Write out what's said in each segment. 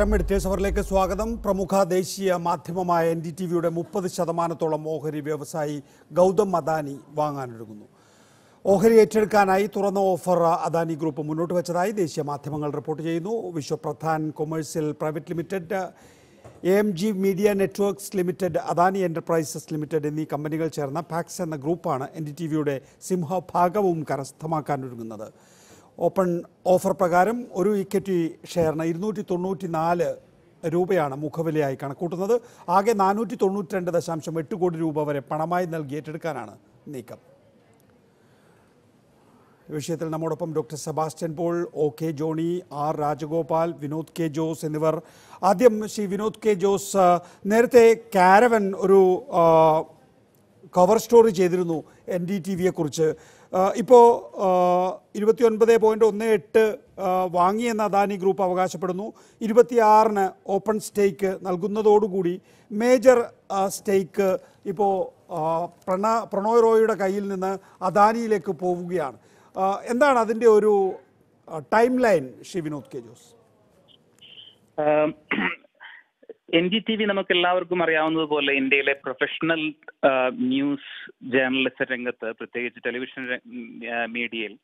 നമസ്കാരം എഡിറ്റേഴ്സ് സ്വാഗതം. പ്രമുഖ ദേശീയ മാധ്യമമായ എൻ ഡി ടി വിയുടെ മുപ്പത് ശതമാനത്തോളം ഓഹരി വ്യവസായി ഗൗതം അദാനി വാങ്ങാനൊരുങ്ങുന്നു. ഓഹരി ഏറ്റെടുക്കാനായി തുറന്ന ഓഫർ അദാനി ഗ്രൂപ്പ് മുന്നോട്ട് വെച്ചതായി ദേശീയ മാധ്യമങ്ങൾ റിപ്പോർട്ട് ചെയ്യുന്നു. Vishvapradhan commercial private limited A M G media networks limited Adani enterprises limited എന്നീ കമ്പനികൾ ചേർന്ന പാക്സ് എന്ന ഗ്രൂപ്പാണ് എൻ ഡി ടി വിയുടെ സിംഹഭാഗവും കരസ്ഥമാക്കാനൊരുങ്ങുന്നത്. ഓപ്പൺ ഓഫർ പ്രകാരം ഒരു ഇക്വിറ്റി ഷെയറിന് ഇരുന്നൂറ്റി തൊണ്ണൂറ്റി നാല് രൂപയാണ് മുഖവിലയായി കണക്കൂട്ടുന്നത്. ആകെ നാനൂറ്റി തൊണ്ണൂറ്റി രണ്ട് ദശാംശം എട്ട് കോടി രൂപ വരെ പണമായി നൽകി ഏറ്റെടുക്കാനാണ് നീക്കം. വിഷയത്തിൽ നമ്മോടൊപ്പം doctor Sebastian Paul O K Johny R Rajagopal Vinod K Jose എന്നിവർ. ആദ്യം ശ്രീ വിനോദ് കെ ജോസ് നേരത്തെ കാരവൻ ഒരു കവർ സ്റ്റോറി ചെയ്തിരുന്നു എൻ ഡി ടി വിയെക്കുറിച്ച്. ഇപ്പോൾ ഇരുപത്തിയൊൻപത് പോയിന്റ് ഒന്ന് എട്ട് വാങ്ങിയെന്ന് അദാനി ഗ്രൂപ്പ് അവകാശപ്പെടുന്നു. ഇരുപത്തിയാറിന് ഓപ്പൺ സ്റ്റേക്ക് നൽകുന്നതോടുകൂടി മേജർ സ്റ്റേക്ക് ഇപ്പോൾ പ്രണ പ്രണോയ് റോയിയുടെ കയ്യിൽ നിന്ന് അദാനിയിലേക്ക് പോവുകയാണ്. എന്താണ് അതിന്റെ ഒരു timeline Shri Vinod K Jose? N D T V നമുക്ക് എല്ലാവർക്കും അറിയാവുന്നതുപോലെ ഇന്ത്യയിലെ പ്രൊഫഷണൽ ന്യൂസ് ജേർണലിസ്റ്റ് രംഗത്ത് പ്രത്യേകിച്ച് ടെലിവിഷൻ മീഡിയയിൽ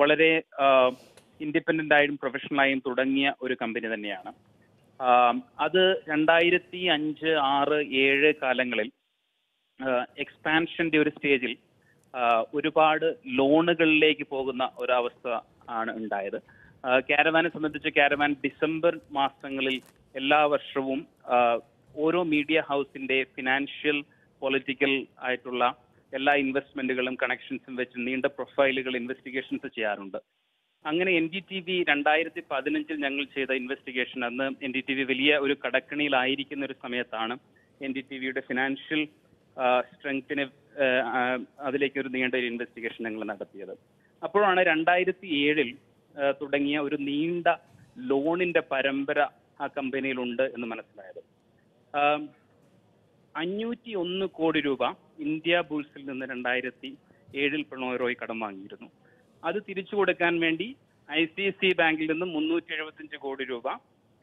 വളരെ ഇൻഡിപെൻഡന്റ് ആയും പ്രൊഫഷണലായും തുടങ്ങിയ ഒരു കമ്പനി തന്നെയാണ്. അത് രണ്ടായിരത്തി അഞ്ച് ആറ് ഏഴ് കാലങ്ങളിൽ എക്സ്പാൻഷന്റെ ഒരു സ്റ്റേജിൽ ഒരുപാട് ലോണുകളിലേക്ക് പോകുന്ന ഒരവസ്ഥ ആണ് ഉണ്ടായത്. കാരവാനെ സംബന്ധിച്ച് കാരവാൻ ഡിസംബർ മാസങ്ങളിൽ എല്ലാ വർഷവും ഓരോ മീഡിയ ഹൗസിന്റെ ഫിനാൻഷ്യൽ പൊളിറ്റിക്കൽ ആയിട്ടുള്ള എല്ലാ ഇൻവെസ്റ്റ്മെന്റുകളും കണക്ഷൻസും വെച്ച് നീണ്ട പ്രൊഫൈലുകൾ ഇൻവെസ്റ്റിഗേഷൻസ് ചെയ്യാറുണ്ട്. അങ്ങനെ എൻ ഡി ടി വി രണ്ടായിരത്തി പതിനഞ്ചിൽ ഞങ്ങൾ ചെയ്ത ഇൻവെസ്റ്റിഗേഷൻ അന്ന് എൻ ഡി ടി വി വലിയ ഒരു കടക്കണിയിലായിരിക്കുന്ന ഒരു സമയത്താണ് എൻ ഡി ടി വിയുടെ ഫിനാൻഷ്യൽ സ്ട്രെങ്തിനെ അതിലേക്ക് ഒരു നീണ്ട ഒരു ഇൻവെസ്റ്റിഗേഷൻ ഞങ്ങൾ നടത്തിയത്. അപ്പോഴാണ് രണ്ടായിരത്തി ഏഴിൽ തുടങ്ങിയ ഒരു നീണ്ട ലോണിന്റെ പരമ്പര ആ കമ്പനിയിലുണ്ട് എന്ന് മനസ്സിലായത്. അഞ്ഞൂറ്റി ഒന്ന് കോടി രൂപ ഇന്ത്യ ബുൾസിൽ നിന്ന് രണ്ടായിരത്തി ഏഴിൽ പ്രണോയ് റോയ് കടം വാങ്ങിയിരുന്നു. അത് തിരിച്ചു കൊടുക്കാൻ വേണ്ടി ഐ സി സി ബാങ്കിൽ നിന്ന് മുന്നൂറ്റി എഴുപത്തിയഞ്ച് കോടി രൂപ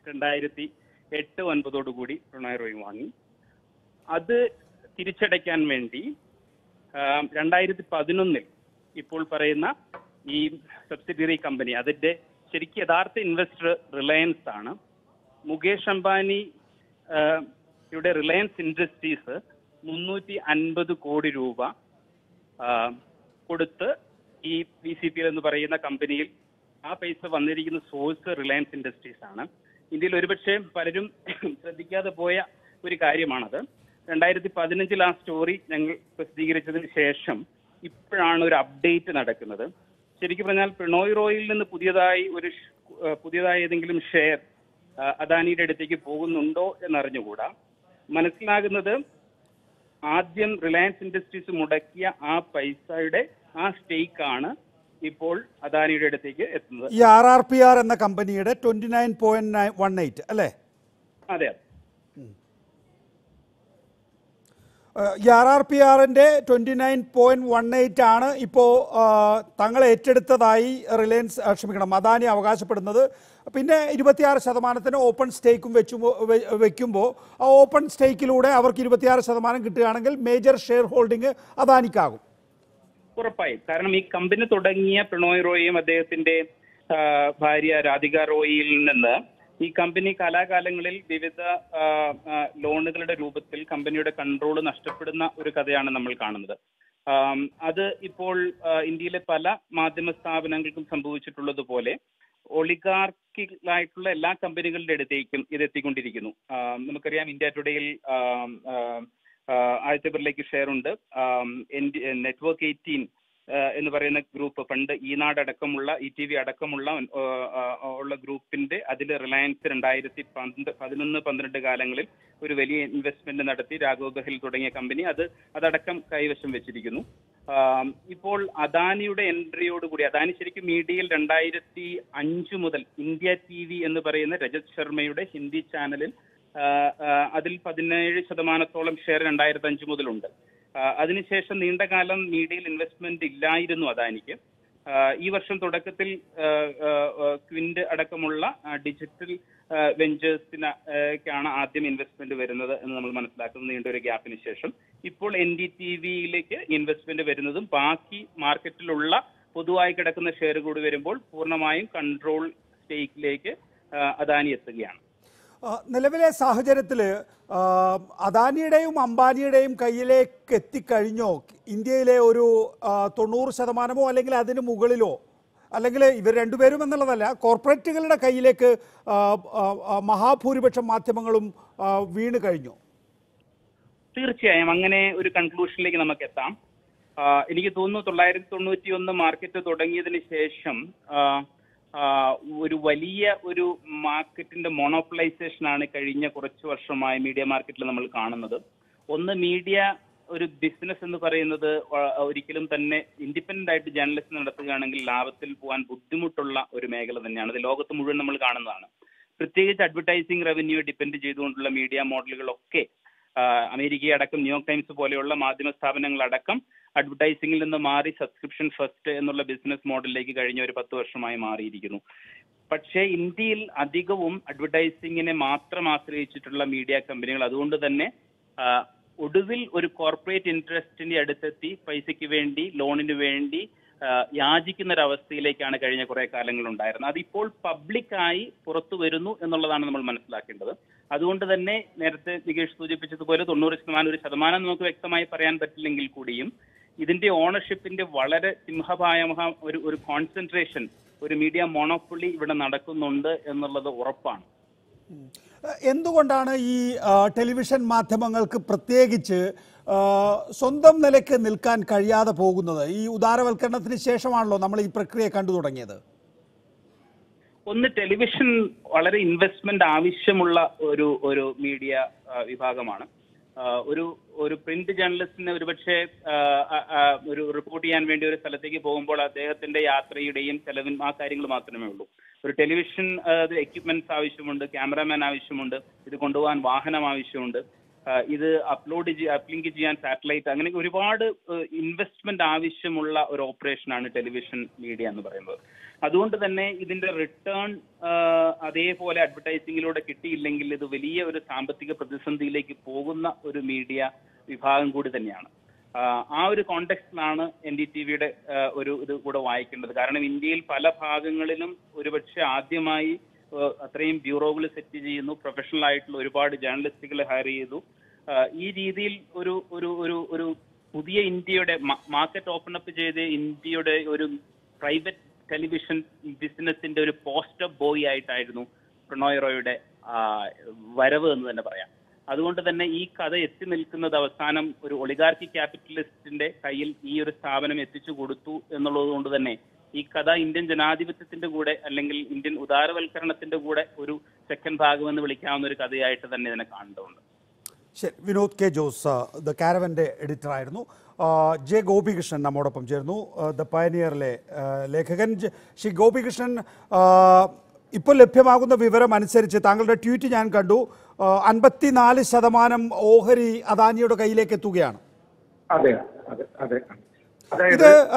രണ്ടായിരത്തി എട്ട് ഒൻപതോടു കൂടി പ്രണോയ് റോയ് വാങ്ങി. അത് തിരിച്ചടയ്ക്കാൻ വേണ്ടി രണ്ടായിരത്തി പതിനൊന്നിൽ ഇപ്പോൾ പറയുന്ന ഈ സബ്സിഡിയറി കമ്പനി അതിന്റെ ശരിക്ക് യഥാർത്ഥ ഇൻവെസ്റ്റർ റിലയൻസ് ആണ്. മുകേഷ് അംബാനി യുടെ റിലയൻസ് ഇൻഡസ്ട്രീസ് മുന്നൂറ്റി അൻപത് കോടി രൂപ കൊടുത്ത് ഈ പി സി പി എന്ന് പറയുന്ന കമ്പനിയിൽ ആ പൈസ വന്നിരിക്കുന്ന സോഴ്സ് റിലയൻസ് ഇൻഡസ്ട്രീസ് ആണ്. ഇന്ത്യയിൽ ഒരുപക്ഷെ പലരും ശ്രദ്ധിക്കാതെ പോയ ഒരു കാര്യമാണത്. രണ്ടായിരത്തി പതിനഞ്ചിൽ ആ സ്റ്റോറി ഞങ്ങൾ പ്രസിദ്ധീകരിച്ചതിന് ശേഷം ഇപ്പോഴാണ് ഒരു അപ്ഡേറ്റ് നടക്കുന്നത്. ശരിക്കും പറഞ്ഞാൽ പ്രണോയ് റോയിൽ നിന്ന് പുതിയതായി ഒരു പുതിയതായി ഏതെങ്കിലും ഷെയർ അദാനിയുടെ അടുത്തേക്ക് പോകുന്നുണ്ടോ എന്നറിഞ്ഞുകൂടാ. മനസ്സിലാകുന്നത് ആദ്യം റിലയൻസ് ഇൻഡസ്ട്രീസ് മുടക്കിയ ആ പൈസയുടെ ആ സ്റ്റേക്ക് ആണ് ഇപ്പോൾ അദാനിയുടെ അടുത്തേക്ക് എത്തുന്നത്. ഈ ആർ ആർ പി ആർ എന്ന കമ്പനിയുടെ twenty nine point one eight അല്ലേ? അതെ അതെ. ഈ ആർ ആർ പി ആറിന്റെ twenty nine point one eight ആണ് ഇപ്പോൾ തങ്ങൾ ഏറ്റെടുത്തതായി റിലയൻസ് ക്ഷമിക്കണം അദാനി അവകാശപ്പെടുന്നത്. പിന്നെ ഇരുപത്തിയാറ് ശതമാനത്തിന് ഓപ്പൺ സ്റ്റേക്കും വെച്ചു വെക്കുമ്പോൾ ആ ഓപ്പൺ സ്റ്റേക്കിലൂടെ അവർക്ക് ഇരുപത്തിയാറ് ശതമാനം കിട്ടുകയാണെങ്കിൽ മേജർ ഷെയർ ഹോൾഡിംഗ് അദാനിക്കാകും. ഉറപ്പായും. കാരണം ഈ കമ്പനി തുടങ്ങിയ പ്രണോയ് റോയും അദ്ദേഹത്തിന്റെ ഭാര്യ രാധിക റോയിൽ നിന്ന് ഈ കമ്പനി കാലാകാലങ്ങളിൽ വിവിധ ലോണുകളുടെ രൂപത്തിൽ കമ്പനിയുടെ കൺട്രോൾ നഷ്ടപ്പെടുന്ന ഒരു കഥയാണ് നമ്മൾ കാണുന്നത്. അത് ഇപ്പോൾ ഇന്ത്യയിലെ പല മാധ്യമ സ്ഥാപനങ്ങൾക്കും സംഭവിച്ചിട്ടുള്ളതുപോലെ ഒളികാർക്കിലായിട്ടുള്ള എല്ലാ കമ്പനികളുടെ അടുത്തേക്കും ഇത് എത്തിക്കൊണ്ടിരിക്കുന്നു. നമുക്കറിയാം ഇന്ത്യ ടുഡേയിൽ ആദിത്യ ഷെയർ ഉണ്ട്. നെറ്റ്വർക്ക് എയ്റ്റീൻ എന്ന് പറയുന്ന ഗ്രൂപ്പ് പണ്ട് ഈനാട് അടക്കമുള്ള ഇ ടി വി അടക്കമുള്ള ഉള്ള ഗ്രൂപ്പിന്റെ അതിൽ റിലയൻസ് രണ്ടായിരത്തി പന്ത് പതിനൊന്ന് പന്ത്രണ്ട് കാലങ്ങളിൽ ഒരു വലിയ ഇൻവെസ്റ്റ്മെന്റ് നടത്തി. രാഘവ് ഗഹിൽ തുടങ്ങിയ കമ്പനി അത് അതടക്കം കൈവശം വെച്ചിരിക്കുന്നു. ഇപ്പോൾ അദാനിയുടെ എൻട്രിയോടുകൂടി അദാനി ശരിക്കും മീഡിയയിൽ രണ്ടായിരത്തി അഞ്ചു മുതൽ ഇന്ത്യ ടി വി എന്ന് പറയുന്ന രജത് ശർമ്മയുടെ ഹിന്ദി ചാനലിൽ അതിൽ പതിനേഴ് ശതമാനത്തോളം ഷെയർ രണ്ടായിരത്തി അഞ്ചു മുതലുണ്ട്. അതിനുശേഷം നീണ്ടകാലം മീഡിയയിൽ ഇൻവെസ്റ്റ്മെന്റ് ഇല്ലായിരുന്നു അദാനിക്ക് ഈ വർഷം തുടക്കത്തിൽ ക്വിന്റ് അടക്കമുള്ള ഡിജിറ്റൽ വെഞ്ചേഴ്സിനാണ് ആദ്യം ഇൻവെസ്റ്റ്മെന്റ് വരുന്നത് എന്ന് നമ്മൾ മനസ്സിലാക്കുന്നത് നീണ്ടൊരു ഗ്യാപ്പിന് ശേഷം. ഇപ്പോൾ എൻ ഡി ടി വിയിലേക്ക് ഇൻവെസ്റ്റ്മെന്റ് വരുന്നതും ബാക്കി മാർക്കറ്റിലുള്ള പൊതുവായി കിടക്കുന്ന ഷെയർ കൂടി വരുമ്പോൾ പൂർണമായും കൺട്രോൾ സ്റ്റേക്കിലേക്ക് അദാനി എത്തുകയാണ്. നിലവിലെ സാഹചര്യത്തിൽ അദാനിയുടെയും അംബാനിയുടെയും കയ്യിലേക്ക് എത്തിക്കഴിഞ്ഞോ ഇന്ത്യയിലെ ഒരു തൊണ്ണൂറ് ശതമാനമോ അല്ലെങ്കിൽ അതിന് മുകളിലോ അല്ലെങ്കിൽ ഇവർ രണ്ടുപേരും എന്നുള്ളതല്ല കോർപ്പറേറ്റുകളുടെ കയ്യിലേക്ക് മഹാഭൂരിപക്ഷം മാധ്യമങ്ങളും വീണ് കഴിഞ്ഞു? തീർച്ചയായും അങ്ങനെ ഒരു കൺക്ലൂഷനിലേക്ക് നമുക്ക് എത്താം. എനിക്ക് തോന്നുന്നു തൊള്ളായിരത്തി തൊണ്ണൂറ്റി ഒന്ന് മാർക്കറ്റ് തുടങ്ങിയതിന് ശേഷം ഒരു വലിയ ഒരു മാർക്കറ്റിന്റെ മോണോപ്പളൈസേഷൻ ആണ് കഴിഞ്ഞ കുറച്ച് വർഷമായി മീഡിയ മാർക്കറ്റിൽ നമ്മൾ കാണുന്നത്. ഒന്ന് മീഡിയ ഒരു ബിസിനസ് എന്ന് പറയുന്നത് ഒരിക്കലും തന്നെ ഇൻഡിപെൻഡന്റ് ആയിട്ട് ജേർണലിസ്റ്റ് നടത്തുകയാണെങ്കിൽ ലാഭത്തിൽ പോകാൻ ബുദ്ധിമുട്ടുള്ള ഒരു മേഖല തന്നെയാണ്. അത് ലോകത്ത് മുഴുവൻ നമ്മൾ കാണുന്നതാണ്. പ്രത്യേകിച്ച് അഡ്വർടൈസിംഗ് റവന്യൂ ഡിപ്പെൻഡ് ചെയ്തുകൊണ്ടുള്ള മീഡിയ മോഡലുകളൊക്കെ ആ, അമേരിക്കയെ അടക്കം ന്യൂയോർക്ക് ടൈംസ് പോലെയുള്ള മാധ്യമ സ്ഥാപനങ്ങളടക്കം അഡ്വർടൈസിംഗിൽ നിന്ന് മാറി സബ്സ്ക്രിപ്ഷൻ ഫസ്റ്റ് എന്നുള്ള ബിസിനസ് മോഡലിലേക്ക് കഴിഞ്ഞ ഒരു പത്ത് വർഷമായി മാറിയിരിക്കുന്നു. പക്ഷേ ഇന്ത്യയിൽ അധികവും അഡ്വർടൈസിങ്ങിനെ മാത്രം ആശ്രയിച്ചിട്ടുള്ള മീഡിയ കമ്പനികൾ അതുകൊണ്ട് തന്നെ ഒടുവിൽ ഒരു കോർപ്പറേറ്റ് ഇൻട്രസ്റ്റിന്റെ അടുത്തെത്തി പൈസയ്ക്ക് വേണ്ടി ലോണിന് വേണ്ടി യാചിക്കുന്ന ഒരു അവസ്ഥയിലേക്കാണ് കഴിഞ്ഞ കുറെ കാലങ്ങൾ ഉണ്ടായിരുന്നത് അതിപ്പോൾ പബ്ലിക്കായി പുറത്തു വരുന്നു എന്നുള്ളതാണ് നമ്മൾ മനസ്സിലാക്കേണ്ടത്. അതുകൊണ്ട് തന്നെ നേരത്തെ നികേഷ് സൂചിപ്പിച്ചതുപോലെ തൊണ്ണൂറ് ശതമാനം ഒരു ശതമാനം നമുക്ക് വ്യക്തമായി പറയാൻ പറ്റില്ലെങ്കിൽ കൂടിയും ഇതിന്റെ ഓണർഷിപ്പിന്റെ വളരെ സിംഹഭായമഹ ഒരു ഒരു കോൺസെൻട്രേഷൻ ഒരു മീഡിയ മോണോപ്പൊളി ഇവിടെ നടക്കുന്നുണ്ട് എന്നുള്ളത് ഉറപ്പാണ്. എന്തുകൊണ്ടാണ് ഈ ടെലിവിഷൻ മാധ്യമങ്ങൾക്ക് പ്രത്യേകിച്ച് സ്വന്തം നിലയ്ക്ക് നിൽക്കാൻ കഴിയാതെ പോകുന്നത് ഈ ഉദാരവൽക്കരണത്തിന് ശേഷമാണല്ലോ നമ്മൾ ഈ പ്രക്രിയ കണ്ടു തുടങ്ങിയത്. ഒന്ന് ടെലിവിഷൻ വളരെ ഇൻവെസ്റ്റ്മെന്റ് ആവശ്യമുള്ള ഒരു ഒരു മീഡിയ വിഭാഗമാണ്. ഒരു ഒരു പ്രിന്റ് ജേർണലിസ്റ്റിന് ഒരുപക്ഷെ ഒരു റിപ്പോർട്ട് ചെയ്യാൻ വേണ്ടി ഒരു സ്ഥലത്തേക്ക് പോകുമ്പോൾ അദ്ദേഹത്തിന്റെ യാത്രയുടെയും ചെലവിൻ ആ കാര്യങ്ങൾ മാത്രമേ ഉള്ളൂ. ഒരു ടെലിവിഷൻ എക്യുപ്മെന്റ്സ് ആവശ്യമുണ്ട് ക്യാമറാമാൻ ആവശ്യമുണ്ട് ഇത് കൊണ്ടുപോകാൻ വാഹനം ആവശ്യമുണ്ട്. ഇത് അപ്ലോഡ് അപ്ലിങ്ക് ചെയ്യാൻ സാറ്റലൈറ്റ് അങ്ങനെ ഒരുപാട് ഇൻവെസ്റ്റ്മെന്റ് ആവശ്യമുള്ള ഒരു ഓപ്പറേഷനാണ് ടെലിവിഷൻ മീഡിയ എന്ന് പറയുന്നത്. അതുകൊണ്ട് തന്നെ ഇതിന്റെ റിട്ടേൺ അതേപോലെ അഡ്വർടൈസിങ്ങിലൂടെ കിട്ടിയില്ലെങ്കിൽ ഇത് വലിയ ഒരു സാമ്പത്തിക പ്രതിസന്ധിയിലേക്ക് പോകുന്ന ഒരു മീഡിയ വിഭാഗം കൂടി തന്നെയാണ്. ആ, ഒരു കോണ്ടെക്സ്റ്റിലാണ് എൻ ഡി ടി വിയുടെ ഒരു ഇത് കൂടെ വായിക്കേണ്ടത്. കാരണം ഇന്ത്യയിൽ പല ഭാഗങ്ങളിലും ഒരുപക്ഷെ ആദ്യമായി അത്രയും ബ്യൂറോകൾ സെറ്റ് ചെയ്യുന്നു. പ്രൊഫഷണൽ ആയിട്ടുള്ള ഒരുപാട് ജേർണലിസ്റ്റുകളെ ഹയർ ചെയ്തു. ഈ രീതിയിൽ ഒരു ഒരു ഒരു ഒരു പുതിയ ഇന്ത്യയുടെ മാർക്കറ്റ് ഓപ്പൺ അപ്പ് ചെയ്ത് ഇന്ത്യയുടെ ഒരു പ്രൈവറ്റ് ടെലിവിഷൻ ബിസിനസിന്റെ ഒരു പോസ്റ്റർ ബോയ് ആയിട്ടായിരുന്നു പ്രണോയ് റോയുടെ വരവ് എന്ന് തന്നെ പറയാം. അതുകൊണ്ട് തന്നെ ഈ കഥ എത്തി നിൽക്കുന്നത് അവസാനം ഒരു ഒളിഗാർക്കി ക്യാപിറ്റലിസ്റ്റിന്റെ കയ്യിൽ ഈ ഒരു സ്ഥാപനം എത്തിച്ചു കൊടുത്തു എന്നുള്ളത് കൊണ്ട് തന്നെ ഈ കഥ ഇന്ത്യൻ ജനാധിപത്യത്തിന്റെ കൂടെ അല്ലെങ്കിൽ ഇന്ത്യൻ ഉദാരവൽക്കരണത്തിന്റെ കൂടെ ഒരു സെക്കൻഡ് ഭാഗമെന്ന് എന്ന് വിളിക്കാവുന്ന ഒരു കഥയായിട്ട് തന്നെ ഇതിനെ കാണേണ്ടതുണ്ട് ശരി വിനോദ് കെ ജോസ് ദ കാരവന്റെ എഡിറ്റർ ആയിരുന്നു. ജെ ഗോപികൃഷ്ണൻ നമ്മോടൊപ്പം ചേർന്നു ദ പയനിയറിലെ ലേഖകൻ ശ്രീ ഗോപികൃഷ്ണൻ ഇപ്പോൾ ലഭ്യമാകുന്ന വിവരം അനുസരിച്ച് താങ്കളുടെ ട്വീറ്റ് ഞാൻ കണ്ടു. അൻപത്തിനാല് ശതമാനം ഓഹരി അദാനിയുടെ കയ്യിലേക്ക് എത്തുകയാണ്. അതെ അതെ അതെ. ഇത്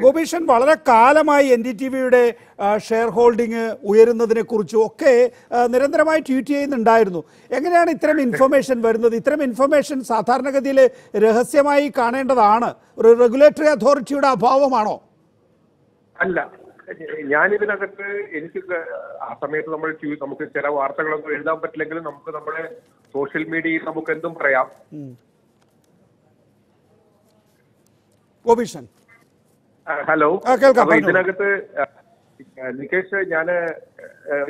ഗോപീഷൻ വളരെ കാലമായി എൻ ഡി ടി വിയുടെ ഷെയർ ഹോൾഡിംഗ് ഉയരുന്നതിനെ കുറിച്ചും ഒക്കെ നിരന്തരമായി ട്വീറ്റ് ചെയ്യുന്നുണ്ടായിരുന്നു. എങ്ങനെയാണ് ഇത്തരം ഇൻഫർമേഷൻ വരുന്നത്? ഇത്തരം ഇൻഫർമേഷൻ സാധാരണഗതിയിൽ രഹസ്യമായി കാണേണ്ടതാണ്. ഒരു റെഗുലേറ്ററി അതോറിറ്റിയുടെ അഭാവമാണോ? അല്ല. ഞാനിതിനകത്ത് എനിക്ക് ക- ആ സമയത്ത് നമ്മൾ നമുക്ക് ചില വാർത്തകളൊന്നും എഴുതാൻ പറ്റില്ലെങ്കിലും നമുക്ക് നമ്മുടെ സോഷ്യൽ മീഡിയയിൽ നമുക്ക് എന്തും പറയാം. ഗോപീഷൻ ഹലോ. കേൾക്കാം. ഇതിനകത്ത് നികേഷ് ഞാൻ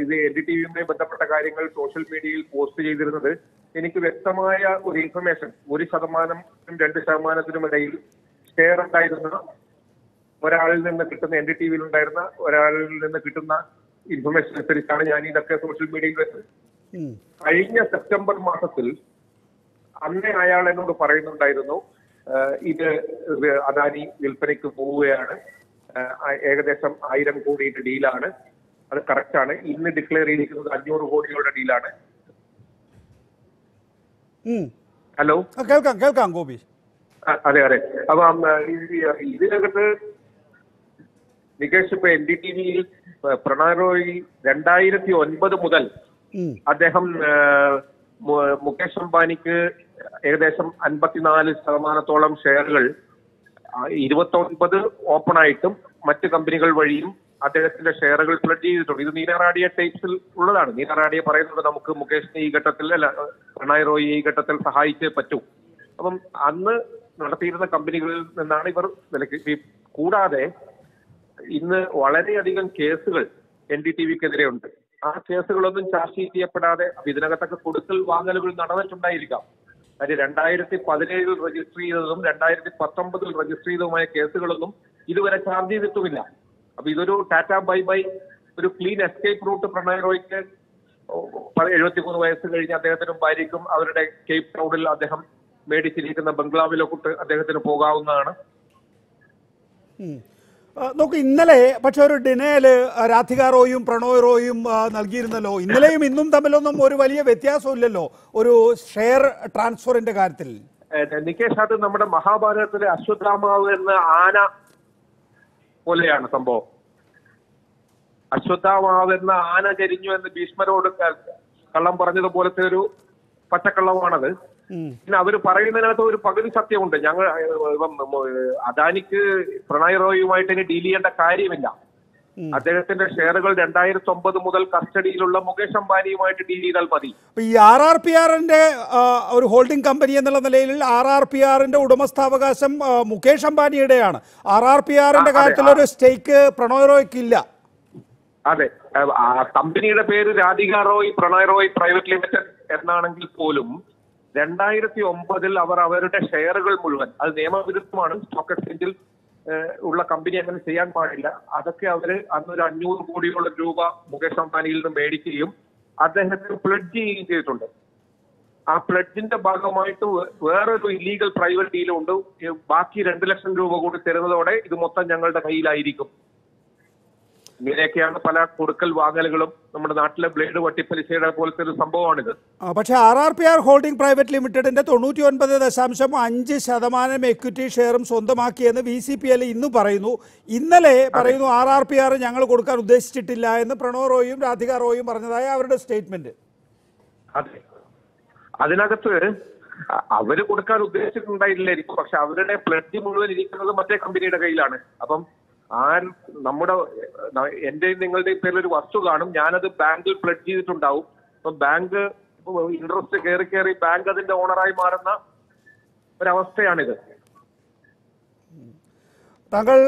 ഇത് എൻ ഡി ടി വിയുമായി ബന്ധപ്പെട്ട കാര്യങ്ങൾ സോഷ്യൽ മീഡിയയിൽ പോസ്റ്റ് ചെയ്തിരുന്നത് എനിക്ക് വ്യക്തമായ ഒരു ഇൻഫർമേഷൻ ഒരു ശതമാനത്തിനും രണ്ട് ശതമാനത്തിനും ഇടയിൽ ഷെയർ ഉണ്ടായിരുന്ന ഒരാളിൽ നിന്ന് കിട്ടുന്ന എൻ ഡി ടി വിയിൽ ഉണ്ടായിരുന്ന ഒരാളിൽ നിന്ന് കിട്ടുന്ന ഇൻഫർമേഷൻ അനുസരിച്ചാണ് ഞാൻ ഇതൊക്കെ സോഷ്യൽ മീഡിയയിൽ വെച്ചത്. കഴിഞ്ഞ സെപ്റ്റംബർ മാസത്തിൽ അന്നേ അയാൾ എന്നോട് പറയുന്നുണ്ടായിരുന്നു ഇത് അദാനി വിൽപ്പനയ്ക്ക് പോവുകയാണ്. ഏകദേശം ആയിരം കോടിയുടെ ഡീലാണ്. അത് കറക്റ്റാണ് ഇന്ന് ഡിക്ലെയർ ചെയ്തിരിക്കുന്നത് അഞ്ഞൂറ് കോടിയുടെ ഡീലാണ്. ഹലോ കേൾക്കാം കേൾക്കാം ഗോപി. അതെ അതെ. അപ്പം ഇതിനകത്ത് നികേഷ് ഇപ്പൊ എൻ ഡി ടി വിയിൽ പ്രണോയ് റോയി രണ്ടായിരത്തി ഒൻപത് മുതൽ. അദ്ദേഹം മുകേഷ് അംബാനിക്ക് ഏകദേശം അൻപത്തിനാല് ശതമാനത്തോളം ഷെയറുകൾ ഇരുപത്തൊൻപത് ഓപ്പൺ ആയിട്ടും മറ്റ് കമ്പനികൾ വഴിയും അദ്ദേഹത്തിന്റെ ഷെയറുകൾ പ്ലഡ് ചെയ്തിട്ടുണ്ട്. ഇത് നീനാറാടിയ ടൈപ്സിൽ ഉള്ളതാണ്. നീനാറാടിയ പറയുന്നത് നമുക്ക് മുകേഷിനെ ഈ ഘട്ടത്തിൽ അല്ല പ്രണായ് റോയി ഈ ഘട്ടത്തിൽ സഹായിച്ചേ പറ്റൂ. അപ്പം അന്ന് നടത്തിയിരുന്ന കമ്പനികളിൽ നിന്നാണ് ഇവർ വിലക്ക് കൂടാതെ ഇന്ന് വളരെയധികം കേസുകൾ എൻ ഡി ടി വിക്കെതിരെ ഉണ്ട്. ആ കേസുകളൊന്നും ചാർജ് ചെയ്യപ്പെടാതെ ഇതിനകത്തൊക്കെ കൊടുക്കൽ വാങ്ങലുകൾ നടന്നിട്ടുണ്ടായിരിക്കാം. കാര്യം രണ്ടായിരത്തി പതിനേഴിൽ രജിസ്റ്റർ ചെയ്തതും രണ്ടായിരത്തി പത്തൊമ്പതിൽ രജിസ്റ്റർ ചെയ്തതുമായ കേസുകളൊന്നും ഇതുവരെ ചാർജ് ചെയ്തിട്ടുമില്ല. അപ്പൊ ഇതൊരു ടാറ്റ ബൈ ബൈ ഒരു ക്ലീൻ എസ്കേപ്പ് റൂട്ട് പ്രണയ് റോയ്ക്ക് എഴുപത്തിമൂന്ന് വയസ്സ് കഴിഞ്ഞ് അദ്ദേഹത്തിനും ഭാര്യയ്ക്കും അവരുടെ കേപ്പ് ടൗണിൽ അദ്ദേഹം മേടിച്ചിരിക്കുന്ന ബംഗ്ലാവിലെ കൂട്ട് അദ്ദേഹത്തിന് പോകാവുന്നതാണ്. നോക്കൂ ഇന്നലെ പക്ഷെ ഒരു ഡിനയിൽ രാധിക റോയും പ്രണോയ് റോയും നൽകിയിരുന്നല്ലോ. ഇന്നലെയും ഇന്നും തമ്മിലൊന്നും ഒരു വലിയ വ്യത്യാസമില്ലല്ലോ ഒരു ഷെയർ ട്രാൻസ്ഫറിന്റെ കാര്യത്തിൽ. നികേഷ് അത് നമ്മുടെ മഹാഭാരതത്തിലെ അശ്വത്ഥാമാവ് എന്ന ആന പോലെയാണ് സംഭവം. അശ്വത്ഥാമാവ് എന്ന ആന ചരിഞ്ഞു എന്ന് ഭീഷ്മരോട് കള്ളം പറഞ്ഞതുപോലത്തെ ഒരു പച്ചക്കള്ളമാണത്. പിന്നെ അവർ പറയുന്നതിനകത്ത് ഒരു പകുതി സത്യമുണ്ട്. ഞങ്ങൾ അദാനിക്ക് പ്രണയ് റോയുമായിട്ട് ഇനി ഡീൽ ചെയ്യേണ്ട കാര്യമില്ല. അദ്ദേഹത്തിന്റെ ഷെയറുകൾ രണ്ടായിരത്തി ഒമ്പത് മുതൽ കസ്റ്റഡിയിലുള്ള മുകേഷ് അംബാനിയുമായിട്ട് ഡീൽ ചെയ്താൽ മതി. ഈ ആർ ആർ പി ആറിന്റെ ഒരു ഹോൾഡിംഗ് കമ്പനി എന്നുള്ള നിലയിൽ ആർ ആർ പി ആറിന്റെ ഉടമസ്ഥാവകാശം മുകേഷ് അംബാനിയുടെയാണ്. ആർ ആർ പി ആറിന്റെ കാര്യത്തിൽ ഒരു സ്റ്റേക്ക് പ്രണോയ് റോയ്ക്ക് ഇല്ല അതെ ആ കമ്പനിയുടെ പേര് രാധിക റോയ് പ്രണയ് റോയ് പ്രൈവറ്റ് ലിമിറ്റഡ് എന്നാണെങ്കിൽ പോലും രണ്ടായിരത്തി ഒമ്പതിൽ അവർ അവരുടെ ഷെയറുകൾ മുഴുവൻ അത് നിയമവിരുദ്ധമാണ് സ്റ്റോക്ക് എക്സ്ചേഞ്ചിൽ ഉള്ള കമ്പനി അങ്ങനെ ചെയ്യാൻ പാടില്ല. അതൊക്കെ അവർ ഒരു അഞ്ഞൂറ് കോടിയോളം രൂപ മുകേഷ് അംബാനിയിൽ നിന്ന് മേടിക്കുകയും അദ്ദേഹത്തിന് പ്ലഡ്ജ് ചെയ്യുകയും ചെയ്തിട്ടുണ്ട്. ആ പ്ലഡ്ജിന്റെ ഭാഗമായിട്ട് വേറൊരു ഇല്ലീഗൽ പ്രൈവറ്റ് ഡീലും ഉണ്ട്. ബാക്കി രണ്ട് ലക്ഷം രൂപ കൂടി തരുന്നതോടെ ഇത് മൊത്തം ഞങ്ങളുടെ കയ്യിലായിരിക്കും. ഇങ്ങനെയൊക്കെയാണ് പല കൊടുക്കൽ വാങ്ങലുകളും നമ്മുടെ നാട്ടിലെ ബ്ലേഡ് വട്ടിപ്പലിശയുടെ പോലത്തെ ഒരു സംഭവമാണിത്. പക്ഷേ R R P R holding private ലിമിറ്റഡിന്റെ തൊണ്ണൂറ്റി ഒൻപത് ദശാംശം അഞ്ച് ശതമാനം എക്വിറ്റി ഷെയറും സ്വന്തമാക്കിയെന്ന് വി സി പി എൽ ഇന്ന് പറയുന്നു. ഇന്നലെ പറയുന്നു ആർ ആർ പി ആർ ഞങ്ങൾ കൊടുക്കാൻ ഉദ്ദേശിച്ചിട്ടില്ല എന്ന് പ്രണവ് റോയും രാധിക റോയും പറഞ്ഞതായ അവരുടെ സ്റ്റേറ്റ്മെന്റ്. അതെ. അതിനകത്ത് അവർ കൊടുക്കാൻ ഉദ്ദേശിച്ചിട്ടുണ്ടായില്ലായിരിക്കും പക്ഷെ അവരുടെ പ്ലഡ്ജ് മുഴുവൻ ഇരിക്കുന്നത് മറ്റേ കമ്പനിയുടെ കയ്യിലാണ്. അപ്പം ആ നമ്മുടെ എന്റെയും നിങ്ങളുടെയും പേരിൽ ഒരു വസ്തു കാണും. ഞാനത് ബാങ്കിൽ പ്ലഡ് ചെയ്തിട്ടുണ്ടാവും. അപ്പൊ ബാങ്ക് ഇൻട്രസ്റ്റ് കയറി കയറി ബാങ്ക് അതിന്റെ ഓണറായി മാറുന്ന ഒരവസ്ഥയാണിത്. താങ്കൾ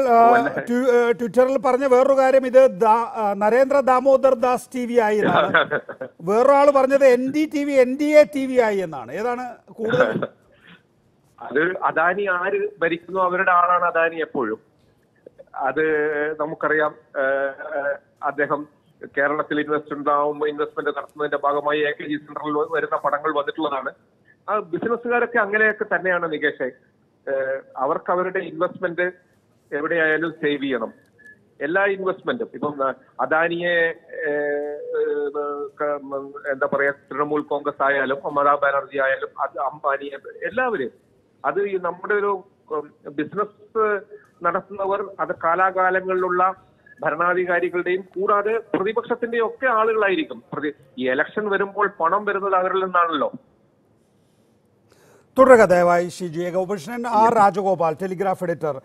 ട്വിറ്ററിൽ പറഞ്ഞ വേറൊരു കാര്യം ഇത് നരേന്ദ്ര ദാമോദർ ദാസ് ടി വി ആയി എന്നാണ്. വേറൊരാൾ പറഞ്ഞത് N D T V N D A T V ആയി എന്നാണ്. ഏതാണ് കൂടുതൽ? അത് അദാനി ആര് ഭരിക്കുന്നു അവരുടെ ആളാണ് അദാനി എപ്പോഴും. അത് നമുക്കറിയാം അദ്ദേഹം കേരളത്തിൽ ഇൻവെസ്റ്റ് ഉണ്ടാവുമ്പോൾ ഇൻവെസ്റ്റ്മെന്റ് നടത്തുന്നതിന്റെ ഭാഗമായി എ കെ ജി സെന്ററിൽ വരുന്ന പടങ്ങൾ വന്നിട്ടുള്ളതാണ്. ആ ബിസിനസ്സുകാരൊക്കെ അങ്ങനെയൊക്കെ തന്നെയാണ് നികേഷ് അവർക്ക് അവരുടെ ഇൻവെസ്റ്റ്മെന്റ് എവിടെയായാലും സേവ് ചെയ്യണം. എല്ലാ ഇൻവെസ്റ്റ്മെന്റും ഇപ്പം അദാനിയെ എന്താ പറയാ തൃണമൂൽ കോൺഗ്രസ് ആയാലും മമതാ ബാനർജി ആയാലും അത് അംബാനിയെ എല്ലാവരും അത് നമ്മുടെ ഒരു ബിസിനസ് നടത്തുന്നവർ അത് കാലാകാലങ്ങളിലുള്ള ഭരണാധികാരികളുടെയും കൂടാതെ പ്രതിപക്ഷത്തിന്റെയും ഒക്കെ ആളുകളായിരിക്കും ഈ ഇലക്ഷൻ വരുമ്പോൾ പണം വരുന്നത് അവരിൽ നിന്നാണല്ലോ. തുടരുക ദയവായി Shri G R Rajagopal Telegraph editor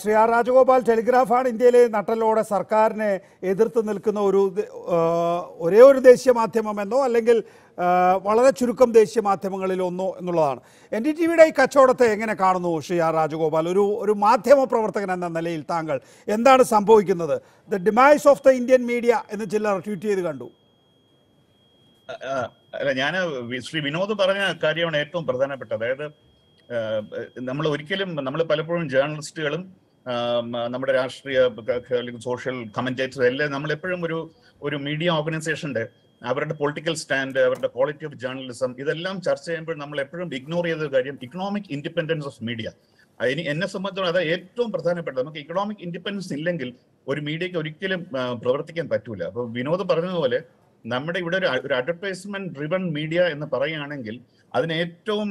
Shri R Rajagopal ടെലിഗ്രാഫാണ് ഇന്ത്യയിലെ നട്ടലോടെ സർക്കാരിനെ എതിർത്ത് നിൽക്കുന്ന ഒരു ഒരേ ഒരു ദേശീയ മാധ്യമം എന്നോ അല്ലെങ്കിൽ വളരെ ചുരുക്കം ദേശീയ മാധ്യമങ്ങളിൽ ഒന്നോ എന്നുള്ളതാണ്. എൻ ഡി ടി വിയുടെ ഈ കച്ചവടത്തെ എങ്ങനെ കാണുന്നു ശ്രീ ആർ രാജഗോപാൽ? ഒരു ഒരു മാധ്യമ പ്രവർത്തകൻ എന്ന നിലയിൽ താങ്കൾ എന്താണ് സംഭവിക്കുന്നത്? The demise of the Indian media എന്ന് ചിലർ ട്വീറ്റ് ചെയ്ത് കണ്ടു. അല്ല ഞാൻ ശ്രീ വിനോദ് പറഞ്ഞ കാര്യമാണ് ഏറ്റവും പ്രധാനപ്പെട്ടത്. അതായത് നമ്മൾ ഒരിക്കലും നമ്മൾ പലപ്പോഴും ജേർണലിസ്റ്റുകളും നമ്മുടെ രാഷ്ട്രീയ അല്ലെങ്കിൽ സോഷ്യൽ കമന്റേറ്റർ എല്ലാം നമ്മൾ എപ്പോഴും ഒരു ഒരു മീഡിയ ഓർഗനൈസേഷന്റെ അവരുടെ പൊളിറ്റിക്കൽ സ്റ്റാൻഡ് അവരുടെ ക്വാളിറ്റി ഓഫ് ജേർണലിസം ഇതെല്ലാം ചർച്ച ചെയ്യുമ്പോൾ നമ്മൾ എപ്പോഴും ഇഗ്നോർ ചെയ്ത കാര്യം ഇക്കണോമിക് ഇൻഡിപെൻഡൻസ് ഓഫ് മീഡിയ. ഇനി എന്നെ സംബന്ധിച്ചോളം അത് ഏറ്റവും പ്രധാനപ്പെട്ട നമുക്ക് ഇക്കണോമിക് ഇൻഡിപെൻഡൻസ് ഇല്ലെങ്കിൽ ഒരു മീഡിയക്ക് ഒരിക്കലും പ്രവർത്തിക്കാൻ പറ്റൂല. അപ്പൊ വിനോദ് പറഞ്ഞതുപോലെ നമ്മുടെ ഇവിടെ ഒരു അഡ്വർടൈസ്മെന്റ് ഡ്രിവൺ മീഡിയ എന്ന് പറയുകയാണെങ്കിൽ അതിന് ഏറ്റവും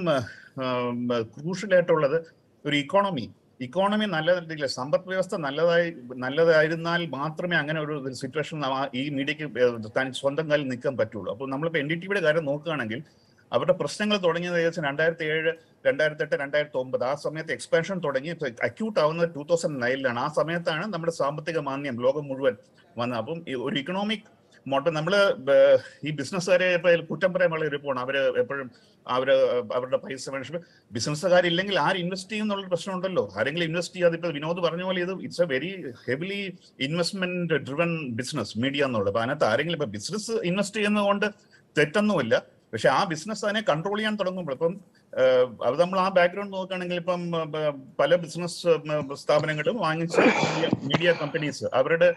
ക്രൂഷ്യൽ ആയിട്ടുള്ളത് ഒരു ഇക്കോണമി ഇക്കോണമി നല്ല സമ്പദ് വ്യവസ്ഥ നല്ലതായി നല്ലതായിരുന്നാൽ മാത്രമേ അങ്ങനെ ഒരു സിറ്റുവേഷൻ ഈ മീഡിയക്ക് താൻ സ്വന്തം കാലിൽ നിൽക്കാൻ പറ്റുള്ളൂ. അപ്പോൾ നമ്മളിപ്പോൾ എൻ ഡി ടിവിയുടെ കാര്യം നോക്കുകയാണെങ്കിൽ അവരുടെ പ്രശ്നങ്ങൾ തുടങ്ങിയത് ഏകദേശം രണ്ടായിരത്തി ഏഴ് രണ്ടായിരത്തി എട്ട് രണ്ടായിരത്തി ഒമ്പത് ആ സമയത്ത് എക്സ്പാൻഷൻ തുടങ്ങി അക്യൂട്ട് ആവുന്നത് ടൂ തൗസൻഡ് നയനിലാണ് ആ സമയത്താണ് നമ്മുടെ സാമ്പത്തിക മാന്യം ലോകം മുഴുവൻ വന്നത്. അപ്പം ഒരു ഇക്കണോമിക് മോട്ട നമ്മൾ ഈ ബിസിനസ്സുകാരെ കുറ്റം പറയാൻ വളരെ പോണം അവർ എപ്പോഴും അവർ അവരുടെ പൈസ മനുഷ്യ ബിസിനസ്സുകാരില്ലെങ്കിൽ ആര് ഇൻവെസ്റ്റ് ചെയ്യുന്നുള്ള പ്രശ്നമുണ്ടല്ലോ. ആരെങ്കിലും ഇൻവെസ്റ്റ് ചെയ്യാതെ ഇപ്പൊ വിനോദ് പറഞ്ഞ പോലെ ഇത് it's a very heavily investment driven business media എന്നുള്ളത്. അപ്പൊ അതിനകത്ത് ആരെങ്കിലും ഇപ്പൊ ബിസിനസ് ഇൻവെസ്റ്റ് ചെയ്യുന്നതുകൊണ്ട് തെറ്റൊന്നുമില്ല. പക്ഷെ ആ ബിസിനസ് അതിനെ കൺട്രോൾ ചെയ്യാൻ തുടങ്ങുമ്പോൾ ഇപ്പം അത് നമ്മൾ ആ ബാക്ക്ഗ്രൗണ്ട് നോക്കുകയാണെങ്കിൽ ഇപ്പം പല ബിസിനസ് സ്ഥാപനങ്ങളും വാങ്ങിച്ച മീഡിയ കമ്പനീസ് അവരുടെ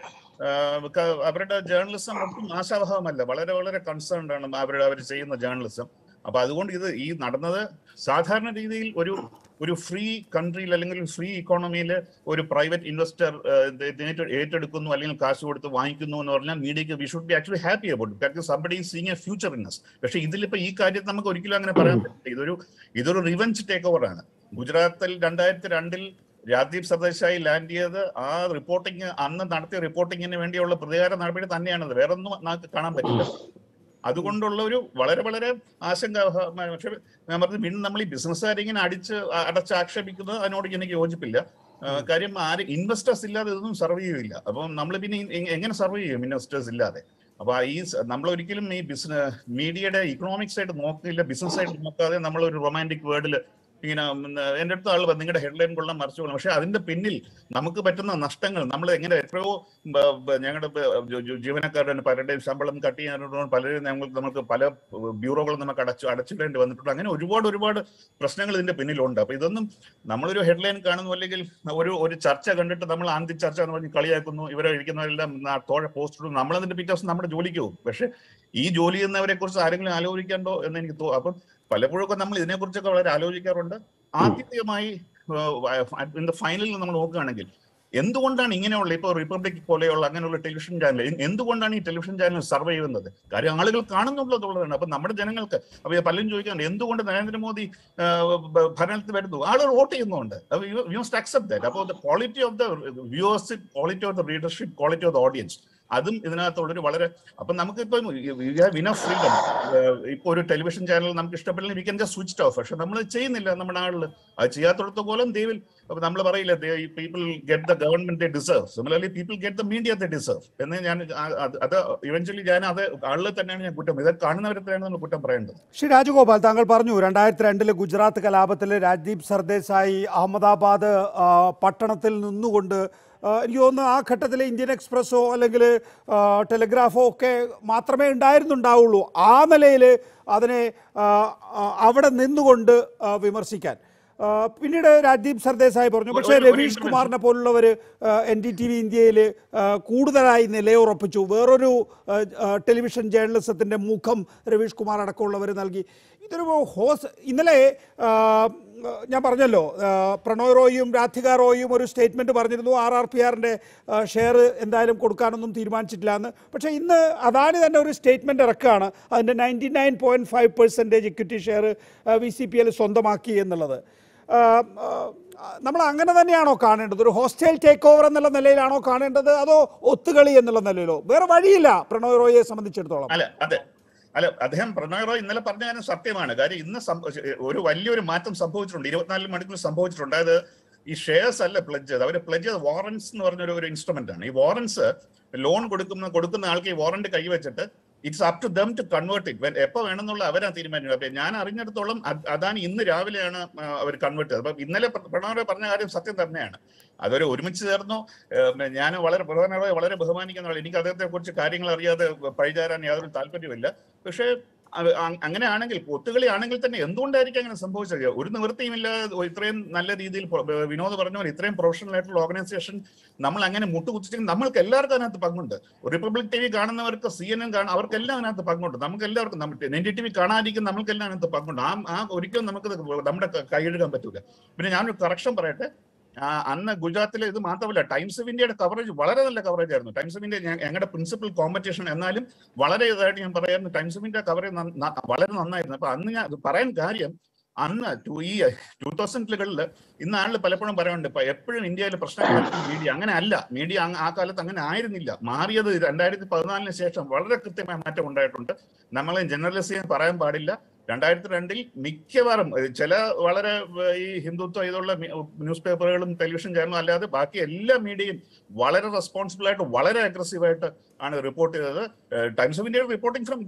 അവരുടെ ജേർണലിസം ഒട്ടും ആശാവഹമല്ല. വളരെ വളരെ കൺസേൺഡ് ആണ് അവരുടെ അവർ ചെയ്യുന്ന ജേർണലിസം അപ്പൊ അതുകൊണ്ട് ഇത് ഈ നടന്നത് സാധാരണ രീതിയിൽ ഒരു ഒരു ഫ്രീ കൺട്രിയിൽ അല്ലെങ്കിൽ ഫ്രീ ഇക്കോണമിയിൽ ഒരു പ്രൈവറ്റ് ഇൻവെസ്റ്റർ ഏറ്റെടുക്കുന്നു അല്ലെങ്കിൽ കാശ് കൊടുത്ത് വാങ്ങിക്കുന്നു എന്ന് പറഞ്ഞാൽ മീഡിയക്ക് we should be actually happy about കാരണം somebody seeing a future in പക്ഷേ ഇതിലിപ്പോ ഈ കാര്യത്തിൽ നമുക്ക് ഒരിക്കലും അങ്ങനെ പറയാൻ പറ്റില്ല. ഇതൊരു ഇതൊരു റിവഞ്ച് ടേക്ക് ഓവറാണ് ആണ്. ഗുജറാത്തിൽ രണ്ടായിരത്തി രണ്ടിൽ രാജ്ദീപ് സർദേശായി ലാൻഡ് ചെയ്ത് ആ റിപ്പോർട്ടിങ് അന്ന് നടത്തിയ റിപ്പോർട്ടിങ്ങിന് വേണ്ടിയുള്ള പ്രതികാര നടപടി തന്നെയാണത്. വേറൊന്നും നമുക്ക് കാണാൻ പറ്റില്ല. അതുകൊണ്ടുള്ള ഒരു വളരെ വളരെ ആശങ്ക പക്ഷെ ഞാൻ പറഞ്ഞു വീണ്ടും നമ്മൾ ഈ ബിസിനസ്സുകാരെ ഇങ്ങനെ അടിച്ച് അടച്ച് ആക്ഷേപിക്കുന്നത് അതിനോട് എനിക്ക് യോജിപ്പില്ല. കാര്യം ആര് ഇൻവെസ്റ്റേഴ്സ് ഇല്ലാതെ ഇതൊന്നും സർവ് ചെയ്യില്ല. അപ്പം നമ്മൾ പിന്നെ എങ്ങനെ സർവ് ചെയ്യും ഇൻവെസ്റ്റേഴ്സ് ഇല്ലാതെ? അപ്പൊ ഈ നമ്മൾ ഒരിക്കലും ഈ ബിസിനസ് മീഡിയയുടെ ഇക്കണോമിക്സ് ആയിട്ട് നോക്കില്ല ബിസിനസ് ആയിട്ട് നോക്കാതെ നമ്മൾ ഒരു റൊമാന്റിക് വേർഡിൽ ഇങ്ങനെ എന്റെ അടുത്ത ആൾ നിങ്ങളുടെ ഹെഡ്ലൈൻ കൊള്ളാൻ മറിച്ചു കൊള്ളാം. പക്ഷെ അതിന്റെ പിന്നിൽ നമുക്ക് പറ്റുന്ന നഷ്ടങ്ങൾ നമ്മൾ എങ്ങനെ എത്രയോ ഞങ്ങളുടെ ജീവനക്കാരുടെ പലരുടെയും ശമ്പളം കട്ട് ചെയ്യാനുള്ള പലരും ഞങ്ങൾക്ക് നമുക്ക് പല ബ്യൂറോകളും നമുക്ക് അടച്ചു അടച്ചിടേണ്ടി വന്നിട്ടുണ്ട്. അങ്ങനെ ഒരുപാട് ഒരുപാട് പ്രശ്നങ്ങൾ ഇതിന്റെ പിന്നിലുണ്ട്. അപ്പൊ ഇതൊന്നും നമ്മളൊരു ഹെഡ്ലൈൻ കാണുന്നു അല്ലെങ്കിൽ ഒരു ഒരു ചർച്ച കണ്ടിട്ട് നമ്മൾ ആന്തി ചർച്ച എന്ന് പറഞ്ഞ് കളിയാക്കുന്നു ഇവരെ ഇരിക്കുന്നവരെല്ലാം തോഴ പോസ്റ്റ് ഇടുന്നു നമ്മളതിന്റെ പിറ്റേ നമ്മുടെ ജോലിക്ക് പോകും. പക്ഷെ ഈ ജോലി ചെയ്യുന്നവരെ കുറിച്ച് ആരെങ്കിലും ആലോചിക്കണ്ടോ എന്ന് എനിക്ക് തോന്നും അപ്പം പലപ്പോഴൊക്കെ നമ്മൾ ഇതിനെക്കുറിച്ചൊക്കെ വളരെ ആലോചിക്കാറുണ്ട്. ആത്യന്തികമായി ഫൈനലിൽ നമ്മൾ നോക്കുകയാണെങ്കിൽ എന്തുകൊണ്ടാണ് ഇങ്ങനെയുള്ള ഇപ്പോൾ റിപ്പബ്ലിക് പോലെയുള്ള അങ്ങനെയുള്ള ടെലിവിഷൻ ചാനൽ എന്തുകൊണ്ടാണ് ഈ ടെലിവിഷൻ ചാനൽ സർവേ ചെയ്യുന്നത്? കാര്യം ആളുകൾ കാണുന്നുള്ളതുള്ളതാണ്. അപ്പൊ നമ്മുടെ ജനങ്ങൾക്ക് അപ്പൊ പലരും ചോദിക്കാൻ എന്തുകൊണ്ട് നരേന്ദ്രമോദി ഭരണത്തിൽ വരുന്നു? ആളുകൾ വോട്ട് ചെയ്യുന്നുണ്ട്. യു മസ്റ്റ് അക്സെപ്റ്റ് ദാറ്റ് അപ്പോൾ the quality of the viewership quality of the readership quality of the audience അതും ഇതിനകത്തുള്ളൊരു വളരെ അപ്പൊ വിന വിനഫ് ഫ്രീഡം ഇപ്പൊ ഒരു ടെലിവിഷൻ ചാനൽ നമുക്ക് ഇഷ്ടപ്പെടില്ല we can just switch off പക്ഷെ നമ്മൾ ചെയ്യുന്നില്ല നമ്മുടെ നാട്ടിൽ അത് ചെയ്യാത്തടത്തോളം ദേവിൽ അപ്പൊ നമ്മൾ പറയില്ല people get the government they deserve similarly people get the media the deserve എന്ന് ഞാൻ അത് ഇവൻച്വലി ഞാൻ അത് ആളിൽ തന്നെയാണ് ഞാൻ കുറ്റം. ഇത് കാണുന്നവരെ തന്നെയാണ് നമ്മൾ കുറ്റം പറയേണ്ടത്. ശ്രീ രാജഗോപാൽ താങ്കൾ പറഞ്ഞു രണ്ടായിരത്തി രണ്ടിലെ ഗുജറാത്ത് കലാപത്തിൽ രാജ്ദീപ് സർദേശായി അഹമ്മദാബാദ് പട്ടണത്തിൽ നിന്നുകൊണ്ട് എനിക്ക് തോന്നുന്നു ആ ഘട്ടത്തിൽ ഇന്ത്യൻ എക്സ്പ്രസ്സോ അല്ലെങ്കിൽ ടെലിഗ്രാഫോ ഒക്കെ മാത്രമേ ഉണ്ടായിരുന്നുണ്ടാവുള്ളൂ. ആ നിലയിൽ അതിനെ അവിടെ നിന്നുകൊണ്ട് വിമർശിക്കാൻ. പിന്നീട് രാജ്ദീപ് സർദേശായി പറഞ്ഞു. പക്ഷേ രവീഷ്. കുമാറിനെ പോലുള്ളവർ എൻ ഡി ടി വി ഇന്ത്യയിൽ കൂടുതലായി നിലയുറപ്പിച്ചു. വേറൊരു ടെലിവിഷൻ ജേർണലിസത്തിന്റെ മുഖം രവീഷ് കുമാർ അടക്കമുള്ളവർ നൽകി. ഇതൊരു ഹോസ് ഇന്നലെ ഞാൻ പറഞ്ഞല്ലോ പ്രണോയ് റോയും രാധിക റോയും ഒരു സ്റ്റേറ്റ്മെന്റ് പറഞ്ഞിരുന്നു. ആർ ആർ പി ആറിന്റെ ഷെയർ എന്തായാലും കൊടുക്കാനൊന്നും തീരുമാനിച്ചിട്ടില്ല എന്ന് പക്ഷേ ഇന്ന് അദാനി തന്നെ ഒരു സ്റ്റേറ്റ്മെന്റ് ഇറക്കുകയാണ്. അതിന്റെ ninety nine point five percentage equity share V C P L സ്വന്തമാക്കി എന്നുള്ളത്. നമ്മൾ അങ്ങനെ തന്നെയാണോ കാണേണ്ടത്? ഒരു ഹോസ്റ്റൽ ടേക്ക് ഓവർ എന്നുള്ള നിലയിലാണോ കാണേണ്ടത്? അതോ ഒത്തുകളി എന്നുള്ള നിലയിലോ? വേറെ വഴിയില്ല പ്രണോയ് റോയിയെ സംബന്ധിച്ചിടത്തോളം. അതെ. അല്ല അദ്ദേഹം പ്രണോയ് റോയ് ഇന്നലെ പറഞ്ഞ കാര്യം സത്യമാണ്. കാര്യം ഇന്ന് ഒരു വലിയൊരു മാറ്റം സംഭവിച്ചിട്ടുണ്ട്. ഇരുപത്തിനാല് മണിക്കൂർ സംഭവിച്ചിട്ടുണ്ട്. അതായത് ഈ ഷെയർസ് അല്ല പ്ലജ് ചെയ്ത് അവർ പ്ലജ് ചെയ്ത് വാറൻസ് എന്ന് പറഞ്ഞ ഒരു ഇൻസ്ട്രുമെന്റ് ആണ്. ഈ വാറൻസ് ലോൺ കൊടുക്കുന്ന കൊടുക്കുന്ന ആൾക്ക് ഈ warrant കൈവച്ചിട്ട് it's up to them to convert it. എപ്പോ വേണമെന്നുള്ള അവരാ തീരുമാനിക്കുന്നത്. അപ്പൊ ഞാൻ അറിഞ്ഞിടത്തോളം അത് അതാണ് ഇന്ന് രാവിലെയാണ് അവർ കൺവേർട്ട് ചെയ്തത് അപ്പൊ ഇന്നലെ പ്രണവരെ പറഞ്ഞ കാര്യം സത്യം തന്നെയാണ്. അതൊരു ഒരുമിച്ച് ചേർന്നു. ഞാൻ വളരെ പ്രധാനമായി വളരെ ബഹുമാനിക്കുന്ന. എനിക്ക് അദ്ദേഹത്തെ കുറിച്ച് കാര്യങ്ങൾ അറിയാതെ പഴിചാരാൻ യാതൊരു താല്പര്യമില്ല പക്ഷേ അങ്ങനെയാണെങ്കിൽ ഒത്തുകളി ആണെങ്കിൽ തന്നെ എന്തുകൊണ്ടായിരിക്കും അങ്ങനെ സംഭവിച്ചത്? ഒരു നിവൃത്തിയുമില്ലാതെ ഇത്രയും നല്ല രീതിയിൽ വിനോദ് പറഞ്ഞ പോലെ ഇത്രയും പ്രൊഫഷണൽ ആയിട്ടുള്ള ഓർഗനൈസേഷൻ നമ്മൾ അങ്ങനെ മുട്ടുകുത്തിച്ചെങ്കിൽ നമ്മൾക്ക് എല്ലാവർക്കും അതിനകത്ത് പങ്കുണ്ട്. റിപ്പബ്ലിക് ടി വി കാണുന്നവർക്ക് സി എൻ എൻ കാണും അവർക്കെല്ലാം അതിനകത്ത് പങ്കുണ്ട്. നമുക്ക് എല്ലാവർക്കും എൻ ഡി ടി വി കാണാതിരിക്കും നമ്മൾക്കെല്ലാം അതിനകത്ത് പങ്കുണ്ട്. ആ ആ ഒരിക്കലും നമുക്ക് നമ്മുടെ കൈയെടുക്കാൻ പറ്റൂല. പിന്നെ ഞാനൊരു കറക്ഷൻ പറയട്ടെ? അന്ന് ഗുജറാത്തിലെ ഇത് മാത്രമല്ല ടൈംസ് ഓഫ് ഇന്ത്യയുടെ കവറേജ് വളരെ നല്ല കവറേജ് ആയിരുന്നു. ടൈംസ് ഓഫ് ഇന്ത്യ ഞങ്ങളുടെ പ്രിൻസിപ്പൽ കോമ്പറ്റീഷൻ എന്നാലും വളരെ ഇതായിട്ട് ഞാൻ പറയായിരുന്നു ടൈംസ് ഓഫ് ഇന്ത്യ കവറേജ് വളരെ നന്നായിരുന്നു. അപ്പൊ അന്ന് ഞാൻ പറയാൻ കാര്യം അന്ന് ഈ ടൂ തൗസൻഡുകളിൽ ഇന്ന് ആളുകൾ പലപ്പോഴും പറയാറുണ്ട് ഇപ്പൊ എപ്പോഴും ഇന്ത്യയിൽ പ്രശ്നങ്ങൾ മീഡിയ അങ്ങനെ അല്ല. മീഡിയ ആ കാലത്ത് അങ്ങനെ ആയിരുന്നില്ല. മാറിയത് രണ്ടായിരത്തി പതിനാലിന് ശേഷം വളരെ കൃത്യമായ മാറ്റം ഉണ്ടായിട്ടുണ്ട്. നമ്മളെ ജനറലൈസ് ചെയ്യാൻ പറയാൻ പാടില്ല. രണ്ടായിരത്തി രണ്ടിൽ മിക്കവാറും ചില വളരെ ഈ ഹിന്ദുത്വ ഇതുള്ള ന്യൂസ് പേപ്പറുകളും ടെലിവിഷൻ ചാനലും അല്ലാതെ ബാക്കി എല്ലാ മീഡിയയും വളരെ റെസ്പോൺസിബിൾ ആയിട്ട് വളരെ അഗ്രസീവ് ആയിട്ട് ആണ് റിപ്പോർട്ട് ചെയ്തത്. Times of India reporting from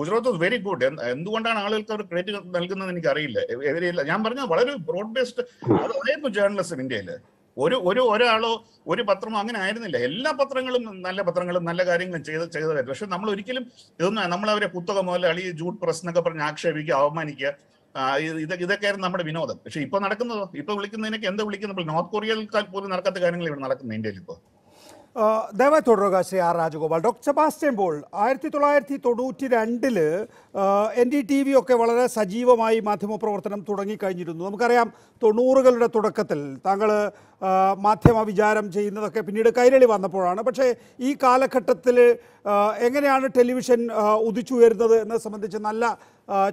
Gujarat was very good. എന്തുകൊണ്ടാണ് ആളുകൾക്ക് അവർ ക്രെഡിറ്റ് നൽകുന്നത് എനിക്ക് അറിയില്ല എതിരെയില്ല ഞാൻ പറഞ്ഞത് വളരെ ബ്രോഡ് ബേസ്ഡ് അതായിരുന്നു ജേർണലിസം ഇന്ത്യയിൽ ഒരു ഒരു ഒരാളോ ഒരു പത്രമോ അങ്ങനെ ആയിരുന്നില്ല. എല്ലാ പത്രങ്ങളും നല്ല പത്രങ്ങളും നല്ല കാര്യങ്ങളും ചെയ്ത് ചെയ്തതായിരുന്നു. പക്ഷെ നമ്മൾ ഒരിക്കലും ഇതൊന്നും നമ്മൾ അവരെ കുത്തക മുതലാളി ജൂട്ട് പ്രസ് എന്നൊക്കെ പറഞ്ഞ് ആക്ഷേപിക്കുക അവമാനിക്കുക ഇത് ഇത് ഇതൊക്കെയായിരുന്നു നമ്മുടെ വിനോദം. പക്ഷെ ഇപ്പൊ നടക്കുന്നതോ? ഇപ്പൊ വിളിക്കുന്നതിനൊക്കെ എന്താ വിളിക്കുന്നത്? നോർത്ത് കൊറിയയിൽ പോലും നടക്കാത്ത കാര്യങ്ങൾ ഇവിടെ നടക്കുന്നത് ഇന്ത്യയിൽ ഇപ്പോൾ. ദയവായി തുടരുക ശ്രീ ആർ രാജഗോപാൽ. ഡോക്ടർ സെബാസ്റ്റ്യൻ പോൾ ആയിരത്തി തൊള്ളായിരത്തി തൊണ്ണൂറ്റി രണ്ടിൽ എൻ ഡി ടി വി ഒക്കെ വളരെ സജീവമായി മാധ്യമപ്രവർത്തനം തുടങ്ങിക്കഴിഞ്ഞിരുന്നു. നമുക്കറിയാം തൊണ്ണൂറുകളുടെ തുടക്കത്തിൽ താങ്കൾ മാധ്യമ വിചാരം ചെയ്യുന്നതൊക്കെ പിന്നീട് കൈരളി വന്നപ്പോഴാണ്. പക്ഷേ ഈ കാലഘട്ടത്തിൽ എങ്ങനെയാണ് ടെലിവിഷൻ ഉദിച്ചുയരുന്നത് എന്നത് സംബന്ധിച്ച് നല്ല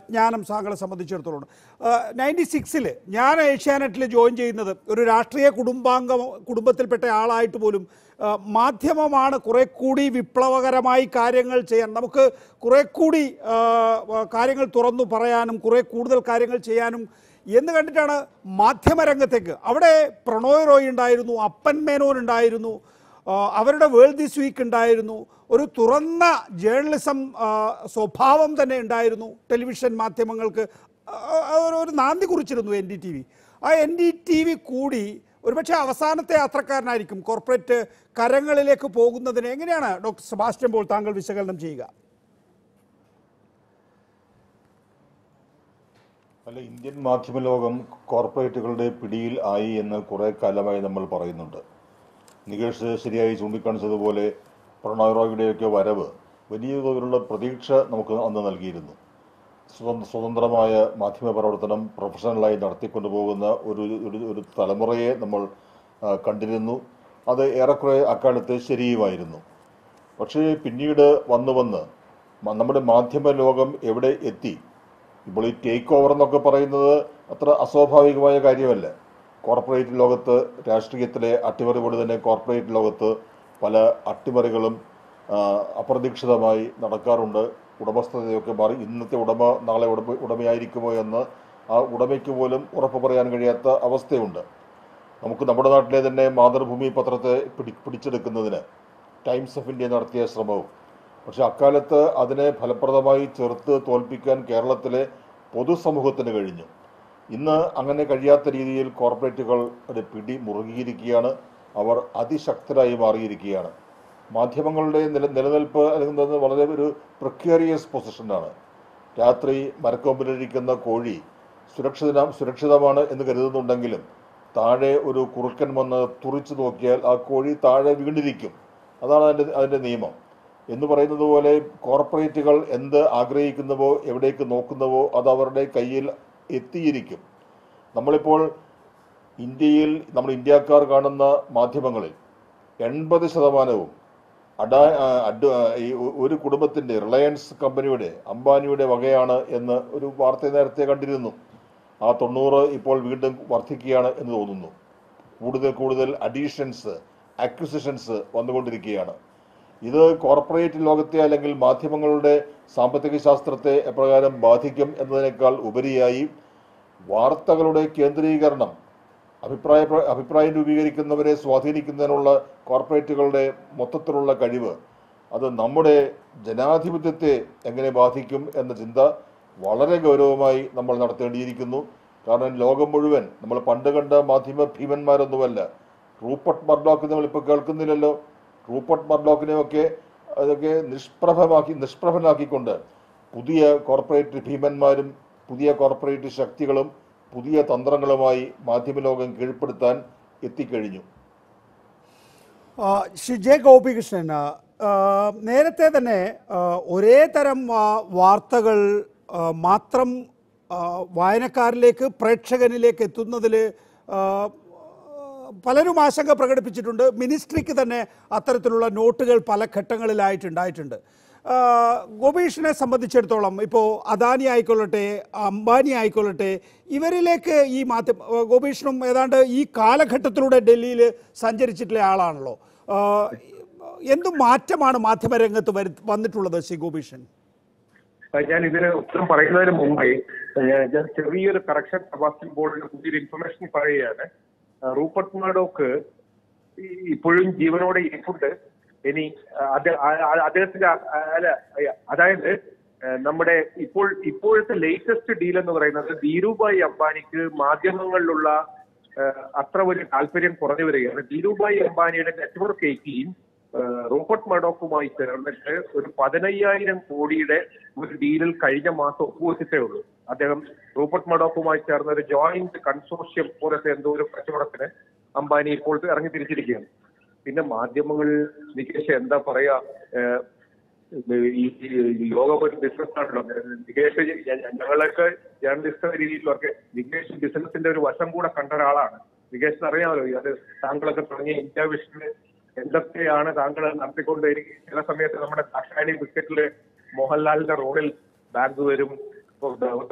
ജ്ഞാനം താങ്കളെ സംബന്ധിച്ചിടത്തോളം. നയന്റി സിക്സിൽ ഞാൻ ഏഷ്യാനെറ്റിൽ ജോയിൻ ചെയ്യുന്നത് ഒരു രാഷ്ട്രീയ കുടുംബാംഗം കുടുംബത്തിൽപ്പെട്ട ആളായിട്ട് പോലും മാധ്യമമാണ് കുറെ കൂടി വിപ്ലവകരമായി കാര്യങ്ങൾ ചെയ്യാൻ നമുക്ക് കുറെ കൂടി കാര്യങ്ങൾ തുറന്നു പറയാനും കുറെ കൂടുതൽ കാര്യങ്ങൾ ചെയ്യാനും എന്ന് കണ്ടിട്ടാണ് മാധ്യമരംഗത്തേക്ക്. അവിടെ പ്രണോയ് റോയ് ഉണ്ടായിരുന്നു അപ്പൻ മേനോൻ ഉണ്ടായിരുന്നു അവരുടെ വേൾഡ് ദിസ് വീക്ക് ഉണ്ടായിരുന്നു ഒരു തുറന്ന ജേർണലിസം സ്വഭാവം തന്നെ ഉണ്ടായിരുന്നു ടെലിവിഷൻ മാധ്യമങ്ങൾക്ക്. ഒരു നാന്തി കുറിച്ചിരുന്നു എൻ ഡി ടി വി ആ എൻ ഡി ടി വി കൂടി ഒരുപക്ഷെ അവസാനത്തെ യാത്രക്കാരനായിരിക്കും. കോർപ്പറേറ്റ് കരങ്ങളിലേക്ക് പോകുന്നതിന് എങ്ങനെയാണ് ഡോക്ടർ സെബാസ്റ്റ്യൻ പോൾ താങ്കൾ വിശകലനം ചെയ്യുക? അല്ല ഇന്ത്യൻ മാധ്യമ ലോകം കോർപ്പറേറ്റുകളുടെ പിടിയിൽ ആയി എന്ന് കുറെ കാലമായി നമ്മൾ പറയുന്നുണ്ട്. നികേഷ് ശരിയായി ചൂണ്ടിക്കാണിച്ചതുപോലെ പ്രണോയ് റോയിയുടെയൊക്കെ വരവ് വലിയ തോതിലുള്ള പ്രതീക്ഷ നമുക്ക് അന്ന് നൽകിയിരുന്നു. സ്വതന്ത്ര സ്വതന്ത്രമായ മാധ്യമ പ്രവർത്തനം പ്രൊഫഷണലായി നടത്തിക്കൊണ്ടുപോകുന്ന ഒരു ഒരു തലമുറയെ നമ്മൾ കണ്ടിരുന്നു. അത് ഏറെക്കുറെ അക്കാലത്ത് ശരിയുമായിരുന്നു. പക്ഷേ പിന്നീട് വന്നു വന്ന് നമ്മുടെ മാധ്യമ ലോകം എവിടെ എത്തി? ഇപ്പോൾ ഈ ടേക്ക് ഓവർ എന്നൊക്കെ പറയുന്നത് അത്ര അസ്വാഭാവികമായ കാര്യമല്ല. കോർപ്പറേറ്റ് ലോകത്ത് രാഷ്ട്രീയത്തിലെ അട്ടിമറി പോലെ തന്നെ കോർപ്പറേറ്റ് ലോകത്ത് പല അട്ടിമറികളും അപ്രതീക്ഷിതമായി നടക്കാറുണ്ട്. ഉടമസ്ഥതയൊക്കെ മാറി ഇന്നത്തെ ഉടമ നാളെ ഉടമ ഉടമയായിരിക്കുമോ എന്ന് ആ ഉടമയ്ക്ക് പോലും ഉറപ്പ് പറയാൻ കഴിയാത്ത അവസ്ഥയുണ്ട്. നമുക്ക് നമ്മുടെ നാട്ടിലെ തന്നെ മാതൃഭൂമി പത്രത്തെ പിടി പിടിച്ചെടുക്കുന്നതിന് ടൈംസ് ഓഫ് ഇന്ത്യ നടത്തിയ ശ്രമവും. പക്ഷെ അക്കാലത്ത് അതിനെ ഫലപ്രദമായി ചെറുത്ത് തോൽപ്പിക്കാൻ കേരളത്തിലെ പൊതുസമൂഹത്തിന് കഴിഞ്ഞു. ഇന്ന് അങ്ങനെ കഴിയാത്ത രീതിയിൽ കോർപ്പറേറ്റുകൾ പിടി മുറുകിയിരിക്കുകയാണ് അവർ അതിശക്തരായി മാറിയിരിക്കുകയാണ്. മാധ്യമങ്ങളുടെ നില നിലനിൽപ്പ് അല്ലെങ്കിൽ വളരെ ഒരു പ്രിക്യൂറിയസ് പൊസിഷനാണ് രാത്രി മരക്കൊമ്പിലിരിക്കുന്ന കോഴി സുരക്ഷിത സുരക്ഷിതമാണ് എന്ന് കരുതുന്നുണ്ടെങ്കിലും താഴെ ഒരു കുറുക്കൻ വന്ന് തുറിച്ചു നോക്കിയാൽ ആ കോഴി താഴെ വീണിരിക്കും. അതാണ് അതിന്റെ അതിന്റെ നിയമം. എന്ന് പറയുന്നത് പോലെ കോർപ്പറേറ്റുകൾ എന്ത് ആഗ്രഹിക്കുന്നുവോ എവിടേക്ക് നോക്കുന്നുവോ അത് അവരുടെ കയ്യിൽ എത്തിയിരിക്കും. നമ്മളിപ്പോൾ ഇന്ത്യയിൽ നമ്മൾ ഇന്ത്യക്കാർ കാണുന്ന മാധ്യമങ്ങളിൽ എൺപത് ശതമാനവും അഡാ ഒരു കുടുംബത്തിന്റെ റിലയൻസ് കമ്പനിയുടെ അംബാനിയുടെ വകയാണ് എന്ന് ഒരു വാർത്ത നേരത്തെ കണ്ടിരുന്നു. ആ തൊണ്ണൂറ് ഇപ്പോൾ വീണ്ടും വർദ്ധിക്കുകയാണ് എന്ന് തോന്നുന്നു. കൂടുതൽ കൂടുതൽ അഡീഷൻസ് അക്വിസിഷൻസ് വന്നുകൊണ്ടിരിക്കുകയാണ്. ഇത് കോർപ്പറേറ്റ് ലോകത്തെ അല്ലെങ്കിൽ മാധ്യമങ്ങളുടെ സാമ്പത്തിക ശാസ്ത്രത്തെ എപ്രകാരം ബാധിക്കും എന്നതിനേക്കാൾ ഉപരിയായി വാർത്തകളുടെ കേന്ദ്രീകരണം അഭിപ്രായ അഭിപ്രായം രൂപീകരിക്കുന്നവരെ സ്വാധീനിക്കുന്നതിനുള്ള കോർപ്പറേറ്റുകളുടെ മൊത്തത്തിലുള്ള കഴിവ് അത് നമ്മുടെ ജനാധിപത്യത്തെ എങ്ങനെ ബാധിക്കും എന്ന ചിന്ത വളരെ ഗൗരവമായി നമ്മൾ നടത്തേണ്ടിയിരിക്കുന്നു. കാരണം ലോകം മുഴുവൻ നമ്മൾ പണ്ട് കണ്ട മാധ്യമ ഭീമന്മാരൊന്നുമല്ല. റൂപ്പർട്ട് മർഡോക്ക് നമ്മൾ ഇപ്പോൾ കേൾക്കുന്നില്ലല്ലോ. റൂപ്പർട്ട് മർഡോക്കിനെയൊക്കെ അതൊക്കെ നിഷ്പ്രഭമാക്കി നിഷ്പ്രഭനാക്കിക്കൊണ്ട് പുതിയ കോർപ്പറേറ്റ് ഭീമന്മാരും പുതിയ കോർപ്പറേറ്റ് ശക്തികളും പുതിയ തന്ത്രങ്ങളുമായി മാധ്യമലോകം കീഴ്പ്പെടുത്താൻ എത്തിക്കഴിഞ്ഞു. ശ്രീ ജെ ഗോപികൃഷ്ണൻ നേരത്തെ തന്നെ ഒരേ തരം വാർത്തകൾ മാത്രം വായനക്കാരിലേക്ക് പ്രേക്ഷകനിലേക്ക് എത്തുന്നതിൽ പലരും ആശങ്ക പ്രകടിപ്പിച്ചിട്ടുണ്ട്. മിനിസ്ട്രിക്ക് തന്നെ അത്തരത്തിലുള്ള നോട്ടുകൾ പല ഘട്ടങ്ങളിലായിട്ടുണ്ടായിട്ടുണ്ട് ഗോപീഷിനെ സംബന്ധിച്ചിടത്തോളം ഇപ്പോൾ അദാനി ആയിക്കൊള്ളട്ടെ അംബാനി ആയിക്കൊള്ളട്ടെ ഇവരിലേക്ക് ഈ മാധ്യമ ഗോപീഷനും ഏതാണ്ട് ഈ കാലഘട്ടത്തിലൂടെ ഡൽഹിയിൽ സഞ്ചരിച്ചിട്ടുള്ള ആളാണല്ലോ. എന്ത് മാറ്റമാണ് മാധ്യമരംഗത്ത് വരു വന്നിട്ടുള്ളത് ശ്രീ ഗോപീഷൻ? ഞാൻ ഇതിന് ഉത്തരം പറയുന്നതിന് മുമ്പേ ഞാൻ ചെറിയൊരു കറക്ഷൻ സെബാസ്റ്റ്യൻ ബോർഡിന് പുതിയൊരു ഇൻഫർമേഷൻ പറയുകയാണ്. റൂപ്പർട്ട് മാഡോക്ക് ഇപ്പോഴും ജീവനോടെ ഇരിപ്പുണ്ട്. ഇനി അദ്ദേഹത്തിന്റെ അല്ല അതായത് നമ്മുടെ ഇപ്പോൾ ഇപ്പോഴത്തെ ലേറ്റസ്റ്റ് ഡീൽ എന്ന് പറയുന്നത് ധീരുഭായ് അംബാനിക്ക് മാധ്യമങ്ങളിലുള്ള അത്ര വലിയ താല്പര്യം കുറഞ്ഞു വരികയാണ്. ധീരുഭായ് അംബാനിയുടെ നെറ്റ്വർക്ക് എയ്റ്റീൻ റോബർട്ട് മഡോക്കുമായി ചേർന്നിട്ട് ഒരു പതിനയ്യായിരം കോടിയുടെ ഒരു ഡീലിൽ കഴിഞ്ഞ മാസം ഒപ്പുവെച്ചിട്ടേ ഉള്ളൂ. അദ്ദേഹം റോബർട്ട് മഡോക്കുമായി ചേർന്ന ഒരു ജോയിന്റ് കൺസോർഷ്യം പോലത്തെ എന്തോ ഒരു കച്ചവടത്തിന് അംബാനി ഇപ്പോൾ ഇറങ്ങി തിരിച്ചിരിക്കുകയാണ്. പിന്നെ മാധ്യമങ്ങളിൽ നികേഷ് എന്താ പറയാ ഈ ലോകം ഒരു ബിസിനസ് ആണല്ലോ. നികേഷ് ഞങ്ങളൊക്കെ ജേർണലിസ്റ്റ് രീതിയിലൊക്കെ നികേഷ് ബിസിനസിന്റെ ഒരു വശം കൂടെ കണ്ട ഒരാളാണ്. നികേഷിന് അറിയാമല്ലോ അത് താങ്കളൊക്കെ തുടങ്ങിയ ഇന്ത്യ വിഷനിൽ എന്തൊക്കെയാണ് താങ്കൾ നടത്തിക്കൊണ്ടിരിക്കുക ചില സമയത്ത് നമ്മുടെ ദാക്ഷായണി ക്രിക്കറ്റിൽ മോഹൻലാലിന്റെ റോഡിൽ ബാങ്ക് വരും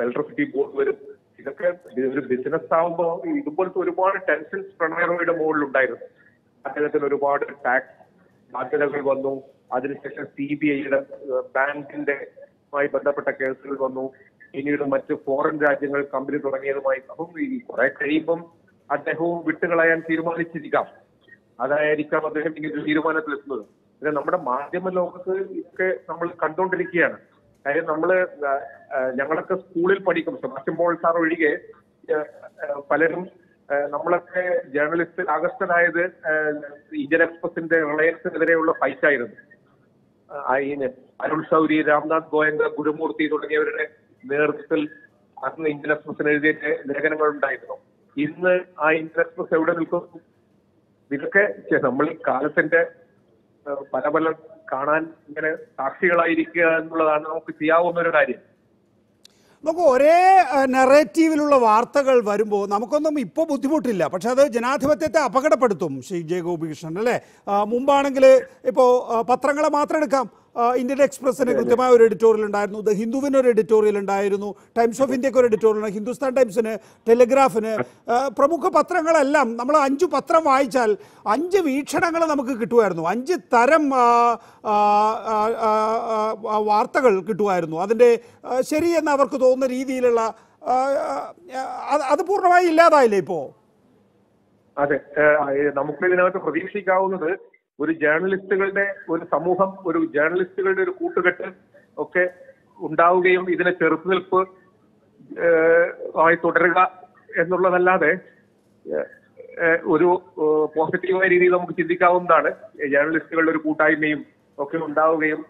ഇലക്ട്രിസിറ്റി ബോർഡ് വരും. ഇതൊക്കെ ഒരു ബിസിനസ് ആവുമ്പോൾ ഇതുപോലത്തെ ഒരുപാട് ടെൻഷൻസ് പ്രണയറോയുടെ മുകളിൽ ഉണ്ടായിരുന്നു അദ്ദേഹത്തിന് ഒരുപാട് ടാക്സ് ബാധ്യതകൾ വന്നു. അതിനുശേഷം സി ബി ഐയുടെ ബാങ്കിന്റെ മായി ബന്ധപ്പെട്ട കേസുകൾ വന്നു. പിന്നീട് മറ്റ് ഫോറിൻ രാജ്യങ്ങൾ കമ്പനി തുടങ്ങിയതുമായി അപ്പം ഈ കുറെ കഴിയുമ്പം അദ്ദേഹവും വിട്ടുകളയാൻ തീരുമാനിച്ചിരിക്കാം. അതായിരിക്കാം അദ്ദേഹം ഇങ്ങനെ തീരുമാനത്തിലെത്തുന്നത്. പിന്നെ നമ്മുടെ മാധ്യമ ലോകത്ത് ഒക്കെ നമ്മൾ കണ്ടുകൊണ്ടിരിക്കുകയാണ് കാര്യം നമ്മൾ ഞങ്ങളൊക്കെ സ്കൂളിൽ പഠിക്കും. സെബാസ്റ്റ്യൻ പോൾ സാർ ഒഴികെ പലരും നമ്മളൊക്കെ ജേർണലിസ്റ്റ് ആകർഷ്ടനായത് ഇന്ത്യൻ എക്സ്പ്രസിന്റെ റിലയൻസിനെതിരെയുള്ള ഫൈറ്റ് ആയിരുന്നു അതിന് അരുൺ സൗരി രാംനാഥ് ഗോയങ്ക ഗുരുമൂർത്തി തുടങ്ങിയവരുടെ നേതൃത്വത്തിൽ അന്ന് ഇന്ത്യൻ എക്സ്പ്രസിന് എഴുതിയിട്ട് ലേഖനങ്ങൾ ഉണ്ടായിരുന്നു. ഇന്ന് ആ ഇന്ത്യൻ എക്സ്പ്രസ് എവിടെ നിൽക്കുന്നു ഇതൊക്കെ നമ്മൾ ഈ കാലത്തിന്റെ പല പല കാണാൻ ഇങ്ങനെ സാക്ഷികളായിരിക്കുക എന്നുള്ളതാണ് നമുക്ക് ചെയ്യാവുന്ന ഒരു കാര്യം. നമുക്ക് ഒരേ നെറേറ്റീവിലുള്ള വാർത്തകൾ വരുമ്പോൾ നമുക്കൊന്നും ഇപ്പോൾ ബുദ്ധിമുട്ടില്ല. പക്ഷേ അത് ജനാധിപത്യത്തെ അപകടപ്പെടുത്തും. ശ്രീ ജെ ഗോപികൃഷ്ണൻ അല്ലേ? മുമ്പാണെങ്കിൽ ഇപ്പോൾ പത്രങ്ങളെ മാത്രം എടുക്കാം. ഇന്ത്യൻ എക്സ്പ്രസിന് കൃത്യമായ ഒരു എഡിറ്റോറിയൽ ഉണ്ടായിരുന്നു. ദ ഹിന്ദുവിന് ഒരു എഡിറ്റോറിയൽ ഉണ്ടായിരുന്നു. ടൈംസ് ഓഫ് ഇന്ത്യയ്ക്ക് ഒരു എഡിറ്റോറിയൽ ഹിന്ദുസ്ഥാൻ ടൈംസിന് ടെലിഗ്രാഫിന് പ്രമുഖ പത്രങ്ങളെല്ലാം നമ്മൾ അഞ്ച് പത്രം വായിച്ചാൽ അഞ്ച് വീക്ഷണങ്ങൾ നമുക്ക് കിട്ടുമായിരുന്നു. അഞ്ച് തരം വാർത്തകൾ കിട്ടുമായിരുന്നു. അതിന്റെ ശരിയെന്ന് അവർക്ക് തോന്നുന്ന രീതിയിലുള്ള അത് പൂർണമായി ഇല്ലാതായില്ലേ ഇപ്പോൾ അതെ നമുക്ക് ഇതിനകത്ത് പ്രതീക്ഷിക്കാവുന്നത് ഒരു ജേർണലിസ്റ്റുകളുടെ ഒരു സമൂഹം ഒരു ജേർണലിസ്റ്റുകളുടെ ഒരു കൂട്ടുകെട്ട് ഒക്കെ ഉണ്ടാവുകയും ഇതിനെ ചെറുത്തുനിൽപ്പ് നിൽപ്പ് ആയി തുടരുക എന്നുള്ളതല്ലാതെ ഒരു പോസിറ്റീവായ രീതിയിൽ നമുക്ക് ചിന്തിക്കാവുന്നതാണ്. ജേർണലിസ്റ്റുകളുടെ ഒരു കൂട്ടായ്മയും ഒക്കെ ഉണ്ടാവുകയും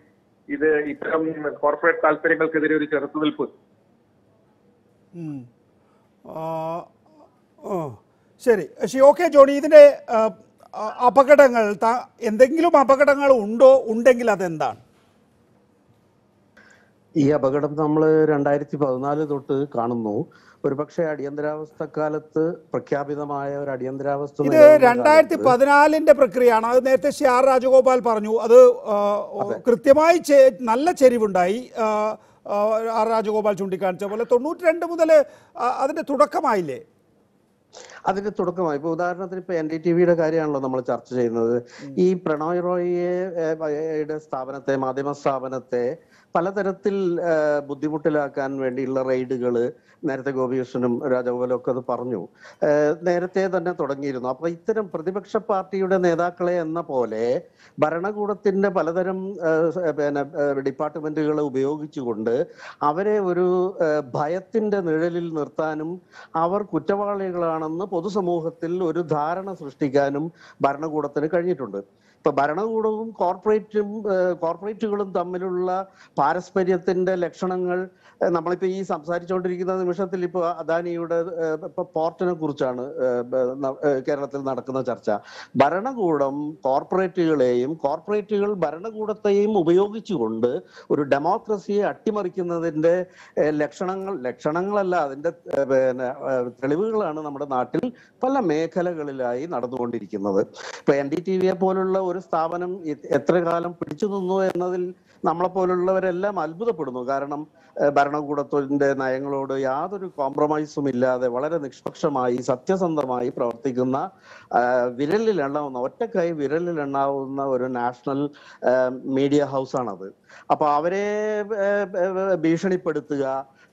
ഇത് ഇത്തരം കോർപ്പറേറ്റ് താല്പര്യങ്ങൾക്കെതിരെ ഒരു ചെറുത്തുനിൽപ്പ്. ശരി. ഓക്കെ ജോണി. ആ, അപകടങ്ങൾ എന്തെങ്കിലും അപകടങ്ങൾ ഉണ്ടോ ഉണ്ടെങ്കിൽ അതെന്താണ്? ഈ അപകടം നമ്മൾ രണ്ടായിരത്തി പതിനാല് തൊട്ട് കാണുന്നു. ഒരുപക്ഷെ അടിയന്തരാവസ്ഥ കാലത്ത് പ്രഖ്യാപിതമായ ഒരു അടിയന്തരാവസ്ഥ ഇത് രണ്ടായിരത്തി പതിനാലിന്റെ പ്രക്രിയയാണ്. അത് നേരത്തെ ശ്രീ ആർ രാജഗോപാൽ പറഞ്ഞു. അത് കൃത്യമായി നല്ല ചെരിവുണ്ടായി. ആർ രാജഗോപാൽ ചൂണ്ടിക്കാണിച്ച പോലെ തൊണ്ണൂറ്റി രണ്ട് മുതൽ അതിന്റെ തുടക്കമായില്ലേ? അതിന്റെ തുടക്കമായി. ഇപ്പൊ ഉദാഹരണത്തിന് ഇപ്പൊ എൻ ഡി ടി വിയുടെ കാര്യമാണല്ലോ നമ്മൾ ചർച്ച ചെയ്യുന്നത്. ഈ പ്രണോയ് റോയിയെ സ്ഥാപനത്തെ മാധ്യമ സ്ഥാപനത്തെ പലതരത്തിൽ ബുദ്ധിമുട്ടിലാക്കാൻ വേണ്ടിയുള്ള റെയ്ഡുകൾ നേരത്തെ ഗോപികൃഷ്ണനും രാജഗോപാലും ഒക്കെ അത് പറഞ്ഞു. നേരത്തെ തന്നെ തുടങ്ങിയിരുന്നു. അപ്പൊ ഇത്തരം പ്രതിപക്ഷ പാർട്ടിയുടെ നേതാക്കളെ എന്ന പോലെ ഭരണകൂടത്തിന്റെ പലതരം പിന്നെ ഡിപ്പാർട്ട്മെന്റുകളെ ഉപയോഗിച്ചുകൊണ്ട് അവരെ ഒരു ഭയത്തിന്റെ നിഴലിൽ നിർത്താനും അവർ കുറ്റവാളികളാണെന്ന് പൊതുസമൂഹത്തിൽ ഒരു ധാരണ സൃഷ്ടിക്കാനും ഭരണകൂടത്തിന് കഴിഞ്ഞിട്ടുണ്ട്. ഇപ്പൊ ഭരണകൂടവും കോർപ്പറേറ്റും കോർപ്പറേറ്റുകളും തമ്മിലുള്ള പാരസ്പര്യത്തിന്റെ ലക്ഷണങ്ങൾ നമ്മളിപ്പോ ഈ സംസാരിച്ചുകൊണ്ടിരിക്കുന്ന നിമിഷത്തിൽ ഇപ്പൊ അദാനിയുടെ പോർട്ടിനെ കുറിച്ചാണ് കേരളത്തിൽ നടക്കുന്ന ചർച്ച. ഭരണകൂടം കോർപ്പറേറ്റുകളെയും കോർപ്പറേറ്റുകൾ ഭരണകൂടത്തെയും ഉപയോഗിച്ചുകൊണ്ട് ഒരു ഡെമോക്രസിയെ അട്ടിമറിക്കുന്നതിന്റെ ലക്ഷണങ്ങൾ ലക്ഷണങ്ങളല്ല അതിന്റെ പിന്നെ തെളിവുകളാണ് നമ്മുടെ നാട്ടിൽ പല മേഖലകളിലായി നടന്നുകൊണ്ടിരിക്കുന്നത്. ഇപ്പൊ എൻ ഡി ടി വിയെ പോലുള്ള ഒരു സ്ഥാപനം എത്ര കാലം പിടിച്ചു നിന്നു എന്നതിൽ നമ്മളെ പോലുള്ളവരെല്ലാം അത്ഭുതപ്പെടുന്നു. കാരണം ഭരണകൂടത്തിന്റെ നയങ്ങളോട് യാതൊരു കോംപ്രമൈസും ഇല്ലാതെ വളരെ നിഷ്പക്ഷമായി സത്യസന്ധമായി പ്രവർത്തിക്കുന്ന വിരലിൽ എണ്ണാവുന്ന ഒറ്റക്കായി വിരലിൽ എണ്ണാവുന്ന ഒരു നാഷണൽ മീഡിയ ഹൗസ് ആണത്. അപ്പൊ അവരെ ഭീഷണിപ്പെടുത്തുക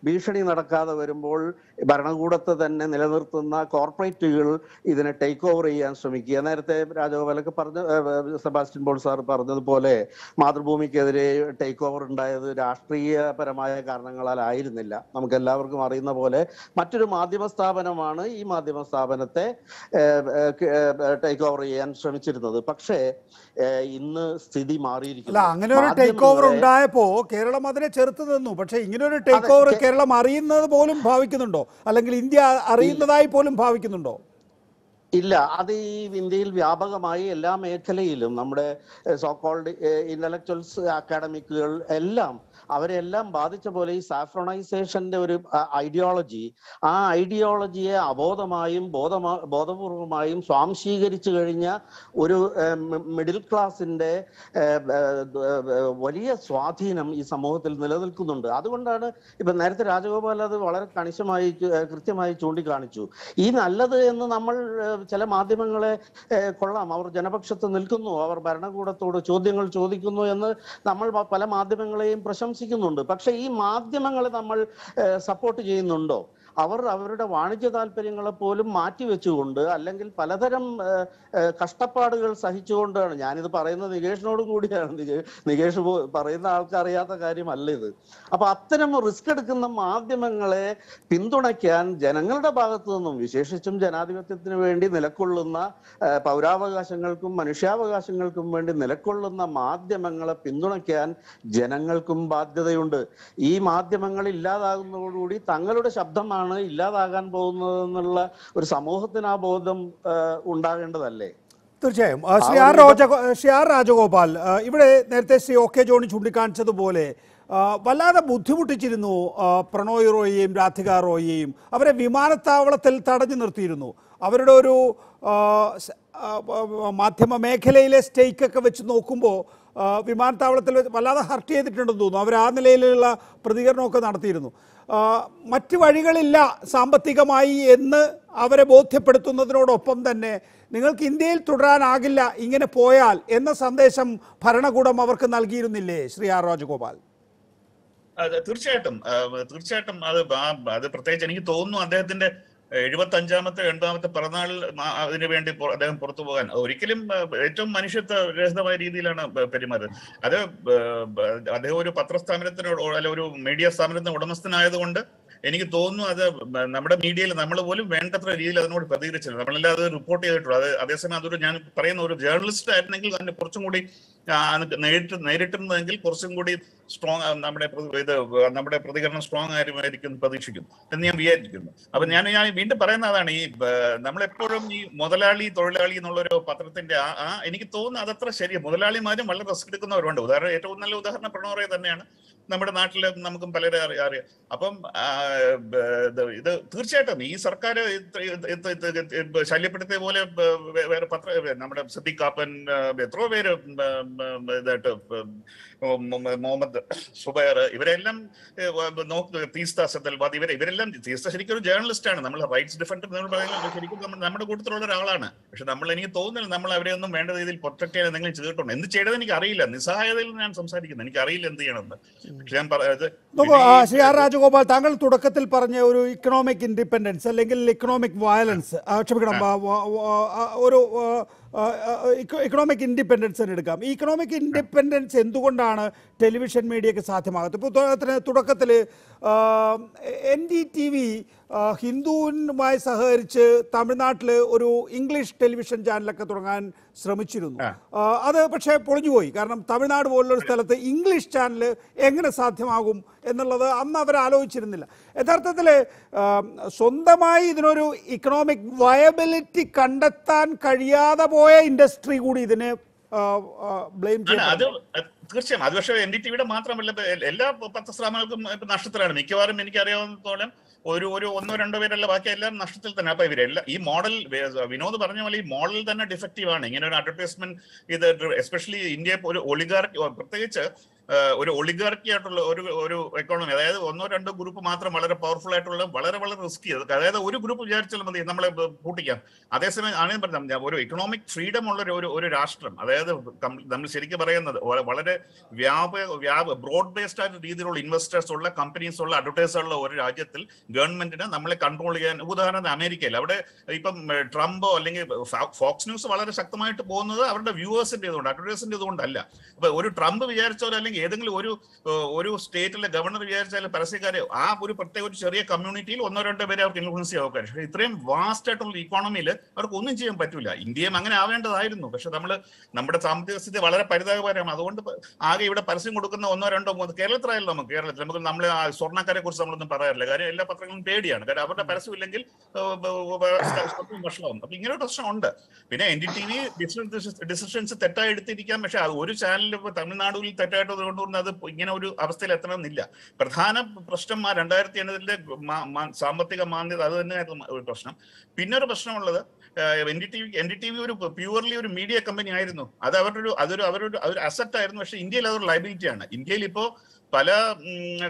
ഭീഷണി നടക്കാതെ വരുമ്പോൾ ഭരണകൂടത്തെ തന്നെ നിലനിർത്തുന്ന കോർപ്പറേറ്റുകൾ ഇതിനെ ടേക്ക് ഓവർ ചെയ്യാൻ ശ്രമിക്കുക. നേരത്തെ രാജഗോപാലൊക്കെ പറഞ്ഞ സെബാസ്റ്റിൻ സെബാസ്റ്റ്യൻ ബോൾ സാർ പറഞ്ഞതുപോലെ മാതൃഭൂമിക്കെതിരെ ടേക്ക് ഓവർ ഉണ്ടായത് രാഷ്ട്രീയപരമായ കാരണങ്ങളാൽ ആയിരുന്നില്ല. നമുക്ക് എല്ലാവർക്കും അറിയുന്ന പോലെ മറ്റൊരു മാധ്യമ സ്ഥാപനമാണ് ഈ മാധ്യമ സ്ഥാപനത്തെ ടേക്ക് ഓവർ ചെയ്യാൻ ശ്രമിച്ചിരുന്നത്. പക്ഷേ ഇന്ന് സ്ഥിതി മാറിയിരിക്കുന്നു. അങ്ങനെ ഒരു ടേക്ക് ഓവർ ഉണ്ടായപ്പോ കേരളം അതിനെ ചെറുത്ത് നിന്നു. പക്ഷെ ഇങ്ങനെ ഒരു ടേക്ക് ഓവർ കേരളം അറിയുന്നത് പോലും ഭാവിക്കുന്നുണ്ടോ? അല്ലെങ്കിൽ ഇന്ത്യ അറിയുന്നതായി പോലും ഭാവിക്കുന്നുണ്ടോ? ഇല്ല അത് ഈ ഇന്ത്യയിൽ വ്യാപകമായി എല്ലാ മേഖലയിലും നമ്മുടെ സോ കോൾഡ് ഇന്റലക്ച്വൽസ് അക്കാഡമിക്കുകൾ എല്ലാം അവരെല്ലാം ബാധിച്ച പോലെ ഈ സാഫ്രണൈസേഷന്റെ ഒരു ഐഡിയോളജി ആ ഐഡിയോളജിയെ അബോധമായും ബോധമാ ബോധപൂർവമായും സ്വാംശീകരിച്ചു കഴിഞ്ഞ ഒരു മിഡിൽ ക്ലാസിന്റെ വലിയ സ്വാധീനം ഈ സമൂഹത്തിൽ നിലനിൽക്കുന്നുണ്ട്. അതുകൊണ്ടാണ് ഇപ്പൊ നേരത്തെ രാജഗോപാൽ അത് വളരെ കണിശമായി കൃത്യമായി ചൂണ്ടിക്കാണിച്ചു. ഈ നല്ലത് എന്ന് നമ്മൾ ചില മാധ്യമങ്ങളെ കൊള്ളാം. അവർ ജനപക്ഷത്ത് നിൽക്കുന്നു. അവർ ഭരണകൂടത്തോട് ചോദ്യങ്ങൾ ചോദിക്കുന്നു എന്ന് നമ്മൾ പല മാധ്യമങ്ങളെയും പ്രശംസിക്കുന്നുണ്ട് പക്ഷെ ഈ മാധ്യമങ്ങളെ നമ്മൾ സപ്പോർട്ട് ചെയ്യുന്നുണ്ടോ? അവർ അവരുടെ വാണിജ്യ താല്പര്യങ്ങളെ പോലും മാറ്റിവെച്ചുകൊണ്ട് അല്ലെങ്കിൽ പലതരം കഷ്ടപ്പാടുകൾ സഹിച്ചുകൊണ്ടാണ് ഞാനിത് പറയുന്നത് നികേഷിനോട് കൂടിയാണ്. നികേ- നികേഷ് പറയുന്ന ആൾക്കറിയാത്ത കാര്യമല്ല ഇത്. അപ്പൊ അത്തരം റിസ്ക് എടുക്കുന്ന മാധ്യമങ്ങളെ പിന്തുണയ്ക്കാൻ ജനങ്ങളുടെ ഭാഗത്തു നിന്നും വിശേഷിച്ചും ജനാധിപത്യത്തിന് വേണ്ടി നിലകൊള്ളുന്ന പൗരാവകാശങ്ങൾക്കും മനുഷ്യാവകാശങ്ങൾക്കും വേണ്ടി നിലകൊള്ളുന്ന മാധ്യമങ്ങളെ പിന്തുണയ്ക്കാൻ ജനങ്ങൾക്കും ബാധ്യതയുണ്ട്. ഈ മാധ്യമങ്ങൾ ഇല്ലാതാകുന്നതോടുകൂടി തങ്ങളുടെ ശബ്ദമാണ് ഇല്ലാതാകാൻ പോകുന്നത് എന്നുള്ള ഒരു സമൂഹത്തിന് ആ ബോധം ഉണ്ടാകേണ്ടതല്ലേ? തീർച്ചയായും. ശ്രീ ആർ രാജഗോ രാജ ശ്രീ ആർ രാജഗോപാൽ ഇവിടെ നേരത്തെ ശ്രീ ഒ കെ ജോണി ചൂണ്ടിക്കാണിച്ചതുപോലെ വല്ലാതെ ബുദ്ധിമുട്ടിച്ചിരുന്നു പ്രണോയ് റോയിയെയും രാധിക റോയിയെയും. അവരെ വിമാനത്താവളത്തിൽ തടഞ്ഞു നിർത്തിയിരുന്നു. അവരുടെ ഒരു മാധ്യമ മേഖലയിലെ സ്റ്റേക്കൊക്കെ വെച്ച് നോക്കുമ്പോൾ വിമാനത്താവളത്തിൽ വല്ലാതെ ഹർട്ട് ചെയ്തിട്ടുണ്ടെന്ന് തോന്നുന്നു. അവർ ആ നിലയിലുള്ള പ്രതികരണമൊക്കെ നടത്തിയിരുന്നു. മറ്റ് വഴികളില്ല സാമ്പത്തികമായി എന്ന് അവരെ ബോധ്യപ്പെടുത്തുന്നതിനോടൊപ്പം തന്നെ നിങ്ങൾക്ക് ഇന്ത്യയിൽ തുടരാനാകില്ല ഇങ്ങനെ പോയാൽ എന്ന സന്ദേശം ഭരണകൂടം അവർക്ക് നൽകിയിരുന്നില്ലേ ശ്രീ ആർ രാജഗോപാൽ? തീർച്ചയായിട്ടും തീർച്ചയായിട്ടും അത് അത് പ്രത്യേകിച്ച് എനിക്ക് തോന്നുന്നു അദ്ദേഹത്തിന്റെ എഴുപത്തി അഞ്ചാമത്തെ എൺപതാമത്തെ പിറന്നാൾ അതിനു വേണ്ടി അദ്ദേഹം പുറത്തു പോകാൻ. ഒരിക്കലും ഏറ്റവും മനുഷ്യത്വ രഹിതമായ രീതിയിലാണ് പെരുമാറുന്നത് അത് അദ്ദേഹം ഒരു പത്രസ്ഥാപനത്തിന് അല്ലെ ഒരു മീഡിയ സ്ഥാപനത്തിന് ഉടമസ്ഥനായതുകൊണ്ട് എനിക്ക് തോന്നുന്നു അത് നമ്മുടെ മീഡിയയിൽ നമ്മൾ പോലും വേണ്ടത്ര രീതിയിൽ അതിനോട് പ്രതികരിച്ചില്ല. നമ്മളെല്ലാം അത് റിപ്പോർട്ട് ചെയ്തിട്ടുള്ളൂ അത് അതേസമയം അതൊരു ഞാൻ പറയുന്ന ഒരു ജേർണലിസ്റ്റ് ആയിരുന്നെങ്കിൽ തന്നെ കുറച്ചും കൂടി നേരിട്ട് നേരിട്ടിരുന്നതെങ്കിൽ കുറച്ചും കൂടി സ്ട്രോങ് നമ്മുടെ ഇത് നമ്മുടെ പ്രതികരണം സ്ട്രോങ് ആയിരിക്കും പ്രതീക്ഷിക്കുന്നു എന്ന് ഞാൻ വിചാരിക്കുന്നു. അപ്പൊ ഞാൻ ഞാൻ വീണ്ടും പറയുന്ന അതാണ് ഈ നമ്മളെപ്പോഴും ഈ മുതലാളി തൊഴിലാളി എന്നുള്ളൊരു പത്രത്തിന്റെ ആ ആ എനിക്ക് തോന്നുന്നു അതത്ര ശരി മുതലാളിമാരും വളരെ റിസ്ക് എടുക്കുന്നവരുണ്ട് ഉദാഹരണം ഏറ്റവും നല്ല ഉദാഹരണം പ്രണോറയെ തന്നെയാണ് നമ്മുടെ നാട്ടിൽ നമുക്കും പലരെ അറിയാം. അപ്പം ഇത് തീർച്ചയായിട്ടും ഈ സർക്കാർ ശല്യപ്പെടുത്തിയ പോലെ വേറെ പത്ര നമ്മുടെ സിദ്ദിഖ് കാപ്പൻ എത്രയോ പേര് ഇതായിട്ട് മുഹമ്മദ് സുബൈർ ഇവരെല്ലാം നോക്ക് തീസ്ത സത്തൽവാദ് ഇവരെ ഇവരെല്ലാം തീസ്ത ശരിക്കും ഒരു ജേർണലിസ്റ്റ് ആണ്. നമ്മൾ റൈറ്റ്സ് ഡിഫൻഡർ എന്ന് പറയുന്നത് ശരിക്കും നമ്മൾ നമ്മുടെ കൂട്ടത്തിലുള്ള ഒരാളാണ്. പക്ഷെ നമ്മൾ എനിക്ക് തോന്നുന്നില്ല നമ്മൾ അവരെ ഒന്നും വേണ്ട രീതിയിൽ പ്രൊട്ടക്ട് ചെയ്യാൻ എന്തെങ്കിലും ചെയ്തിട്ടുണ്ട്? എന്ത് ചെയ്തത് എനിക്ക് അറിയില്ല. നിസ്സഹായതയിൽ ഞാൻ സംസാരിക്കുന്നത് എനിക്ക് അറിയില്ല എന്ത് ചെയ്യണമെന്ന്. പക്ഷെ ഞാൻ പറയുന്നത് ശ്രീ ആർ രാജഗോപാൽ താങ്കൾ തുടക്കത്തിൽ പറഞ്ഞ ഒരു ഇക്കണോമിക് ഇൻഡിപെൻഡൻസ് അല്ലെങ്കിൽ ഇക്കണോമിക് വയലൻസ് ക്ഷമിക്കണം ഒരു ഇക്കണോമിക് ഇൻഡിപെൻഡൻസ് തന്നെ എടുക്കാം. ഈ ഇക്കണോമിക് ഇൻഡിപെൻഡൻസ് എന്തുകൊണ്ടാണ് ടെലിവിഷൻ മീഡിയയ്ക്ക് സാധ്യമാകുന്നത് ഇപ്പോൾ തുടക്കത്തിൽ എൻ ഡി ടി വി ഹിന്ദുവുമായി സഹകരിച്ച് തമിഴ്നാട്ടിൽ ഒരു ഇംഗ്ലീഷ് ടെലിവിഷൻ ചാനലൊക്കെ തുടങ്ങാൻ ശ്രമിച്ചിരുന്നു. അത് പക്ഷേ പൊളിഞ്ഞുപോയി. കാരണം തമിഴ്നാട് പോലുള്ളൊരു സ്ഥലത്ത് ഇംഗ്ലീഷ് ചാനൽ എങ്ങനെ സാധ്യമാകും എന്നുള്ളത് അന്ന് അവർ ആലോചിച്ചിരുന്നില്ല യഥാർത്ഥത്തിൽ സ്വന്തമായി ഇതിനൊരു ഇക്കണോമിക് വയബിലിറ്റി കണ്ടെത്താൻ കഴിയാതെ പോയ ഇൻഡസ്ട്രി കൂടി ഇതിന് ബ്ലെയിം ചെയ്യുന്നത് ചെയ്യണം തീർച്ചയായും. അത് പക്ഷേ എൻ ഡി ടിവിയുടെ മാത്രമല്ല എല്ലാ പത്രസ്ഥാപനങ്ങൾക്കും നഷ്ടത്തിലാണ് മിക്കവാറും എനിക്ക് അറിയാവുന്നിടത്തോളം ഒരു ഒരു ഒന്നോ രണ്ടോ പേരല്ല ബാക്കി എല്ലാം നഷ്ടത്തിൽ തന്നെ. അപ്പൊ ഇവരെല്ലാം ഈ മോഡൽ വിനോദ് പറഞ്ഞ പോലെ ഈ മോഡൽ തന്നെ ഡിഫക്റ്റീവ് ആണ് ഇങ്ങനെ ഒരു അഡ്വർടൈസ്മെന്റ് ഇത് എസ്പെഷ്യലി ഇന്ത്യ ഒരു ഒളിഗാർക്ക് പ്രത്യേകിച്ച് ഒരു ഒളിഗാർക്കി ആയിട്ടുള്ള ഒരു ഒരു എക്കോണമി അതായത് ഒന്നോ രണ്ടോ ഗ്രൂപ്പ് മാത്രം വളരെ പവർഫുൾ ആയിട്ടുള്ള വളരെ വളരെ റിസ്കി അതായത് ഒരു ഗ്രൂപ്പ് വിചാരിച്ചാൽ മതി നമ്മളെ കൂട്ടിക്കാം അതേസമയം ആണ് പറഞ്ഞാൽ ഒരു ഇക്കണോമിക് ഫ്രീഡം ഉള്ള ഒരു- ഒരു രാഷ്ട്രം അതായത് നമ്മൾ ശരിക്കും പറയുന്നത് വളരെ വ്യാപ വ്യാപ ബ്രോഡ് ബേസ്ഡ് ആയിട്ട് രീതിയിലുള്ള ഇൻവെസ്റ്റേഴ്സ് ഉള്ള കമ്പനീസ് ഉള്ള അഡ്വർടൈസർ ഉള്ള ഒരു രാജ്യത്തിൽ ഗവൺമെന്റിന് നമ്മളെ കൺട്രോൾ ചെയ്യാൻ ഉദാഹരണം അമേരിക്കയിൽ. അവിടെ ഇപ്പം ട്രംപോ അല്ലെങ്കിൽ ഫോക്സ് ന്യൂസ് വളരെ ശക്തമായിട്ട് പോകുന്നത് അവരുടെ വ്യൂവേഴ്സിന്റെ ഇതുകൊണ്ട് അഡ്വർടൈസിന്റെ ഇതുകൊണ്ടല്ല അപ്പൊ ഒരു ട്രംപ് വിചാരിച്ചോ അല്ലെങ്കിൽ ഏതെങ്കിലും ഒരു ഒരു സ്റ്റേറ്റിലെ ഗവർണർ വിചാരിച്ചാൽ പരസ്യക്കാരെ ആ ഒരു പ്രത്യേക ഒരു ചെറിയ കമ്മ്യൂണിറ്റിയിൽ ഒന്നോ രണ്ടോ പേരെ അവർക്ക് ഇൻഫ്ലുവൻസ് ചെയ്യാൻ നോക്കാൻ പക്ഷേ ഇത്രയും വാസ്റ്റ് ആയിട്ടുള്ള ഇക്കോണമിയിൽ അവർക്ക് ഒന്നും ചെയ്യാൻ പറ്റില്ല ഇന്ത്യയും അങ്ങനെ ആവേണ്ടതായിരുന്നു. പക്ഷെ നമ്മൾ നമ്മുടെ സാമ്പത്തിക സ്ഥിതി വളരെ പരിതാപകരമാണ്. അതുകൊണ്ട് ആകെ ഇവിടെ പരസ്യം കൊടുക്കുന്ന ഒന്നോ രണ്ടോ മൂന്ന് കേരളത്തിലായാലും നമുക്ക് കേരളത്തിൽ നമുക്ക് നമ്മൾ സ്വർണക്കാരെ കുറിച്ച് നമ്മളൊന്നും പറയാറില്ല. കാര്യം എല്ലാ പത്രങ്ങളും പേടിയാണ്. കാരണം അവരുടെ പരസ്യം ഇല്ലെങ്കിൽ ഭക്ഷണമാകും അപ്പൊ ഇങ്ങനെ ഒരു പ്രശ്നമുണ്ട്. പിന്നെ N D T V decisions തെറ്റായി എടുത്തിരിക്കാം. പക്ഷെ അത് ഒരു ചാനലിൽ ഇപ്പൊ തമിഴ്നാടുകളിൽ തെറ്റായിട്ട് കൊണ്ടുവരുന്നത് അത് ഇങ്ങനെ ഒരു അവസ്ഥയിൽ എത്തണമെന്നില്ല. പ്രധാന പ്രശ്നം രണ്ടായിരത്തി എണ്ണതിലെ സാമ്പത്തിക മാന്യത അത് തന്നെയായിരുന്നു ഒരു പ്രശ്നം. പിന്നെ ഒരു പ്രശ്നമുള്ളത് N D T V N D T V ഒരു പ്യൂർലി ഒരു മീഡിയ കമ്പനി ആയിരുന്നു. അത് അവരുടെ ഒരു അതൊരു അവരൊരു ഒരു അസറ്റ് ആയിരുന്നു. പക്ഷെ ഇന്ത്യയിൽ അതൊരു ലൈബിലിറ്റി ആണ്. ഇന്ത്യയിൽ ഇപ്പോ പല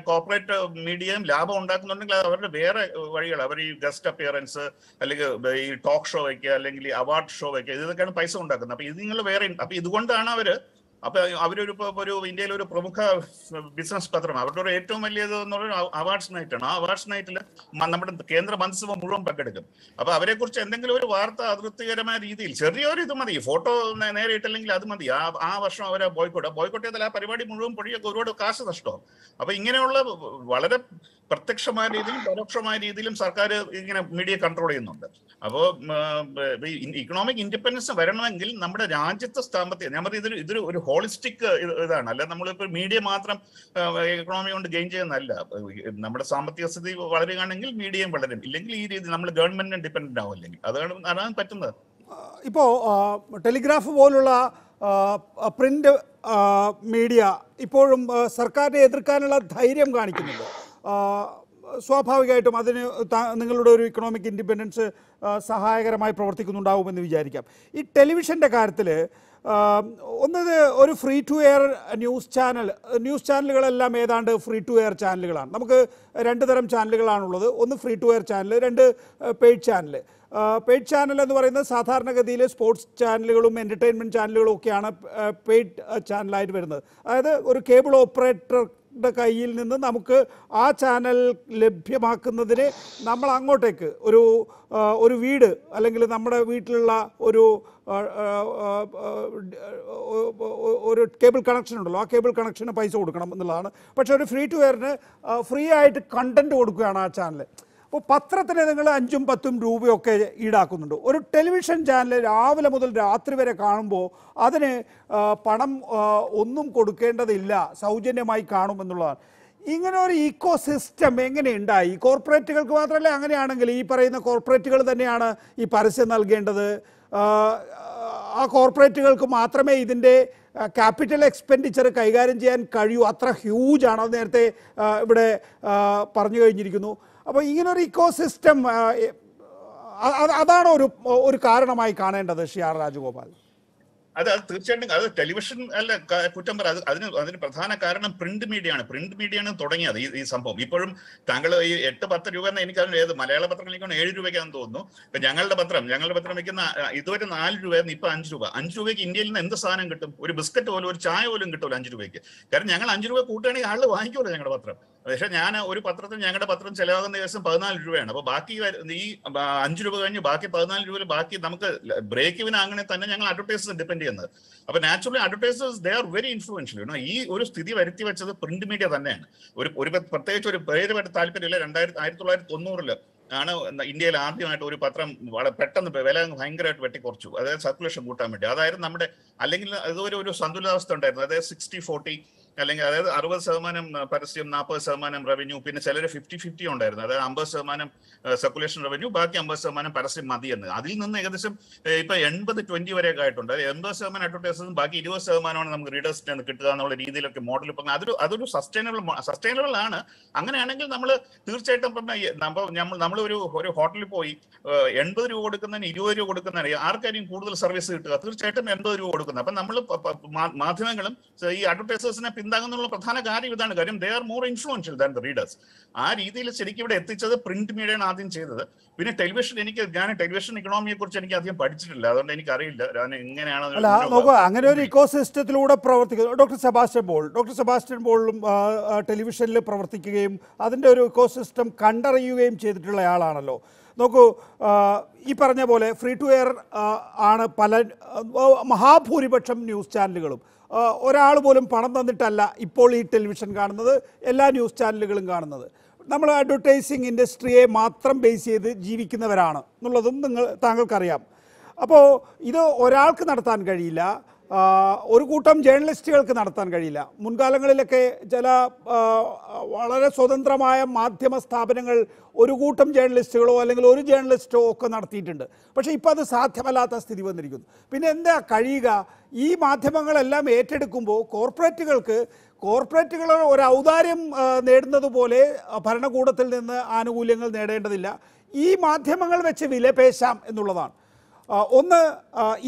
കോർപ്പറേറ്റ് മീഡിയയും ലാഭം ഉണ്ടാക്കുന്നുണ്ടെങ്കിൽ അത് അവരുടെ വേറെ വഴികൾ അവർ ഈ ഗസ്റ്റ് അപ്പിയറൻസ് അല്ലെങ്കിൽ ഈ ടോക്ക് ഷോ വയ്ക്കുക അല്ലെങ്കിൽ അവാർഡ് ഷോ വയ്ക്കുക ഇതൊക്കെയാണ് പൈസ ഉണ്ടാക്കുന്നത്. അപ്പൊ ഇത് നിങ്ങൾ വേറെ അപ്പൊ ഇതുകൊണ്ടാണ് അവർ അപ്പൊ അവരൊരു ഒരു ഇന്ത്യയിലെ ഒരു പ്രമുഖ ബിസിനസ് പത്രം അവരുടെ ഒരു ഏറ്റവും വലിയത് എന്ന് പറയുന്നത് അവാർഡ്സ് നൈറ്റ് ആണ് ആ അവാർഡ്സ് നൈറ്റിൽ നമ്മുടെ കേന്ദ്ര മന്ത്രിസഭ മുഴുവൻ പങ്കെടുക്കും അപ്പൊ അവരെ കുറിച്ച് എന്തെങ്കിലും ഒരു വാർത്ത അതൃപ്തികരമായ രീതിയിൽ ചെറിയൊരു ഇത് മതി ഫോട്ടോ നേരെ ഇട്ടില്ലെങ്കിൽ അത് മതി ആ ആ വർഷം അവരെ ബോയ്ക്കോട്ട് ബോയ്ക്കോട്ട് ചെയ്താൽ ആ പരിപാടി മുഴുവൻ പൊഴിയൊക്കെ ഒരുപാട് കാശ് നഷ്ടമാവും അപ്പൊ ഇങ്ങനെയുള്ള വളരെ പ്രത്യക്ഷമായ രീതിയിലും പരോക്ഷമായ രീതിയിലും സർക്കാർ ഇങ്ങനെ മീഡിയ കൺട്രോൾ ചെയ്യുന്നുണ്ട് അപ്പോൾ ഇക്കണോമിക് ഇൻഡിപെൻഡൻസ് വരണമെങ്കിൽ നമ്മുടെ രാജ്യത്തെ സാമ്പത്തിക ഞാൻ പറഞ്ഞ ഇതൊരു ഇതൊരു ഒരു ഹോളിസ്റ്റിക് ഇതാണ്. അല്ല നമ്മളിപ്പോൾ മീഡിയ മാത്രം എക്കണോമി കൊണ്ട് ഗെയിൻ ചെയ്യുന്നതല്ല. നമ്മുടെ സാമ്പത്തിക സ്ഥിതി വളരുകയാണെങ്കിൽ മീഡിയയും വളരും. ഇല്ലെങ്കിൽ ഈ രീതി നമ്മൾ ഗവൺമെന്റിനെ ഡിപ്പെൻഡന്റ് ആവില്ലെങ്കിൽ. അതാണ് അതാണ് പറ്റുന്നത്. ഇപ്പോൾ ടെലിഗ്രാഫ് പോലുള്ള പ്രിന്റ് മീഡിയ ഇപ്പോഴും സർക്കാരിനെ എതിർക്കാനുള്ള ധൈര്യം കാണിക്കുന്നുണ്ട്. സ്വാഭാവികമായിട്ടും അതിന് നിങ്ങളുടെ ഒരു ഇക്കണോമിക് ഇൻഡിപെൻഡൻസ് സഹായകരമായി പ്രവർത്തിക്കുന്നുണ്ടാവുമെന്ന് വിചാരിക്കാം. ഈ ടെലിവിഷന്റെ കാര്യത്തിൽ ഒന്നത് ഒരു free to air news channel news ചാനലുകളെല്ലാം ഏതാണ്ട് ഫ്രീ ടു എയർ ചാനലുകളാണ് നമുക്ക് രണ്ട് തരം ചാനലുകളാണുള്ളത് ഒന്ന് ഫ്രീ ടു എയർ ചാനൽ രണ്ട് പെയ്ഡ് ചാനൽ പെയ്ഡ് ചാനൽ എന്ന് പറയുന്നത് സാധാരണഗതിയിൽ സ്പോർട്സ് ചാനലുകളും എന്റർടൈൻമെന്റ് ചാനലുകളും ഒക്കെയാണ് പെയ്ഡ് ചാനലായിട്ട് വരുന്നത്. അതായത് ഒരു കേബിൾ ഓപ്പറേറ്ററുടെ കയ്യിൽ നിന്ന് നമുക്ക് ആ ചാനൽ ലഭ്യമാക്കുന്നതിന് നമ്മൾ അങ്ങോട്ടേക്ക് ഒരു ഒരു വീട് അല്ലെങ്കിൽ നമ്മുടെ വീട്ടിലുള്ള ഒരു ഒരു കേബിൾ കണക്ഷൻ ഉണ്ടല്ലോ ആ കേബിൾ കണക്ഷന് പൈസ കൊടുക്കണം എന്നുള്ളതാണ്. പക്ഷേ ഒരു ഫ്രീ ടു വെയറിന് ഫ്രീ ആയിട്ട് കണ്ടന്റ് കൊടുക്കുകയാണ് ആ ചാനൽ അപ്പോൾ പത്രത്തിന് നിങ്ങൾ അഞ്ചും പത്തും രൂപയൊക്കെ ഈടാക്കുന്നുണ്ട്. ഒരു ടെലിവിഷൻ ചാനൽ രാവിലെ മുതൽ രാത്രി വരെ കാണുമ്പോൾ അതിന് പണം ഒന്നും കൊടുക്കേണ്ടതില്ല സൗജന്യമായി കാണുമെന്നുള്ളതാണ് ഇങ്ങനെ ഒരു ഈക്കോ സിസ്റ്റം എങ്ങനെ ഉണ്ടായി? കോർപ്പറേറ്റുകൾക്ക് മാത്രമല്ല അങ്ങനെയാണെങ്കിൽ ഈ പറയുന്ന കോർപ്പറേറ്റുകൾ തന്നെയാണ് ഈ പരസ്യം നൽകേണ്ടത്. ആ, കോർപ്പറേറ്റുകൾക്ക് മാത്രമേ ഇതിന്റെ ക്യാപിറ്റൽ എക്സ്പെൻഡിച്ചർ കൈകാര്യം ചെയ്യാൻ കഴിയൂ. അത്ര ഹ്യൂജ് ആണ്. അത് നേരത്തെ ഇവിടെ പറഞ്ഞു കഴിഞ്ഞിരിക്കുന്നു. അപ്പോൾ ഇങ്ങനൊരു ഇക്കോ സിസ്റ്റം അതാണ് ഒരു ഒരു കാരണമായി കാണേണ്ടത് ഷിയാർ രാജഗോപാൽ. അത് അത് തീർച്ചയായിട്ടും അത് ടെലിവിഷൻ അല്ല കുറ്റം പറ അത് അതിന് അതിന് പ്രധാന കാരണം പ്രിന്റ് മീഡിയയാണ് പ്രിന്റ് മീഡിയയാണ് തുടങ്ങിയത് ഈ സംഭവം. ഇപ്പോഴും താങ്കൾ ഈ എട്ട് പത്ത് രൂപ എന്ന് എനിക്കതിന് ഏത് മലയാള പത്രങ്ങളിലേക്കാണ് ഏഴ് രൂപയ്ക്കാന്ന് തോന്നുന്നു. ഇപ്പൊ ഞങ്ങളുടെ പത്രം ഞങ്ങളുടെ പത്രം വയ്ക്കുന്ന ഇതുവരെ നാല് രൂപയായിരുന്നു ഇപ്പൊ അഞ്ച് രൂപ. അഞ്ച് രൂപയ്ക്ക് ഇന്ത്യയിൽ നിന്ന് എന്ത് സാധനം കിട്ടും? ഒരു ബിസ്ക്കറ്റ് പോലും ഒരു ചായ പോലും കിട്ടുമല്ലോ അഞ്ച് രൂപയ്ക്ക്. കാരണം ഞങ്ങൾ അഞ്ച് രൂപ കൂട്ടുകയാണെങ്കിൽ ആൾ വാങ്ങിക്കുമല്ലോ ഞങ്ങളുടെ പത്രം. പക്ഷെ ഞാൻ ഒരു പത്രത്തിൽ ഞങ്ങളുടെ പത്രം ചെലവാകുന്ന ദിവസം പതിനാല് രൂപയാണ്. അപ്പൊ ബാക്കി ഈ അഞ്ച് രൂപ കഴിഞ്ഞ് ബാക്കി പതിനാല് രൂപയിൽ ബാക്കി നമുക്ക് ബ്രേക്ക് ഇവൻ അങ്ങനെ തന്നെ ഞങ്ങൾ അഡ്വർടൈസ് ഡിപ്പെൻഡ് ചെയ്യുന്നത് അപ്പൊ naturally advertisers they are very influential you know ഈ ഒരു സ്ഥിതി വരുത്തി വെച്ചത് പ്രിന്റ് മീഡിയ തന്നെയാണ്. ഒരു ഒരു പ്ര- പ്രത്യേകിച്ച് ഒരു പേരുമായിട്ട് താല്പര്യമില്ല. രണ്ടായിരത്തി ആയിരത്തി തൊള്ളായിരത്തി തൊണ്ണൂറിൽ ആണ് ഇന്ത്യയിൽ ആദ്യമായിട്ട് ഒരു പത്രം വളരെ പെട്ടെന്ന് വില ഭയങ്കരമായിട്ട് വെട്ടിക്കുറച്ചു. അതായത് സർക്കുലേഷൻ കൂട്ടാൻ വേണ്ടി. അതായത് നമ്മുടെ അല്ലെങ്കിൽ അതൊരു ഒരു സന്തുലിതാവസ്ഥ ഉണ്ടായിരുന്നു. അതായത് സിക്സ്റ്റി ഫോർട്ടി അല്ലെങ്കിൽ അതായത് അറുപത് ശതമാനം പരസ്യം നാൽപ്പത് ശതമാനം റവന്യൂ പിന്നെ ചിലർ ഫിഫ്റ്റി ഫിഫ്റ്റി ഉണ്ടായിരുന്നു. അതായത് അമ്പത് ശതമാനം സർക്കുലേഷൻ റവന്യൂ ബാക്കി അമ്പത് ശതമാനം പരസ്യം മതി എന്ന്. അതിൽ നിന്ന് ഏകദേശം ഇപ്പൊ എൺപത് ട്വന്റി വരെയൊക്കെ ആയിട്ടുണ്ട്. എൺപത് ശതമാനം അഡ്വർടൈസും ബാക്കി ഇരുപത് ശതമാനമാണ് നമുക്ക് റീഡേഴ്സിന് നിന്ന് കിട്ടുക എന്നുള്ള രീതിയിലൊക്കെ മോഡൽ ഇപ്പം അതൊരു അതൊരു സസ്റ്റൈനബിൾ സസ്റ്റൈനബിൾ ആണ്. അങ്ങനെയാണെങ്കിൽ നമ്മൾ തീർച്ചയായിട്ടും ഇപ്പം നമ്മൾ ഒരു ഒരു ഹോട്ടലിൽ പോയി എൺപത് രൂപ കൊടുക്കുന്നതിന് ഇരുപത് രൂപ കൊടുക്കുന്നതിന് ആർക്കായിരിക്കും കൂടുതൽ സർവീസ് കിട്ടുക? തീർച്ചയായിട്ടും എൺപത് രൂപ കൊടുക്കുന്നത് അപ്പം നമ്മൾ മാധ്യമങ്ങളും ഈ അഡ്വർടൈസേഴ്സിനെ പിന്താങ്ങുന്നുള്ള പ്രധാന കാര്യം ഇതാണ്. കാര്യം they are more influential than the readers ആ രീതിയിൽ ശരിക്കും ഇവിടെ എത്തിച്ചത് പ്രിന്റ് മീഡിയയാണ് ആദ്യം ചെയ്തത്. പിന്നെ ടെലിവിഷൻ എനിക്ക് ഞാൻ ടെലിവിഷൻ ഇക്കണോമിയെ കുറിച്ച് എനിക്ക് അധികം പഠിച്ചിട്ടില്ല. അതുകൊണ്ട് എനിക്ക് അറിയില്ല എങ്ങനെയാണ് അല്ല നോക്കുക അങ്ങനെ ഒരു ഇക്കോ സിസ്റ്റത്തിലൂടെ പ്രവർത്തിക്കുന്നു ഡോക്ടർ സെബാസ്റ്റ്യൻ ബോൾ ഡോക്ടർ സെബാസ്റ്റ്യൻ ബോളും ടെലിവിഷനിൽ പ്രവർത്തിക്കുകയും അതിന്റെ ഒരു ഇക്കോ സിസ്റ്റം കണ്ടറിയുകയും ചെയ്തിട്ടുള്ള ആളാണല്ലോ. നോക്കൂ ഈ പറഞ്ഞ പോലെ ഫ്രീ ടു എയർ ആണ് പല മഹാഭൂരിപക്ഷം ന്യൂസ് ചാനലുകളും. ഒരാൾ പോലും പണം തന്നിട്ടല്ല ഇപ്പോൾ ഈ ടെലിവിഷൻ കാണുന്നത് എല്ലാ ന്യൂസ് ചാനലുകളും കാണുന്നത്. നമ്മൾ അഡ്വർടൈസിങ് ഇൻഡസ്ട്രിയെ മാത്രം ബേസ് ചെയ്ത് ജീവിക്കുന്നവരാണ് എന്നുള്ളതും നിങ്ങൾ താങ്കൾക്കറിയാം. അപ്പോൾ ഇത് ഒരാൾക്ക് നടത്താൻ കഴിയില്ല ഒരു കൂട്ടം ജേർണലിസ്റ്റുകൾക്ക് നടത്താൻ കഴിയില്ല. മുൻകാലങ്ങളിലൊക്കെ ചില വളരെ സ്വതന്ത്രമായ മാധ്യമ സ്ഥാപനങ്ങൾ ഒരു കൂട്ടം ജേർണലിസ്റ്റുകളോ അല്ലെങ്കിൽ ഒരു ജേർണലിസ്റ്റോ ഒക്കെ നടത്തിയിട്ടുണ്ട്. പക്ഷേ ഇപ്പോൾ അത് സാധ്യമല്ലാത്ത സ്ഥിതി വന്നിരിക്കുന്നു. പിന്നെ എന്താ കഴിയുക? ഈ മാധ്യമങ്ങളെല്ലാം ഏറ്റെടുക്കുമ്പോൾ കോർപ്പറേറ്റുകൾക്ക് കോർപ്പറേറ്റുകൾ ഒരു ഔദാര്യം ആ, നേടുന്നത് പോലെ ആ, ഭരണകൂടത്തിൽ നിന്ന് ആനുകൂല്യങ്ങൾ നേടേണ്ടതില്ല. ഈ മാധ്യമങ്ങൾ വെച്ച് വിലപേശാം എന്നുള്ളതാണ്. ഒന്ന്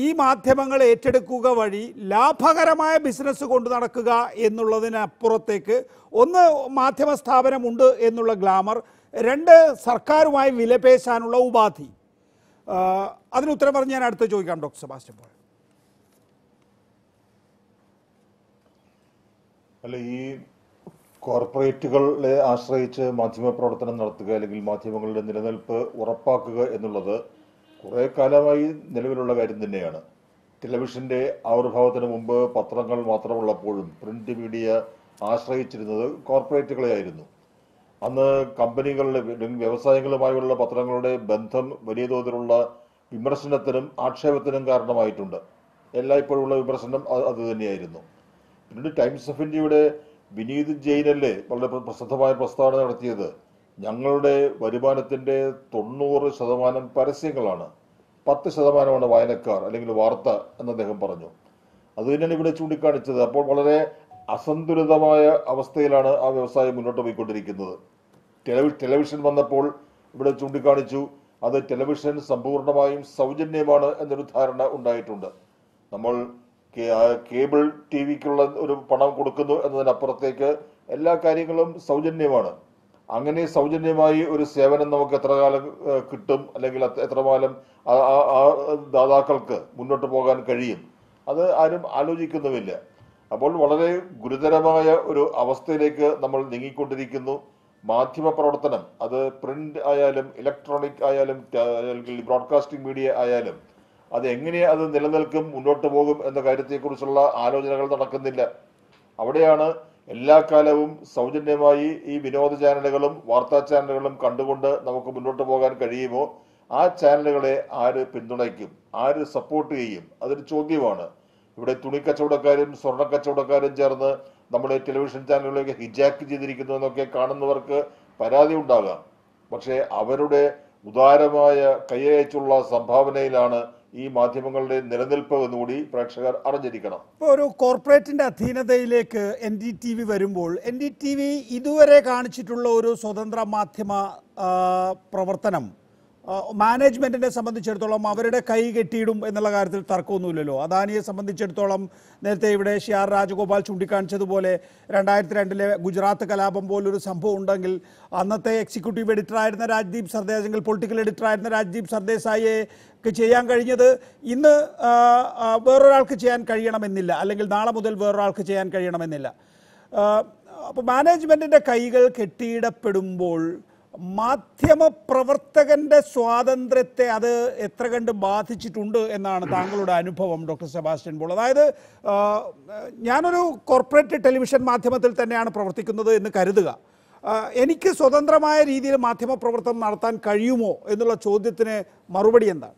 ഈ മാധ്യമങ്ങൾ ഏറ്റെടുക്കുക വഴി ലാഭകരമായ ബിസിനസ് കൊണ്ടു നടക്കുക എന്നുള്ളതിനപ്പുറത്തേക്ക് ഒന്ന് മാധ്യമ സ്ഥാപനമുണ്ട് എന്നുള്ള ഗ്ലാമർ. രണ്ട് സർക്കാരുമായി വിലപേശാനുള്ള ഉപാധി. അതിന് ഉത്തരം പറഞ്ഞ് ഞാൻ അടുത്ത് ചോദിക്കാം ഡോക്ടർ സെബാസ്റ്റ്യൻ പോൾ. അല്ല ഈ കോർപ്പറേറ്റുകളെ ആശ്രയിച്ച് മാധ്യമ പ്രവർത്തനം നടത്തുക അല്ലെങ്കിൽ മാധ്യമങ്ങളുടെ നിലനിൽപ്പ് ഉറപ്പാക്കുക എന്നുള്ളത് കുറേ കാലമായി നിലവിലുള്ള കാര്യം തന്നെയാണ്. ടെലിവിഷന്റെ ആവിർഭാവത്തിന് മുമ്പ് പത്രങ്ങൾ മാത്രമുള്ളപ്പോഴും പ്രിന്റ് മീഡിയ ആശ്രയിച്ചിരുന്നത് കോർപ്പറേറ്റുകളെ ആയിരുന്നു അന്ന് കമ്പനികളുടെ വ്യവസായങ്ങളുമായുള്ള പത്രങ്ങളുടെ ബന്ധം വലിയ തോതിലുള്ള വിമർശനത്തിനും ആക്ഷേപത്തിനും കാരണമായിട്ടുണ്ട്. എല്ലായ്പ്പോഴുള്ള വിമർശനം അത് തന്നെയായിരുന്നു. പിന്നീട് ടൈംസ് ഓഫ് ഇന്ത്യയുടെ വിനീത് ജെയിനല്ലേ വളരെ പ്ര- പ്രസിദ്ധമായ പ്രസ്താവന നടത്തിയത്. ഞങ്ങളുടെ വരുമാനത്തിന്റെ തൊണ്ണൂറ് ശതമാനം പരസ്യങ്ങളാണ്. പത്ത് ശതമാനമാണ് വായനക്കാർ അല്ലെങ്കിൽ വാർത്ത എന്ന് അദ്ദേഹം പറഞ്ഞു. അത് തന്നെയാണ് ഇവിടെ ചൂണ്ടിക്കാണിച്ചത്. അപ്പോൾ വളരെ അസന്തുലിതമായ അവസ്ഥയിലാണ് ആ വ്യവസായം മുന്നോട്ട് പോയിക്കൊണ്ടിരിക്കുന്നത്. ടെലിവി ടെലിവിഷൻ വന്നപ്പോൾ ഇവിടെ ചൂണ്ടിക്കാണിച്ചു. അത് ടെലിവിഷൻ സമ്പൂർണമായും സൗജന്യമാണ് എന്നൊരു ധാരണ ഉണ്ടായിട്ടുണ്ട്. നമ്മൾ കേബിൾ ടി വിക്കുള്ള ഒരു പണം കൊടുക്കുന്നു എന്നതിനപ്പുറത്തേക്ക് എല്ലാ കാര്യങ്ങളും സൗജന്യമാണ്. അങ്ങനെ സൗജന്യമായി ഒരു സേവനം നമുക്ക് എത്ര കാലം കിട്ടും? അല്ലെങ്കിൽ എത്ര കാലം ആ ദാതാക്കൾക്ക് മുന്നോട്ട് പോകാൻ കഴിയും? അത് ആരും ആലോചിക്കുന്നുമില്ല. അപ്പോൾ വളരെ ഗുരുതരമായ ഒരു അവസ്ഥയിലേക്ക് നമ്മൾ നീങ്ങിക്കൊണ്ടിരിക്കുന്നു. മാധ്യമ പ്രവർത്തനം അത് പ്രിന്റ് ആയാലും ഇലക്ട്രോണിക് ആയാലും അല്ലെങ്കിൽ ബ്രോഡ്കാസ്റ്റിംഗ് മീഡിയ ആയാലും അത് എങ്ങനെ അത് നിലനിൽക്കും മുന്നോട്ട് പോകും എന്ന കാര്യത്തെക്കുറിച്ചുള്ള ആലോചനകൾ നടക്കുന്നില്ല. അവിടെയാണ് എല്ലാ കാലവും സൗജന്യമായി ഈ വിനോദ ചാനലുകളും വാർത്താ ചാനലുകളും കണ്ടുകൊണ്ട് നമുക്ക് മുന്നോട്ട് പോകാൻ കഴിയുമോ ആ ചാനലുകളെ ആര് പിന്തുണയ്ക്കും ആര് സപ്പോർട്ട് ചെയ്യും അതൊരു ചോദ്യമാണ്. ഇവിടെ തുണി കച്ചവടക്കാരും സ്വർണ കച്ചവടക്കാരും ചേർന്ന് നമ്മുടെ ടെലിവിഷൻ ചാനലുകളൊക്കെ ഹിജാക്ക് ചെയ്തിരിക്കുന്നു എന്നൊക്കെ കാണുന്നവർക്ക് പരാതി ഉണ്ടാകാം. പക്ഷേ അവരുടെ ഉദാരമായ കൈയച്ചുള്ള സംഭാവനയിലാണ് ഈ മാധ്യമങ്ങളുടെ നിലനിൽപ്പ് എന്നുകൂടി പ്രേക്ഷകർ അറിഞ്ഞിരിക്കണം. ഇപ്പോൾ ഒരു കോർപ്പറേറ്റിന്റെ അധീനതയിലേക്ക് എൻ ഡി ടി വി വരുമ്പോൾ എൻ ഡി ടി വി ഇതുവരെ കാണിച്ചിട്ടുള്ള ഒരു സ്വതന്ത്ര മാധ്യമ പ്രവർത്തനം ആ, മാനേജ്മെന്റിനെ സംബന്ധിച്ചിടത്തോളം അവരുടെ കൈ കെട്ടിയിടും എന്നുള്ള കാര്യത്തിൽ തർക്കമൊന്നുമില്ലല്ലോ. അദാനിയെ സംബന്ധിച്ചിടത്തോളം നേരത്തെ ഇവിടെ ഷി ആർ രാജഗോപാൽ ചൂണ്ടിക്കാണിച്ചതുപോലെ രണ്ടായിരത്തി രണ്ടിലെ ഗുജറാത്ത് കലാപം പോലൊരു സംഭവം ഉണ്ടെങ്കിൽ അന്നത്തെ എക്സിക്യൂട്ടീവ് എഡിറ്ററായിരുന്ന രാജ്ദീപ് സർദേശ് അല്ലെങ്കിൽ പൊളിറ്റിക്കൽ എഡിറ്ററായിരുന്ന രാജ്ദീപ് സർദേശായിയെ ചെയ്യാൻ കഴിഞ്ഞത് ഇന്ന് വേറൊരാൾക്ക് ചെയ്യാൻ കഴിയണമെന്നില്ല. അല്ലെങ്കിൽ നാളെ മുതൽ വേറൊരാൾക്ക് ചെയ്യാൻ കഴിയണമെന്നില്ല. അപ്പോൾ മാനേജ്മെന്റിന്റെ കൈകൾ കെട്ടിയിടപ്പെടുമ്പോൾ മാധ്യമ പ്രവർത്തകന്റെ സ്വാതന്ത്ര്യത്തെ അത് എത്ര കണ്ട് ബാധിച്ചിട്ടുണ്ട് എന്നാണ് താങ്കളുടെ അനുഭവം ഡോക്ടർ സെബാസ്റ്റ്യൻ പോൾ അതായത് ഞാനൊരു കോർപ്പറേറ്റ് ടെലിവിഷൻ മാധ്യമത്തിൽ തന്നെയാണ് പ്രവർത്തിക്കുന്നത് എന്ന് കരുതുക. എനിക്ക് സ്വതന്ത്രമായ രീതിയിൽ മാധ്യമ പ്രവർത്തനം നടത്താൻ കഴിയുമോ എന്നുള്ള ചോദ്യത്തിന് മറുപടി എന്താണ്?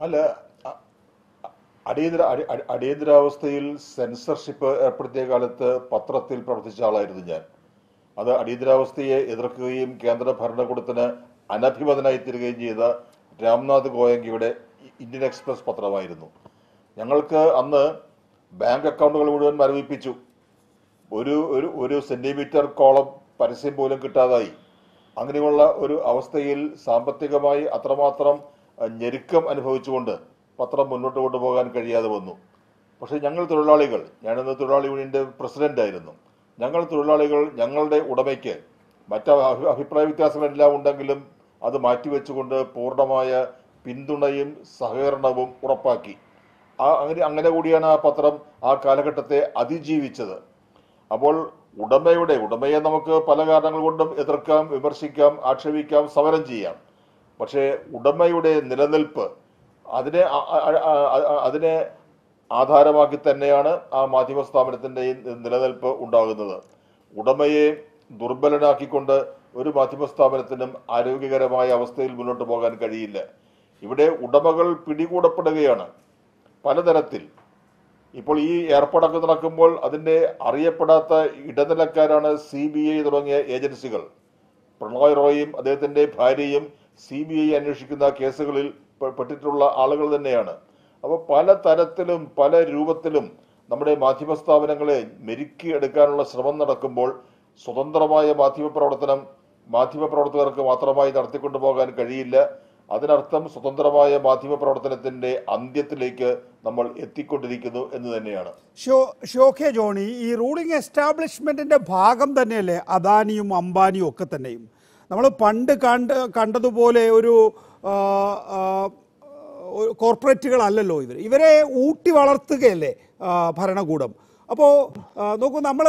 അല്ല അടിയന്തര അടി- അടി- അടിയന്തരാവസ്ഥയിൽ സെൻസർഷിപ്പ് ഏർപ്പെടുത്തിയ കാലത്ത് പത്രത്തിൽ പ്രവർത്തിച്ച ആളായിരുന്നു ഞാൻ. അത് അടിയന്തരാവസ്ഥയെ എതിർക്കുകയും കേന്ദ്ര ഭരണകൂടത്തിന് അനഭിമതനായി തീരുകയും ചെയ്ത രാംനാഥ് ഗോയങ്കിയുടെ ഇന്ത്യൻ എക്സ്പ്രസ് പത്രമായിരുന്നു. ഞങ്ങൾക്ക് അന്ന് ബാങ്ക് അക്കൗണ്ടുകൾ മുഴുവൻ മരവിപ്പിച്ചു. ഒരു ഒരു ഒരു സെന്റിമീറ്റർ കോളം പരസ്യം പോലും കിട്ടാതായി. അങ്ങനെയുള്ള ഒരു അവസ്ഥയിൽ സാമ്പത്തികമായി അത്രമാത്രം ഞെരുക്കം അനുഭവിച്ചുകൊണ്ട് പത്രം മുന്നോട്ട് കൊണ്ടുപോകാൻ കഴിയാതെ വന്നു. പക്ഷേ ഞങ്ങൾ തൊഴിലാളികൾ ഞാനിന്ന് തൊഴിലാളി യൂണിയന്റെ പ്രസിഡന്റ് ആയിരുന്നു. ഞങ്ങൾ തൊഴിലാളികൾ ഞങ്ങളുടെ ഉടമയ്ക്ക് മറ്റ് അഭിപ്രായ വ്യത്യാസങ്ങളെല്ലാം ഉണ്ടെങ്കിലും അത് മാറ്റിവെച്ചുകൊണ്ട് പൂർണമായ പിന്തുണയും സഹകരണവും ഉറപ്പാക്കി. ആ അങ്ങനെ അങ്ങനെ കൂടിയാണ് ആ പത്രം ആ കാലഘട്ടത്തെ അതിജീവിച്ചത്. അപ്പോൾ ഉടമയുടെ ഉടമയെ നമുക്ക് പല കാരണങ്ങൾ കൊണ്ടും എതിർക്കാം വിമർശിക്കാം ആക്ഷേപിക്കാം സമരം ചെയ്യാം. പക്ഷേ ഉടമയുടെ നിലനിൽപ്പ് അതിനെ അതിനെ ആധാരമാക്കി തന്നെയാണ് ആ മാധ്യമ സ്ഥാപനത്തിന്റെ നിലനിൽപ്പ് ഉണ്ടാകുന്നത്. ഉടമയെ ദുർബലനാക്കിക്കൊണ്ട് ഒരു മാധ്യമ സ്ഥാപനത്തിനും ആരോഗ്യകരമായ അവസ്ഥയിൽ മുന്നോട്ട് പോകാൻ കഴിയില്ല. ഇവിടെ ഉടമകൾ പിടികൂടപ്പെടുകയാണ്. പലതരത്തിൽ. ഇപ്പോൾ ഈ ഏർപ്പാടൊക്കെ നടക്കുമ്പോൾ അതിന്റെ അറിയപ്പെടാത്ത ഇടനിലക്കാരാണ് സി ബി ഐ തുടങ്ങിയ ഏജൻസികൾ. പ്രണോയ് റോയും അദ്ദേഹത്തിന്റെ ഭാര്യയും സി ബി ഐ അന്വേഷിക്കുന്ന കേസുകളിൽ പെട്ടിട്ടുള്ള ആളുകൾ തന്നെയാണ്. അപ്പോൾ പല തരത്തിലും പല രൂപത്തിലും നമ്മുടെ മാധ്യമ സ്ഥാപനങ്ങളെ മെരുക്കി എടുക്കാനുള്ള ശ്രമം നടക്കുമ്പോൾ സ്വതന്ത്രമായ മാധ്യമ പ്രവർത്തനം മാധ്യമ പ്രവർത്തകർക്ക് മാത്രമായി നടത്തിക്കൊണ്ടു പോകാൻ കഴിയില്ല. അതിനർത്ഥം സ്വതന്ത്രമായ മാധ്യമ പ്രവർത്തനത്തിന്റെ അന്ത്യത്തിലേക്ക് നമ്മൾ എത്തിക്കൊണ്ടിരിക്കുന്നു എന്ന് തന്നെയാണ്. ജോണി ഈ റൂളിംഗ് എസ്റ്റാബ്ലിഷ്മെന്റിന്റെ ഭാഗം തന്നെയല്ലേ അദാനിയും അംബാനിയും ഒക്കെ തന്നെയും. നമ്മൾ പണ്ട് കണ്ട് കണ്ടതുപോലെ ഒരു കോർപ്പറേറ്റുകളല്ലല്ലോ ഇവർ ഇവരെ ഊട്ടി വളർത്തുകയല്ലേ ഭരണകൂടം. അപ്പോൾ നോക്കൂ നമ്മൾ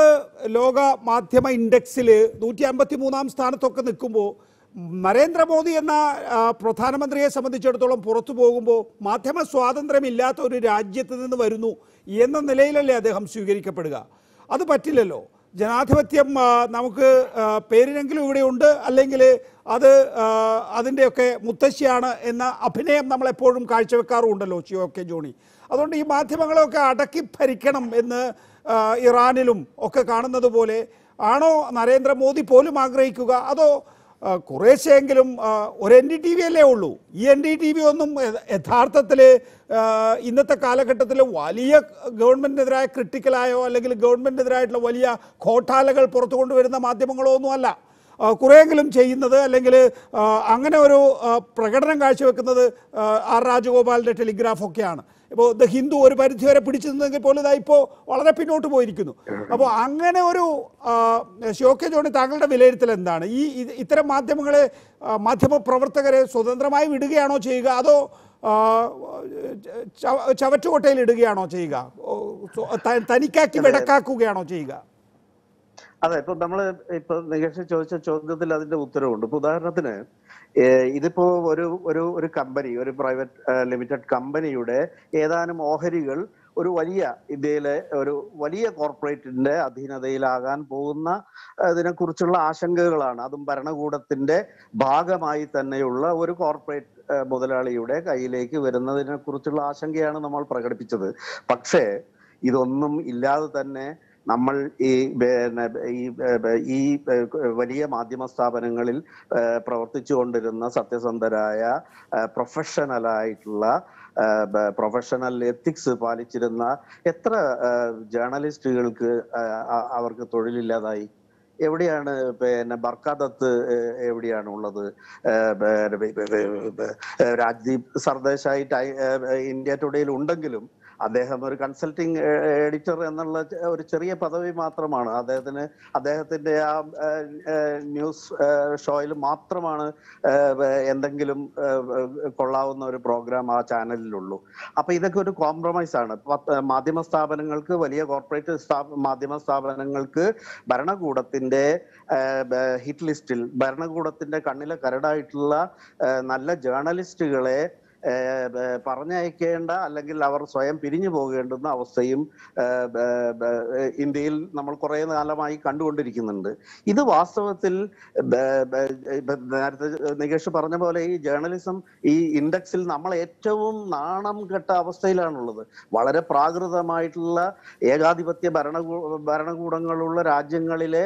ലോക മാധ്യമ ഇൻഡെക്സിൽ നൂറ്റി അമ്പത്തി മൂന്നാം സ്ഥാനത്തൊക്കെ നിൽക്കുമ്പോൾ നരേന്ദ്രമോദി എന്ന പ്രധാനമന്ത്രിയെ സംബന്ധിച്ചിടത്തോളം പുറത്തു പോകുമ്പോൾ മാധ്യമ സ്വാതന്ത്ര്യമില്ലാത്ത ഒരു രാജ്യത്ത് നിന്ന് വരുന്നു എന്ന നിലയിലല്ലേ അദ്ദേഹം സ്വീകരിക്കപ്പെടുക. അത് പറ്റില്ലല്ലോ. ജനാധിപത്യം നമുക്ക് പേരിനെങ്കിലും ഇവിടെയുണ്ട്. അല്ലെങ്കിൽ അത് അതിന്റെയൊക്കെ മുത്തശ്ശിയാണ് എന്ന അഭിനയം നമ്മളെപ്പോഴും കാഴ്ചവെക്കാറുമുണ്ടല്ലോ ഷിയോ കെ ജോണി. അതുകൊണ്ട് ഈ മാധ്യമങ്ങളെയൊക്കെ അടക്കി ഭരിക്കണം എന്ന് ഇറാനിലും ഒക്കെ കാണുന്നത് പോലെ ആണോ നരേന്ദ്രമോദി പോലും ആഗ്രഹിക്കുക? അതോ ആ, കുറേശ്ശെയെങ്കിലും ഒരു എൻ ഡി ടി വി അല്ലേ ഉള്ളൂ. ഈ എൻ ഡി ടി വി ഒന്നും യഥാർത്ഥത്തിൽ ഇന്നത്തെ കാലഘട്ടത്തിൽ വലിയ ഗവൺമെന്റിനെതിരായ ക്രിട്ടിക്കലായോ അല്ലെങ്കിൽ ഗവൺമെന്റിനെതിരായിട്ടുള്ള വലിയ ഘോട്ടാലകൾ പുറത്തു കൊണ്ടുവരുന്ന മാധ്യമങ്ങളോ ഒന്നുമല്ല. കുറേയെങ്കിലും ചെയ്യുന്നത് അല്ലെങ്കിൽ അങ്ങനെ ഒരു പ്രകടനം കാഴ്ചവെക്കുന്നത് ആർ രാജഗോപാലിന്റെ ടെലിഗ്രാഫൊക്കെയാണ്. ഇപ്പോൾ ദ ഹിന്ദു ഒരു പരിധി വരെ പിടിച്ചു നിന്നെങ്കിൽ പോലും ഇതാ ഇപ്പോൾ വളരെ പിന്നോട്ട് പോയിരിക്കുന്നു. അപ്പോൾ അങ്ങനെ ഒരു ഷോക്കെ ജോണി താങ്കളുടെ വിലയിരുത്തൽ എന്താണ്? ഈ ഇത് ഇത്തരം മാധ്യമങ്ങളെ മാധ്യമ പ്രവർത്തകരെ സ്വതന്ത്രമായി വിടുകയാണോ ചെയ്യുക? അതോ ചവറ്റുകൊട്ടയിൽ ഇടുകയാണോ ചെയ്യുക? തനിക്കാക്കി വെടക്കാക്കുകയാണോ ചെയ്യുക? അതെ ഇപ്പൊ നമ്മൾ ഇപ്പൊ നികേഷ് ചോദിച്ച ചോദ്യത്തിൽ അതിന്റെ ഉത്തരവുണ്ട്. ഇപ്പൊ ഉദാഹരണത്തിന് ഇതിപ്പോ ഒരു ഒരു ഒരു കമ്പനി ഒരു പ്രൈവറ്റ് ലിമിറ്റഡ് കമ്പനിയുടെ ഏതാനും ഓഹരികൾ ഒരു വലിയ ഇന്ത്യയിലെ ഒരു വലിയ കോർപ്പറേറ്റിന്റെ അധീനതയിലാകാൻ പോകുന്ന അതിനെ കുറിച്ചുള്ള ആശങ്കകളാണ്. അതും ഭരണകൂടത്തിന്റെ ഭാഗമായി തന്നെയുള്ള ഒരു കോർപ്പറേറ്റ് മുതലാളിയുടെ കയ്യിലേക്ക് വരുന്നതിനെ കുറിച്ചുള്ള ആശങ്കയാണ് നമ്മൾ പ്രകടിപ്പിച്ചത്. പക്ഷേ ഇതൊന്നും ഇല്ലാതെ തന്നെ നമ്മൾ ഈ ഈ വലിയ മാധ്യമ സ്ഥാപനങ്ങളിൽ പ്രവർത്തിച്ചു കൊണ്ടിരുന്ന സത്യസന്ധരായ പ്രൊഫഷണൽ ആയിട്ടുള്ള പ്രൊഫഷണൽ എത്തിക്സ് പാലിച്ചിരുന്ന എത്ര ജേർണലിസ്റ്റുകൾക്ക് അവർക്ക് തൊഴിലില്ലാതായി? എവിടെയാണ് പിന്നെ ബർക്കാദത്ത് എവിടെയാണ് ഉള്ളത്? രാജ്ദീപ് സർദേശായി ഇന്ത്യ ടുഡേയിൽ ഉണ്ടെങ്കിലും അദ്ദേഹം ഒരു കൺസൾട്ടിങ് എഡിറ്റർ എന്നുള്ള ഒരു ചെറിയ പദവി മാത്രമാണ്. അദ്ദേഹത്തിന് അദ്ദേഹത്തിന്റെ ആ ന്യൂസ് ഷോയിൽ മാത്രമാണ് എന്തെങ്കിലും കൊള്ളാവുന്ന ഒരു പ്രോഗ്രാം ആ ചാനലിലുള്ളൂ അപ്പൊ ഇതൊക്കെ ഒരു കോംപ്രമൈസ് ആണ്. മാധ്യമ സ്ഥാപനങ്ങൾക്ക് വലിയ കോർപ്പറേറ്റ് മാധ്യമ സ്ഥാപനങ്ങൾക്ക് ഭരണകൂടത്തിന്റെ ഹിറ്റ് ലിസ്റ്റിൽ ഭരണകൂടത്തിന്റെ കണ്ണിലെ കരടായിട്ടുള്ള നല്ല ജേർണലിസ്റ്റുകളെ പറഞ്ഞയക്കേണ്ട അല്ലെങ്കിൽ അവർ സ്വയം പിരിഞ്ഞു പോകേണ്ടുന്ന അവസ്ഥയും ഇന്ത്യയിൽ നമ്മൾ കുറെ കാലമായി കണ്ടുകൊണ്ടിരിക്കുന്നുണ്ട്. ഇത് വാസ്തവത്തിൽ നേരത്തെ നികേഷ് പറഞ്ഞ പോലെ ഈ ജേർണലിസം ഈ ഇൻഡെക്സിൽ നമ്മൾ ഏറ്റവും നാണം കെട്ട അവസ്ഥയിലാണുള്ളത്. വളരെ പ്രാകൃതമായിട്ടുള്ള ഏകാധിപത്യ ഭരണകൂ ഭരണകൂടങ്ങളുള്ള രാജ്യങ്ങളിലെ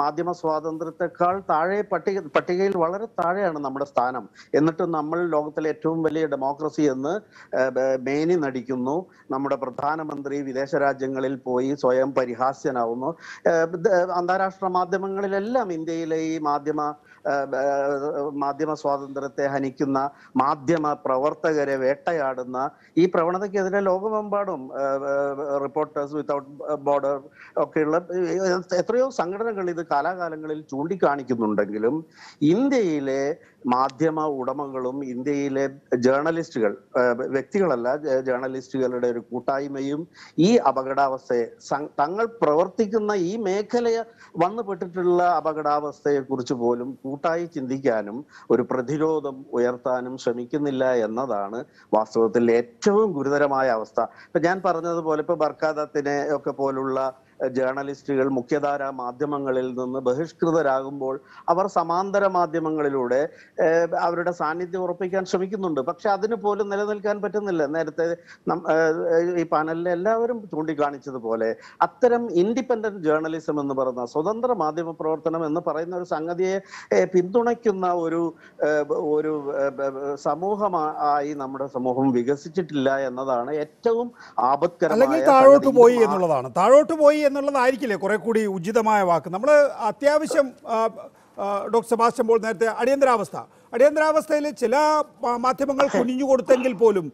മാധ്യമ സ്വാതന്ത്ര്യത്തെക്കാൾ താഴെ പട്ടിക പട്ടികയിൽ വളരെ താഴെയാണ് നമ്മുടെ സ്ഥാനം. എന്നിട്ടും നമ്മൾ ലോകത്തിലെ ഏറ്റവും വലിയ ഡെമോക്രസി എന്ന് മേനി നടിക്കുന്നു. നമ്മുടെ പ്രധാനമന്ത്രി വിദേശ രാജ്യങ്ങളിൽ പോയി സ്വയം പരിഹാസ്യനാവുന്നു. അന്താരാഷ്ട്ര മാധ്യമങ്ങളിലെല്ലാം ഇന്ത്യയിലെ ഈ മാധ്യമ മാധ്യമ സ്വാതന്ത്ര്യത്തെ ഹനിക്കുന്ന മാധ്യമ പ്രവർത്തകരെ വേട്ടയാടുന്ന ഈ പ്രവണതയ്ക്കെതിരെ ലോകമെമ്പാടും റിപ്പോർട്ടേഴ്സ് വിത്തൗട്ട് ബോർഡർ ഒക്കെയുള്ള എത്രയോ സംഘടനകൾ ഇത് കാലാകാലങ്ങളിൽ ചൂണ്ടിക്കാണിക്കുന്നുണ്ടെങ്കിലും ഇന്ത്യയിലെ മാധ്യമ ഉടമകളും ഇന്ത്യയിലെ ജേർണലിസ്റ്റുകൾ വ്യക്തികളല്ല ജേർണലിസ്റ്റുകളുടെ ഒരു കൂട്ടായ്മയും ഈ അപകടാവസ്ഥയെ തങ്ങൾ പ്രവർത്തിക്കുന്ന ഈ മേഖലയെ വന്നുപെട്ടിട്ടുള്ള അപകടാവസ്ഥയെ കുറിച്ച് പോലും കൂട്ടായി ചിന്തിക്കാനും ഒരു പ്രതിരോധം ഉയർത്താനും ശ്രമിക്കുന്നില്ല എന്നതാണ് വാസ്തവത്തിൽ ഏറ്റവും ഗുരുതരമായ അവസ്ഥ. ഇപ്പൊ ഞാൻ പറഞ്ഞതുപോലെ ഇപ്പൊ ബർക്കാദത്തിനെ ഒക്കെ പോലുള്ള ജേർണലിസ്റ്റുകൾ മുഖ്യധാര മാധ്യമങ്ങളിൽ നിന്ന് ബഹിഷ്കൃതരാകുമ്പോൾ അവർ സമാന്തര മാധ്യമങ്ങളിലൂടെ അവരുടെ സാന്നിധ്യം ഉറപ്പിക്കാൻ ശ്രമിക്കുന്നുണ്ട്. പക്ഷെ അതിന് പോലും നിലനിൽക്കാൻ പറ്റുന്നില്ല. നേരത്തെ ഈ പാനലിലെ എല്ലാവരും ചൂണ്ടിക്കാണിച്ചതുപോലെ അത്തരം ഇൻഡിപെൻഡന്റ് ജേർണലിസം എന്ന് പറയുന്ന സ്വതന്ത്ര മാധ്യമ പ്രവർത്തനം എന്ന് പറയുന്ന ഒരു സംഗതിയെ പിന്തുണയ്ക്കുന്ന ഒരു ഒരു സമൂഹമായി നമ്മുടെ സമൂഹം വികസിച്ചിട്ടില്ല എന്നതാണ് ഏറ്റവും ആപത്കരമായ താഴോട്ട് പോയി എന്നുള്ളതാണ്. താഴോട്ട് പോയി എന്നുള്ളതായിരിക്കില്ലേ കുറെ കൂടി ഉചിതമായ വാക്ക്? നമ്മൾ അത്യാവശ്യം ഡോക്ടർ സെബാസ്റ്റ്യൻ പോൾ നേരത്തെ അടിയന്തരാവസ്ഥ. അടിയന്തരാവസ്ഥയിൽ ചില മാധ്യമങ്ങൾ കുനിഞ്ഞു കൊടുത്തെങ്കിൽ പോലും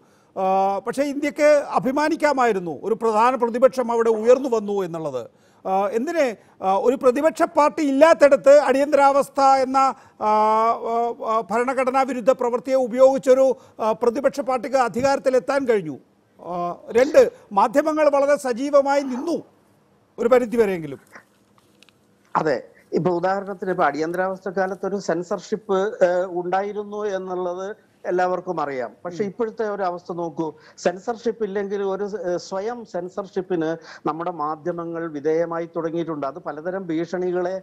പക്ഷേ ഇന്ത്യയ്ക്ക് അഭിമാനിക്കാമായിരുന്നു. ഒരു പ്രധാന പ്രതിപക്ഷം അവിടെ ഉയർന്നു വന്നു എന്നുള്ളത്. എന്തിനെ? ഒരു പ്രതിപക്ഷ പാർട്ടി ഇല്ലാത്തടത്ത് അടിയന്തരാവസ്ഥ എന്ന ഭരണഘടനാ വിരുദ്ധ പ്രവൃത്തിയെ ഉപയോഗിച്ചൊരു പ്രതിപക്ഷ പാർട്ടിക്ക് അധികാരത്തിലെത്താൻ കഴിഞ്ഞു. രണ്ട് മാധ്യമങ്ങൾ വളരെ സജീവമായി നിന്നു. ഒരു പരിധി വരെയെങ്കിലും. അതെ. ഇപ്പൊ ഉദാഹരണത്തിന് ഇപ്പൊ അടിയന്തരാവസ്ഥ കാലത്ത് ഒരു സെൻസർഷിപ്പ് ഉണ്ടായിരുന്നു എന്നുള്ളത് എല്ലാവർക്കും അറിയാം. പക്ഷെ ഇപ്പോഴത്തെ ഒരു അവസ്ഥ നോക്കൂ. സെൻസർഷിപ്പ് ഇല്ലെങ്കിൽ ഒരു സ്വയം സെൻസർഷിപ്പിന് നമ്മുടെ മാധ്യമങ്ങൾ വിധേയമായി തുടങ്ങിയിട്ടുണ്ട്. അത് പലതരം ഭീഷണികളെ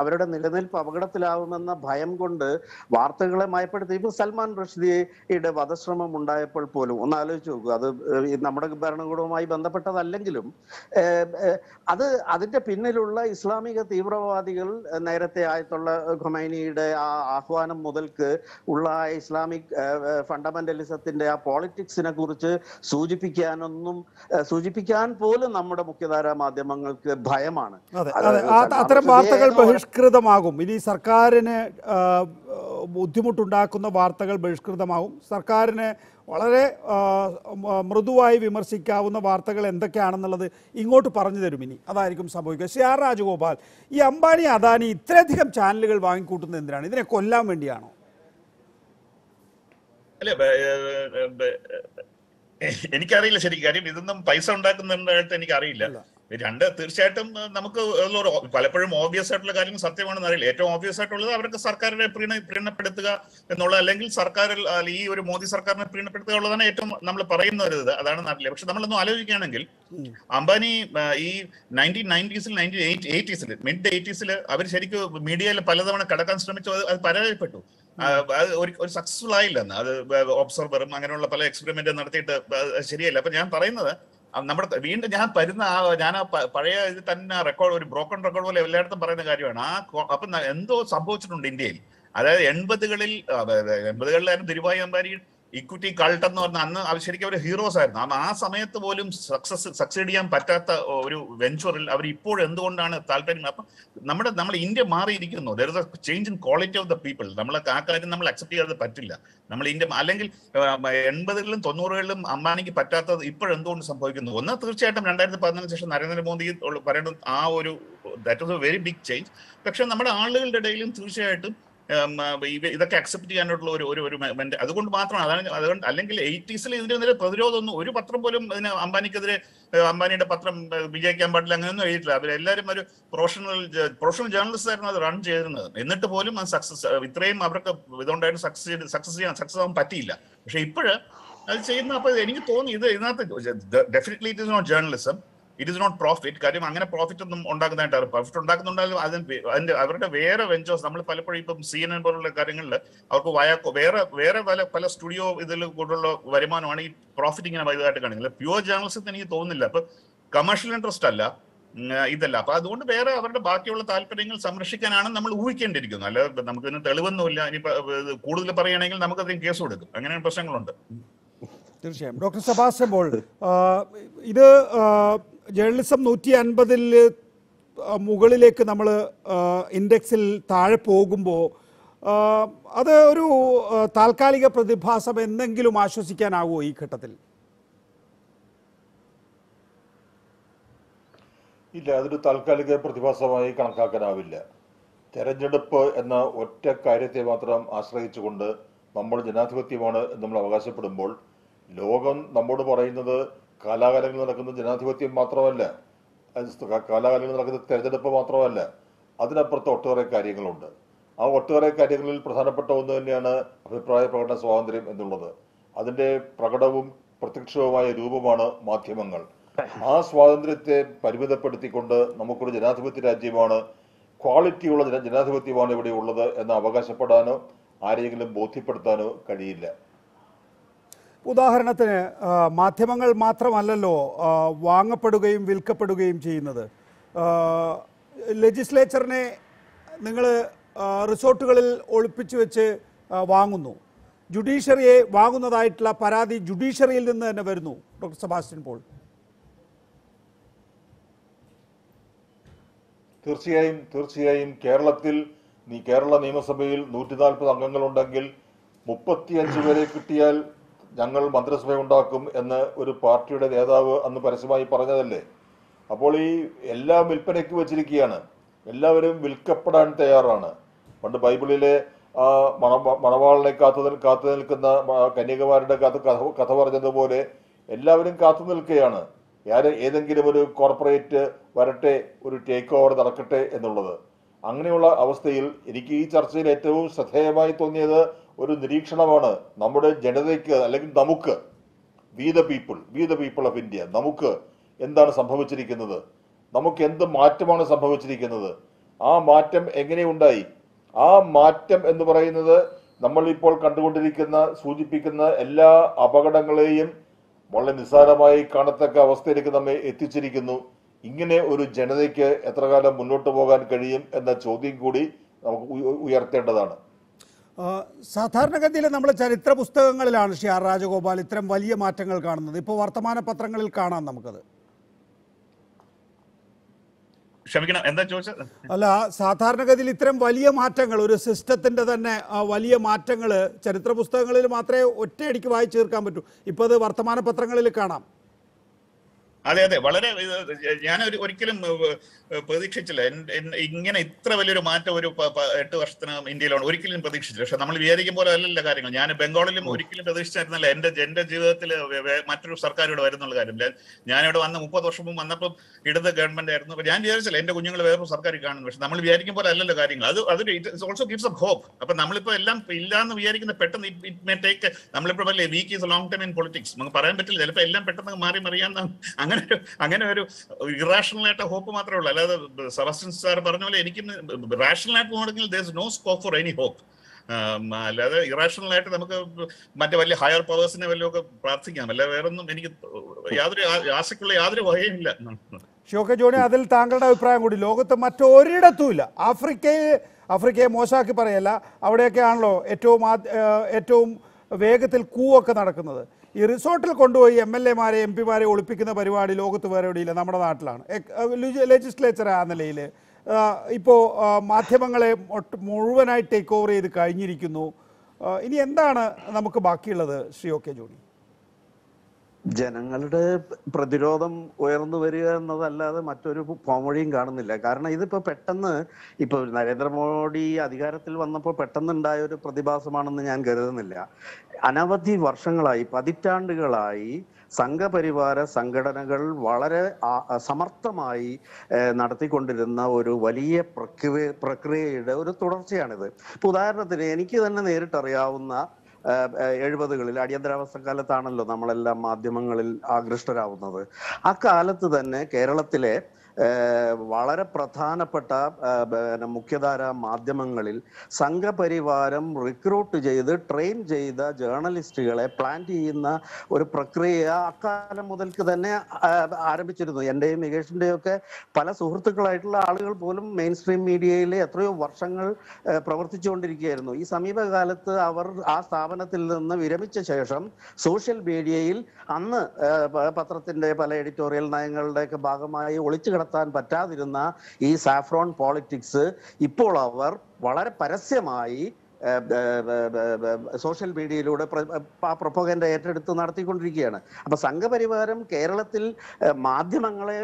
അവരുടെ നിലനിൽപ്പ് അപകടത്തിലാവുമെന്ന ഭയം കൊണ്ട് വാർത്തകളെ മയപ്പെടുത്തി. ഇപ്പൊ സൽമാൻ റഷ്ദിയുടെ വധശ്രമം ഉണ്ടായപ്പോൾ പോലും ഒന്ന് ആലോചിച്ച് നോക്കൂ. അത് നമ്മുടെ ഭരണകൂടവുമായി ബന്ധപ്പെട്ടതല്ലെങ്കിലും അത് അതിന്റെ പിന്നിലുള്ള ഇസ്ലാമിക തീവ്രവാദികൾ നേരത്തെ ആയത്തുള്ള ഖൊമൈനിയുടെ ആ ആഹ്വാനം മുതൽക്ക് ഉള്ള ഇസ്ലാമിക് ഫണ്ടമെന്റലിസത്തിന്റെ ആ പോളിറ്റിക്സിനെ കുറിച്ച് സൂചിപ്പിക്കാനൊന്നും സൂചിപ്പിക്കാൻ പോലും നമ്മുടെ മുഖ്യധാര മാധ്യമങ്ങൾക്ക് ഭയമാണ്. അത്തരം വാർത്തകൾ ബഹിഷ്കൃതമാകും. ഇനി സർക്കാരിന് ബുദ്ധിമുട്ടുണ്ടാക്കുന്ന വാർത്തകൾ ബഹിഷ്കൃതമാകും. സർക്കാരിന് വളരെ മൃദുവായി വിമർശിക്കാവുന്ന വാർത്തകൾ എന്തൊക്കെയാണെന്നുള്ളത് ഇങ്ങോട്ട് പറഞ്ഞു തരും ഇനി. അതായിരിക്കും സംഭവിക്കുക. ശ്രീ ആർ രാജഗോപാൽ ഈ അംബാനി അദാനി ഇത്രയധികം ചാനലുകൾ വാങ്ങിക്കൂട്ടുന്നത് എന്തിനാണ്? ഇതിനെ കൊല്ലാൻ വേണ്ടിയാണോ? അല്ല എനിക്കറിയില്ല ശരിക്കും. കാര്യം ഇതൊന്നും പൈസ ഉണ്ടാക്കുന്നുണ്ടായിട്ട് എനിക്കറിയില്ല. രണ്ട് തീർച്ചയായിട്ടും നമുക്ക് പലപ്പോഴും ഓബിയസ് ആയിട്ടുള്ള കാര്യങ്ങൾ സത്യമാണെന്ന് അറിയില്ല. ഏറ്റവും ഓബിയസ് ആയിട്ടുള്ളത് അവർക്ക് സർക്കാരിനെ പ്രീണ പ്രീണപ്പെടുത്തുക എന്നുള്ള അല്ലെങ്കിൽ സർക്കാരിൽ ഈ ഒരു മോദി സർക്കാരിനെ പ്രീണപ്പെടുത്തുക ഉള്ളതാണ് ഏറ്റവും നമ്മൾ പറയുന്ന ഒരു ഇത്. അതാണ് നാട്ടിലെ പക്ഷെ നമ്മളൊന്നും ആലോചിക്കുകയാണെങ്കിൽ അംബാനി ഈ നയന്റീൻ നയന്റീസിൽ നയന്റീൻ എയ്റ്റീസിൽ മിഡ് എയ്റ്റീസിൽ അവർ ശരിക്കും മീഡിയയിൽ പലതവണ കടക്കാൻ ശ്രമിച്ചു. അത് പരാജയപ്പെട്ടു. അത് ഒരു സക്സസ്ഫുൾ ആയില്ല അന്ന് അത് ഒബ്സർവറും അങ്ങനെയുള്ള പല എക്സ്പെരിമെന്റ് നടത്തിയിട്ട് ശരിയല്ല. അപ്പൊ ഞാൻ പറയുന്നത് നമ്മുടെ വീണ്ടും ഞാൻ തരുന്ന ആ ഞാൻ ആ പഴയ ഇത് തന്നെ റെക്കോർഡ് ഒരു ബ്രോക്കൺ റെക്കോർഡ് പോലെ എല്ലായിടത്തും പറയുന്ന കാര്യമാണ്. ആ അപ്പൊ എന്തോ സംഭവിച്ചിട്ടുണ്ട് ഇന്ത്യയിൽ. അതായത് എൺപതുകളിൽ എൺപതുകളിലായിരുന്നു തിരുവായി അമ്പാരി ഇക്വിറ്റി കൾട്ട് എന്ന് പറഞ്ഞ അന്ന് അവർ ശരിക്കും അവർ ഹീറോസ് ആയിരുന്നു. കാരണം ആ സമയത്ത് പോലും സക്സസ് സക്സീഡ് ചെയ്യാൻ പറ്റാത്ത ഒരു വെഞ്ചറിൽ അവർ ഇപ്പോഴും എന്തുകൊണ്ടാണ് താല്പര്യം? അപ്പൊ നമ്മുടെ നമ്മൾ ഇന്ത്യ മാറിയിരിക്കുന്നു. There is a change in quality of the people നമ്മൾ ആ കാര്യം നമ്മൾ അക്സെപ്റ്റ് ചെയ്യാതെ പറ്റില്ല. നമ്മൾ ഇന്ത്യ അല്ലെങ്കിൽ എൺപതുകളിലും തൊണ്ണൂറുകളിലും അംബാനിക്ക് പറ്റാത്തത് ഇപ്പോഴും എന്തുകൊണ്ട് സംഭവിക്കുന്നു? ഒന്ന് തീർച്ചയായിട്ടും രണ്ടായിരത്തി പതിനാലിന് ശേഷം നരേന്ദ്രമോദി പറയുന്ന ആ ഒരു that was a very big change പക്ഷെ നമ്മുടെ ആളുകളുടെ ഇടയിലും തീർച്ചയായിട്ടും ഇതൊക്കെ അക്സെപ്റ്റ് ചെയ്യാനായിട്ടുള്ള ഒരു ഒരു ഒരു അതുകൊണ്ട് മാത്രമാണ് അതാണ് അതുകൊണ്ട് അല്ലെങ്കിൽ എയ്റ്റീസിൽ ഇതിനെതിരെ പ്രതിരോധമൊന്നും ഒരു പത്രം പോലും ഇതിന് അംബാനിക്കെതിരെ അംബാനിയുടെ പത്രം വിജയിക്കാൻ പാടില്ല അങ്ങനെയൊന്നും എഴുതിയിട്ടില്ല. അവരെല്ലാവരും ഒരു പ്രൊഫഷണൽ പ്രൊഫഷണൽ ജേർണലിസ്റ്റ് ആയിരുന്നു അത് റൺ ചെയ്തിരുന്നത്. എന്നിട്ട് പോലും അത് സക്സസ് ഇത്രയും അവർക്ക് ഇതുകൊണ്ടായിട്ട് സക്സസ് ചെയ്ത് സക്സസ് ചെയ്യാൻ സക്സസ് ആവാൻ പറ്റിയില്ല. പക്ഷെ ഇപ്പോഴ് അത് ചെയ്യുന്ന അപ്പോൾ എനിക്ക് തോന്നി ഇത് ഇതിനകത്ത് definitely it is not journalism it is not profit കാര്യം അങ്ങനെ പ്രോഫിറ്റ് ഒന്നും ഉണ്ടാക്കുന്നതായിട്ട് പ്രോഫിറ്റ് ഉണ്ടാക്കുന്നുണ്ടാലും അതിന് അതിന്റെ അവരുടെ വേറെ വെഞ്ചേഴ്സ് നമ്മൾ പലപ്പോഴും ഇപ്പം സി എൻ എൻ പോലുള്ള കാര്യങ്ങളിൽ അവർക്ക് വയാക്കോ വേറെ വേറെ പല പല സ്റ്റുഡിയോ ഇതിൽ കൂടുതലുള്ള വരുമാനമാണ് ഈ പ്രോഫിറ്റ് ഇങ്ങനെ വലുതായിട്ട് കാണിക്കുന്നത്. പ്യുവർ ജേർണലിസത്തിന് എനിക്ക് തോന്നുന്നില്ല. അപ്പൊ കമേഴ്ഷ്യൽ ഇൻട്രസ്റ്റ് അല്ല. ഇതല്ല. അപ്പൊ അതുകൊണ്ട് വേറെ അവരുടെ ബാക്കിയുള്ള താല്പര്യങ്ങൾ സംരക്ഷിക്കാനാണ് നമ്മൾ ഊഹിക്കേണ്ടിയിരിക്കുന്നത്. അല്ല നമുക്ക് ഇതിന് തെളിവൊന്നുമില്ല. ഇനി കൂടുതൽ പറയുകയാണെങ്കിൽ നമുക്ക് അതിന് കേസ് കൊടുക്കും. അങ്ങനെ പ്രശ്നങ്ങളുണ്ട്. തീർച്ചയായും. ഡോക്ടർ സബാസ് പോൾ ഇത് ജേർണലിസം നൂറ്റി അൻപതിൽ മുകളിലേക്ക് നമ്മൾ ഇൻഡെക്സിൽ താഴെ പോകുമ്പോൾ അത് ഒരു താൽക്കാലിക പ്രതിഭാസം എന്തെങ്കിലും ആശ്വസിക്കാനാവുമോ ഈ ഘട്ടത്തിൽ? ഇല്ല അതൊരു താൽക്കാലിക പ്രതിഭാസമായി കണക്കാക്കാനാവില്ല. തെരഞ്ഞെടുപ്പ് എന്ന ഒറ്റ കാര്യത്തെ മാത്രം ആശ്രയിച്ചുകൊണ്ട് നമ്മൾ ജനാധിപത്യമാണ് നമ്മൾ അവകാശപ്പെടുമ്പോൾ ലോകം നമ്മോട് പറയുന്നത് കാലാകാലങ്ങളിൽ നടക്കുന്ന ജനാധിപത്യം മാത്രമല്ല കാലാകാലങ്ങളിൽ നടക്കുന്ന തെരഞ്ഞെടുപ്പ് മാത്രമല്ല അതിനപ്പുറത്ത് ഒട്ടേറെ കാര്യങ്ങളുണ്ട്. ആ ഒട്ടേറെ കാര്യങ്ങളിൽ പ്രധാനപ്പെട്ട ഒന്ന് തന്നെയാണ് അഭിപ്രായ പ്രകടന സ്വാതന്ത്ര്യം എന്നുള്ളത്. അതിന്റെ പ്രകടവും പ്രത്യക്ഷവുമായ രൂപമാണ് മാധ്യമങ്ങൾ. ആ സ്വാതന്ത്ര്യത്തെ പരിമിതപ്പെടുത്തിക്കൊണ്ട് നമുക്കൊരു ജനാധിപത്യ രാജ്യമാണ് ക്വാളിറ്റിയുള്ള ജനാധിപത്യമാണ് ഇവിടെ ഉള്ളത് എന്ന് അവകാശപ്പെടാനോ ആരെയെങ്കിലും ബോധ്യപ്പെടുത്താനോ കഴിയില്ല. ഉദാഹരണത്തിന് മാധ്യമങ്ങൾ മാത്രമല്ലല്ലോ വാങ്ങപ്പെടുകയും വിൽക്കപ്പെടുകയും ചെയ്യുന്നത്. ലെജിസ്ലേച്ചറിനെ നിങ്ങൾ റിസോർട്ടുകളിൽ ഒളിപ്പിച്ചു വെച്ച് വാങ്ങുന്നു. ജുഡീഷ്യറിയെ വാങ്ങുന്നതായിട്ടുള്ള പരാതി ജുഡീഷ്യറിയിൽ നിന്ന് തന്നെ വരുന്നു ഡോക്ടർ സെബാസ്റ്റ്യൻ പോൾ. തീർച്ചയായും തീർച്ചയായും കേരളത്തിൽ നീ കേരള നിയമസഭയിൽ നൂറ്റി നാൽപ്പത് അംഗങ്ങളുണ്ടെങ്കിൽ മുപ്പത്തിയഞ്ച് പേരെ കിട്ടിയാൽ ഞങ്ങൾ മന്ത്രിസഭ ഉണ്ടാക്കും എന്ന് ഒരു പാർട്ടിയുടെ നേതാവ് അന്ന് പരസ്യമായി പറഞ്ഞതല്ലേ? അപ്പോൾ ഈ എല്ലാം വിൽപ്പനയ്ക്ക് വെച്ചിരിക്കുകയാണ്. എല്ലാവരും വിൽക്കപ്പെടാൻ തയ്യാറാണ്. പണ്ട് ബൈബിളിലെ ആ മണ മണവാളിനെ കാത്തു കാത്തു നിൽക്കുന്ന കന്യകമാരുടെ കഥ കഥ- പറഞ്ഞതുപോലെ എല്ലാവരും കാത്തു നിൽക്കുകയാണ്. ആര് ഏതെങ്കിലും ഒരു കോർപ്പറേറ്റ് വരട്ടെ ഒരു ടേക്ക് ഓവർ നടക്കട്ടെ എന്നുള്ളത്. അങ്ങനെയുള്ള അവസ്ഥയിൽ എനിക്ക് ഈ ചർച്ചയിൽ ഏറ്റവും ശ്രദ്ധേയമായി തോന്നിയത് ഒരു നിരീക്ഷണമാണ് നമ്മുടെ ജനതയ്ക്ക് അല്ലെങ്കിൽ നമുക്ക് we the people we the people of India നമുക്ക് എന്താണ് സംഭവിച്ചിരിക്കുന്നത്? നമുക്ക് എന്ത് മാറ്റമാണ് സംഭവിച്ചിരിക്കുന്നത്? ആ മാറ്റം എങ്ങനെയുണ്ടായി? ആ മാറ്റം എന്ന് പറയുന്നത് നമ്മൾ ഇപ്പോൾ കണ്ടുകൊണ്ടിരിക്കുന്ന സൂചിപ്പിക്കുന്ന എല്ലാ അപകടങ്ങളെയും വളരെ നിസ്സാരമായി കാണത്തക്ക അവസ്ഥയിലേക്ക് നമ്മെ എത്തിച്ചിരിക്കുന്നു. ഇങ്ങനെ ഒരു ജനതയ്ക്ക് എത്ര കാലം മുന്നോട്ട് പോകാൻ കഴിയും എന്ന ചോദ്യം കൂടി നമുക്ക് ഉയ- ഉയർത്തേണ്ടതാണ്. സാധാരണഗതിയിൽ നമ്മൾ ചരിത്ര പുസ്തകങ്ങളിലാണ് ശ്രീ ആർ രാജഗോപാൽ ഇത്തരം വലിയ മാറ്റങ്ങൾ കാണുന്നത്. ഇപ്പോൾ വർത്തമാന പത്രങ്ങളിൽ കാണാം നമുക്കത്. ക്ഷമിക്കണം എന്താ ചോദിച്ചത്? അല്ല സാധാരണഗതിയിൽ ഇത്തരം വലിയ മാറ്റങ്ങൾ ഒരു സിസ്റ്റത്തിന്റെ തന്നെ വലിയ മാറ്റങ്ങൾ ചരിത്ര പുസ്തകങ്ങളിൽ മാത്രമേ ഒറ്റയടിക്ക് വായിച്ചു തീർക്കാൻ പറ്റൂ. ഇപ്പോൾ അത് വർത്തമാന പത്രങ്ങളിൽ കാണാം. അതെ അതെ. വളരെ ഞാൻ ഒരു ഒരിക്കലും പ്രതീക്ഷിച്ചില്ല. ഇങ്ങനെ ഇത്ര വലിയൊരു മാറ്റം ഒരു എട്ട് വർഷത്തിന് ഇന്ത്യയിലാണ് ഒരിക്കലും പ്രതീക്ഷിച്ചില്ല. പക്ഷെ നമ്മൾ വിചാരിക്കും പോലെ അല്ലല്ല കാര്യങ്ങൾ. ഞാൻ ബംഗാളിലും ഒരിക്കലും പ്രതീക്ഷിച്ചായിരുന്നില്ല എന്റെ എന്റെ ജീവിതത്തിൽ മറ്റൊരു സർക്കാർ ഇവിടെ വരുന്നുള്ള കാര്യം. ഞാൻ- ഞാനിവിടെ വന്ന മുപ്പത് വർഷം മുമ്പ് വന്നപ്പം ഇടത് ഗവൺമെന്റ് ആയിരുന്നു. ഞാൻ വിചാരിച്ചില്ല എന്റെ കുഞ്ഞുങ്ങൾ വേറൊരു സർക്കാർ കാണുന്നു പക്ഷെ നമ്മൾ വിചാരിക്കും പോലെ അല്ലല്ലോ കാര്യങ്ങൾ. അത് അത് it also gives a hope. അപ്പൊ നമ്മളിപ്പോ എല്ലാം ഇല്ലാന്ന് വിചാരിക്കുന്ന പെട്ടെന്ന് ഇറ്റ് മേ ടേക്ക് നമ്മളിപ്പോ വലിയ week is long time in politics. നമുക്ക് പറയാൻ പറ്റില്ല. ചിലപ്പോൾ എല്ലാം പെട്ടെന്ന് മാറി മറിയാൻ അങ്ങനെ ഒരു അങ്ങനെ ഒരു ഇറാഷണൽ ആയിട്ട് ഹോപ്പ് മാത്രമേ ഉള്ളൂ. അല്ലാതെ സെബാസ്റ്റ്യൻ സാർ പറഞ്ഞ പോലെ എനിക്കും റാഷണൽ ആയിട്ട് പോകണമെങ്കിൽ there no scope for any hope അല്ലാതെ ഇറാഷണൽ ആയിട്ട് നമുക്ക് മറ്റേ വലിയ ഹയർ പവേഴ്സിനെ വല്ലതൊക്കെ പ്രാർത്ഥിക്കാം. അല്ല വേറൊന്നും എനിക്ക് യാതൊരു ആശയ്ക്കുള്ള യാതൊരു വകയും ഇല്ല ഷോക്കെ ജോണി അതിൽ താങ്കളുടെ അഭിപ്രായം കൂടി. ലോകത്ത് മറ്റൊരിടത്തും ഇല്ല. ആഫ്രിക്കയെ ആഫ്രിക്കയെ മോശമാക്കി പറയല്ല. അവിടെയൊക്കെ ആണല്ലോ ഏറ്റവും ഏറ്റവും വേഗത്തിൽ കൂവൊക്കെ നടക്കുന്നത്. ഈ റിസോർട്ടിൽ കൊണ്ടുപോയി എം എൽ എമാരെ എം പിമാരെ ഒളിപ്പിക്കുന്ന പരിപാടി ലോകത്ത് വേറെ എവിടെയില്ല നമ്മുടെ നാട്ടിലാണ്. ലെജിസ്ലേച്ചർ ആ നിലയിൽ ഇപ്പോൾ മാധ്യമങ്ങളെ മുഴുവനായി ടേക്ക് ഓവർ ചെയ്ത് കഴിഞ്ഞിരിക്കുന്നു. ഇനി എന്താണ് നമുക്ക് ബാക്കിയുള്ളത് ശ്രീ ഒ കെ ജോണി? ജനങ്ങളുടെ പ്രതിരോധം ഉയർന്നു വരിക എന്നതല്ലാതെ മറ്റൊരു പോംവഴിയും കാണുന്നില്ല. കാരണം ഇതിപ്പോ പെട്ടെന്ന് ഇപ്പൊ നരേന്ദ്രമോദി അധികാരത്തിൽ വന്നപ്പോൾ പെട്ടെന്നുണ്ടായ ഒരു പ്രതിഭാസമാണെന്ന് ഞാൻ കരുതുന്നില്ല. അനവധി വർഷങ്ങളായി പതിറ്റാണ്ടുകളായി സംഘപരിവാര സംഘടനകൾ വളരെ സമർത്ഥമായി നടത്തിക്കൊണ്ടിരുന്ന ഒരു വലിയ പ്രക്രിയ പ്രക്രിയയുടെ ഒരു തുടർച്ചയാണിത്. ഉദാഹരണത്തിന് എനിക്ക് തന്നെ നേരിട്ടറിയാവുന്ന എഴുപതുകളിൽ അടിയന്തരാവസ്ഥ കാലത്താണല്ലോ നമ്മളെല്ലാം മാധ്യമങ്ങളിൽ ആകൃഷ്ടരാവുന്നത്. കാലത്ത് തന്നെ കേരളത്തിലെ വളരെ പ്രധാനപ്പെട്ട മുഖ്യധാര മാധ്യമങ്ങളിൽ സംഘപരിവാരം റിക്രൂട്ട് ചെയ്ത് ട്രെയിൻ ചെയ്ത ജേർണലിസ്റ്റുകളെ പ്ലാൻ ചെയ്യുന്ന ഒരു പ്രക്രിയ അക്കാലം മുതൽക്ക് തന്നെ ആരംഭിച്ചിരുന്നു. എന്റെയും നികേഷിന്റെയും ഒക്കെ പല സുഹൃത്തുക്കളായിട്ടുള്ള ആളുകൾ പോലും മെയിൻ സ്ട്രീം മീഡിയയിൽ എത്രയോ വർഷങ്ങൾ പ്രവർത്തിച്ചുകൊണ്ടിരിക്കുകയായിരുന്നു. ഈ സമീപകാലത്ത് അവർ ആ സ്ഥാപനത്തിൽ നിന്ന് വിരമിച്ച ശേഷം സോഷ്യൽ മീഡിയയിൽ അന്ന് പത്രത്തിന്റെ പല എഡിറ്റോറിയൽ നയങ്ങളുടെയൊക്കെ ഭാഗമായി ഒളിച്ചു കിടത്താൻ പറ്റാതിരുന്ന ഈ സാഫ്രോൺ പോളിറ്റിക്സ് ഇപ്പോൾ അവർ വളരെ പരസ്യമായി സോഷ്യൽ മീഡിയയിലൂടെ പ്രൊപ്പഗൻഡ ഏറ്റെടുത്ത് നടത്തിക്കൊണ്ടിരിക്കുകയാണ്. അപ്പൊ സംഘപരിവാരം കേരളത്തിൽ മാധ്യമങ്ങളെ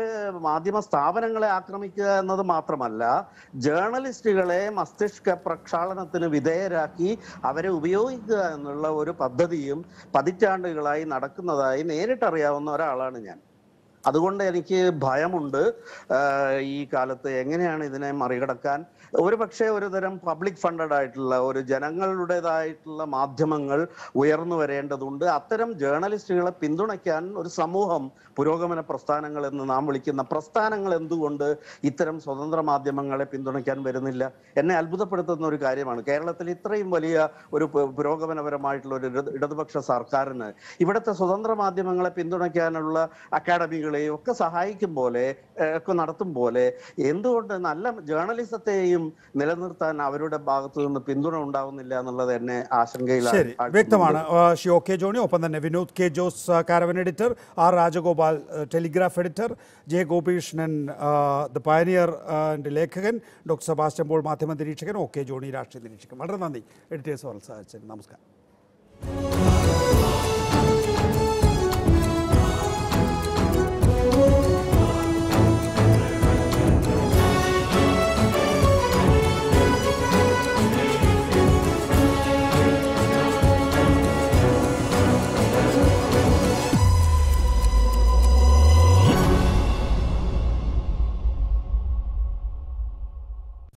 മാധ്യമ സ്ഥാപനങ്ങളെ ആക്രമിക്കുക എന്നത് മാത്രമല്ല ജേർണലിസ്റ്റുകളെ മസ്തിഷ്ക പ്രക്ഷാളനത്തിന് വിധേയരാക്കി അവരെ ഉപയോഗിക്കുക എന്നുള്ള ഒരു പദ്ധതിയും പതിറ്റാണ്ടുകളായി നടക്കുന്നതായി നേരിട്ടറിയാവുന്ന ഒരാളാണ് ഞാൻ. അതുകൊണ്ട് എനിക്ക് ഭയമുണ്ട്. ഈ കാലത്ത് എങ്ങനെയാണ് ഇതിനെ മറികടക്കാൻ? ഒരു പക്ഷേ ഒരു തരം പബ്ലിക് ഫണ്ടഡ് ആയിട്ടുള്ള ഒരു ജനങ്ങളുടേതായിട്ടുള്ള മാധ്യമങ്ങൾ ഉയർന്നു വരേണ്ടതുണ്ട്. അത്തരം ജേർണലിസ്റ്റുകളെ പിന്തുണയ്ക്കാൻ ഒരു സമൂഹം പുരോഗമന പ്രസ്ഥാനങ്ങൾ എന്ന് നാം വിളിക്കുന്ന പ്രസ്ഥാനങ്ങൾ എന്തുകൊണ്ട് ഇത്തരം സ്വതന്ത്ര മാധ്യമങ്ങളെ പിന്തുണയ്ക്കാൻ വരുന്നില്ല? എന്നെ അത്ഭുതപ്പെടുത്തുന്ന ഒരു കാര്യമാണ്. കേരളത്തിൽ ഇത്രയും വലിയ ഒരു പുരോഗമനപരമായിട്ടുള്ള ഒരു ഇടതുപക്ഷ സർക്കാരിന് ഇവിടുത്തെ സ്വതന്ത്ര മാധ്യമങ്ങളെ പിന്തുണയ്ക്കാനുള്ള അക്കാഡമികളെയും ഒക്കെ സഹായിക്കും പോലെ ഒക്കെ നടത്തും പോലെ എന്തുകൊണ്ട് നല്ല ജേർണലിസത്തെയും നിലനിർത്താൻ അവരുടെ ഭാഗത്തു നിന്ന് പിന്തുണ ഉണ്ടാവുന്നില്ല എന്നുള്ളത് എന്നെ ആശങ്കയിലാണ് വ്യക്തമാണ്. ഷിയോ കെ ജോണി ഒപ്പം തന്നെ Vinod K Jose Caravan editor R Rajagopal ആ, Telegraph editor J Gopikrishnan the Pioneer ലേഖകൻ ഡോക്ടർ സെബാസ്റ്റ്യൻ പോൾ മാധ്യമ നിരീക്ഷകൻ ഒ കെ ജോണി രാഷ്ട്രീയ നിരീക്ഷകൻ. വളരെ നന്ദി. എഡിറ്റേഴ്സ് സഹായിച്ചതിന് നമസ്കാരം.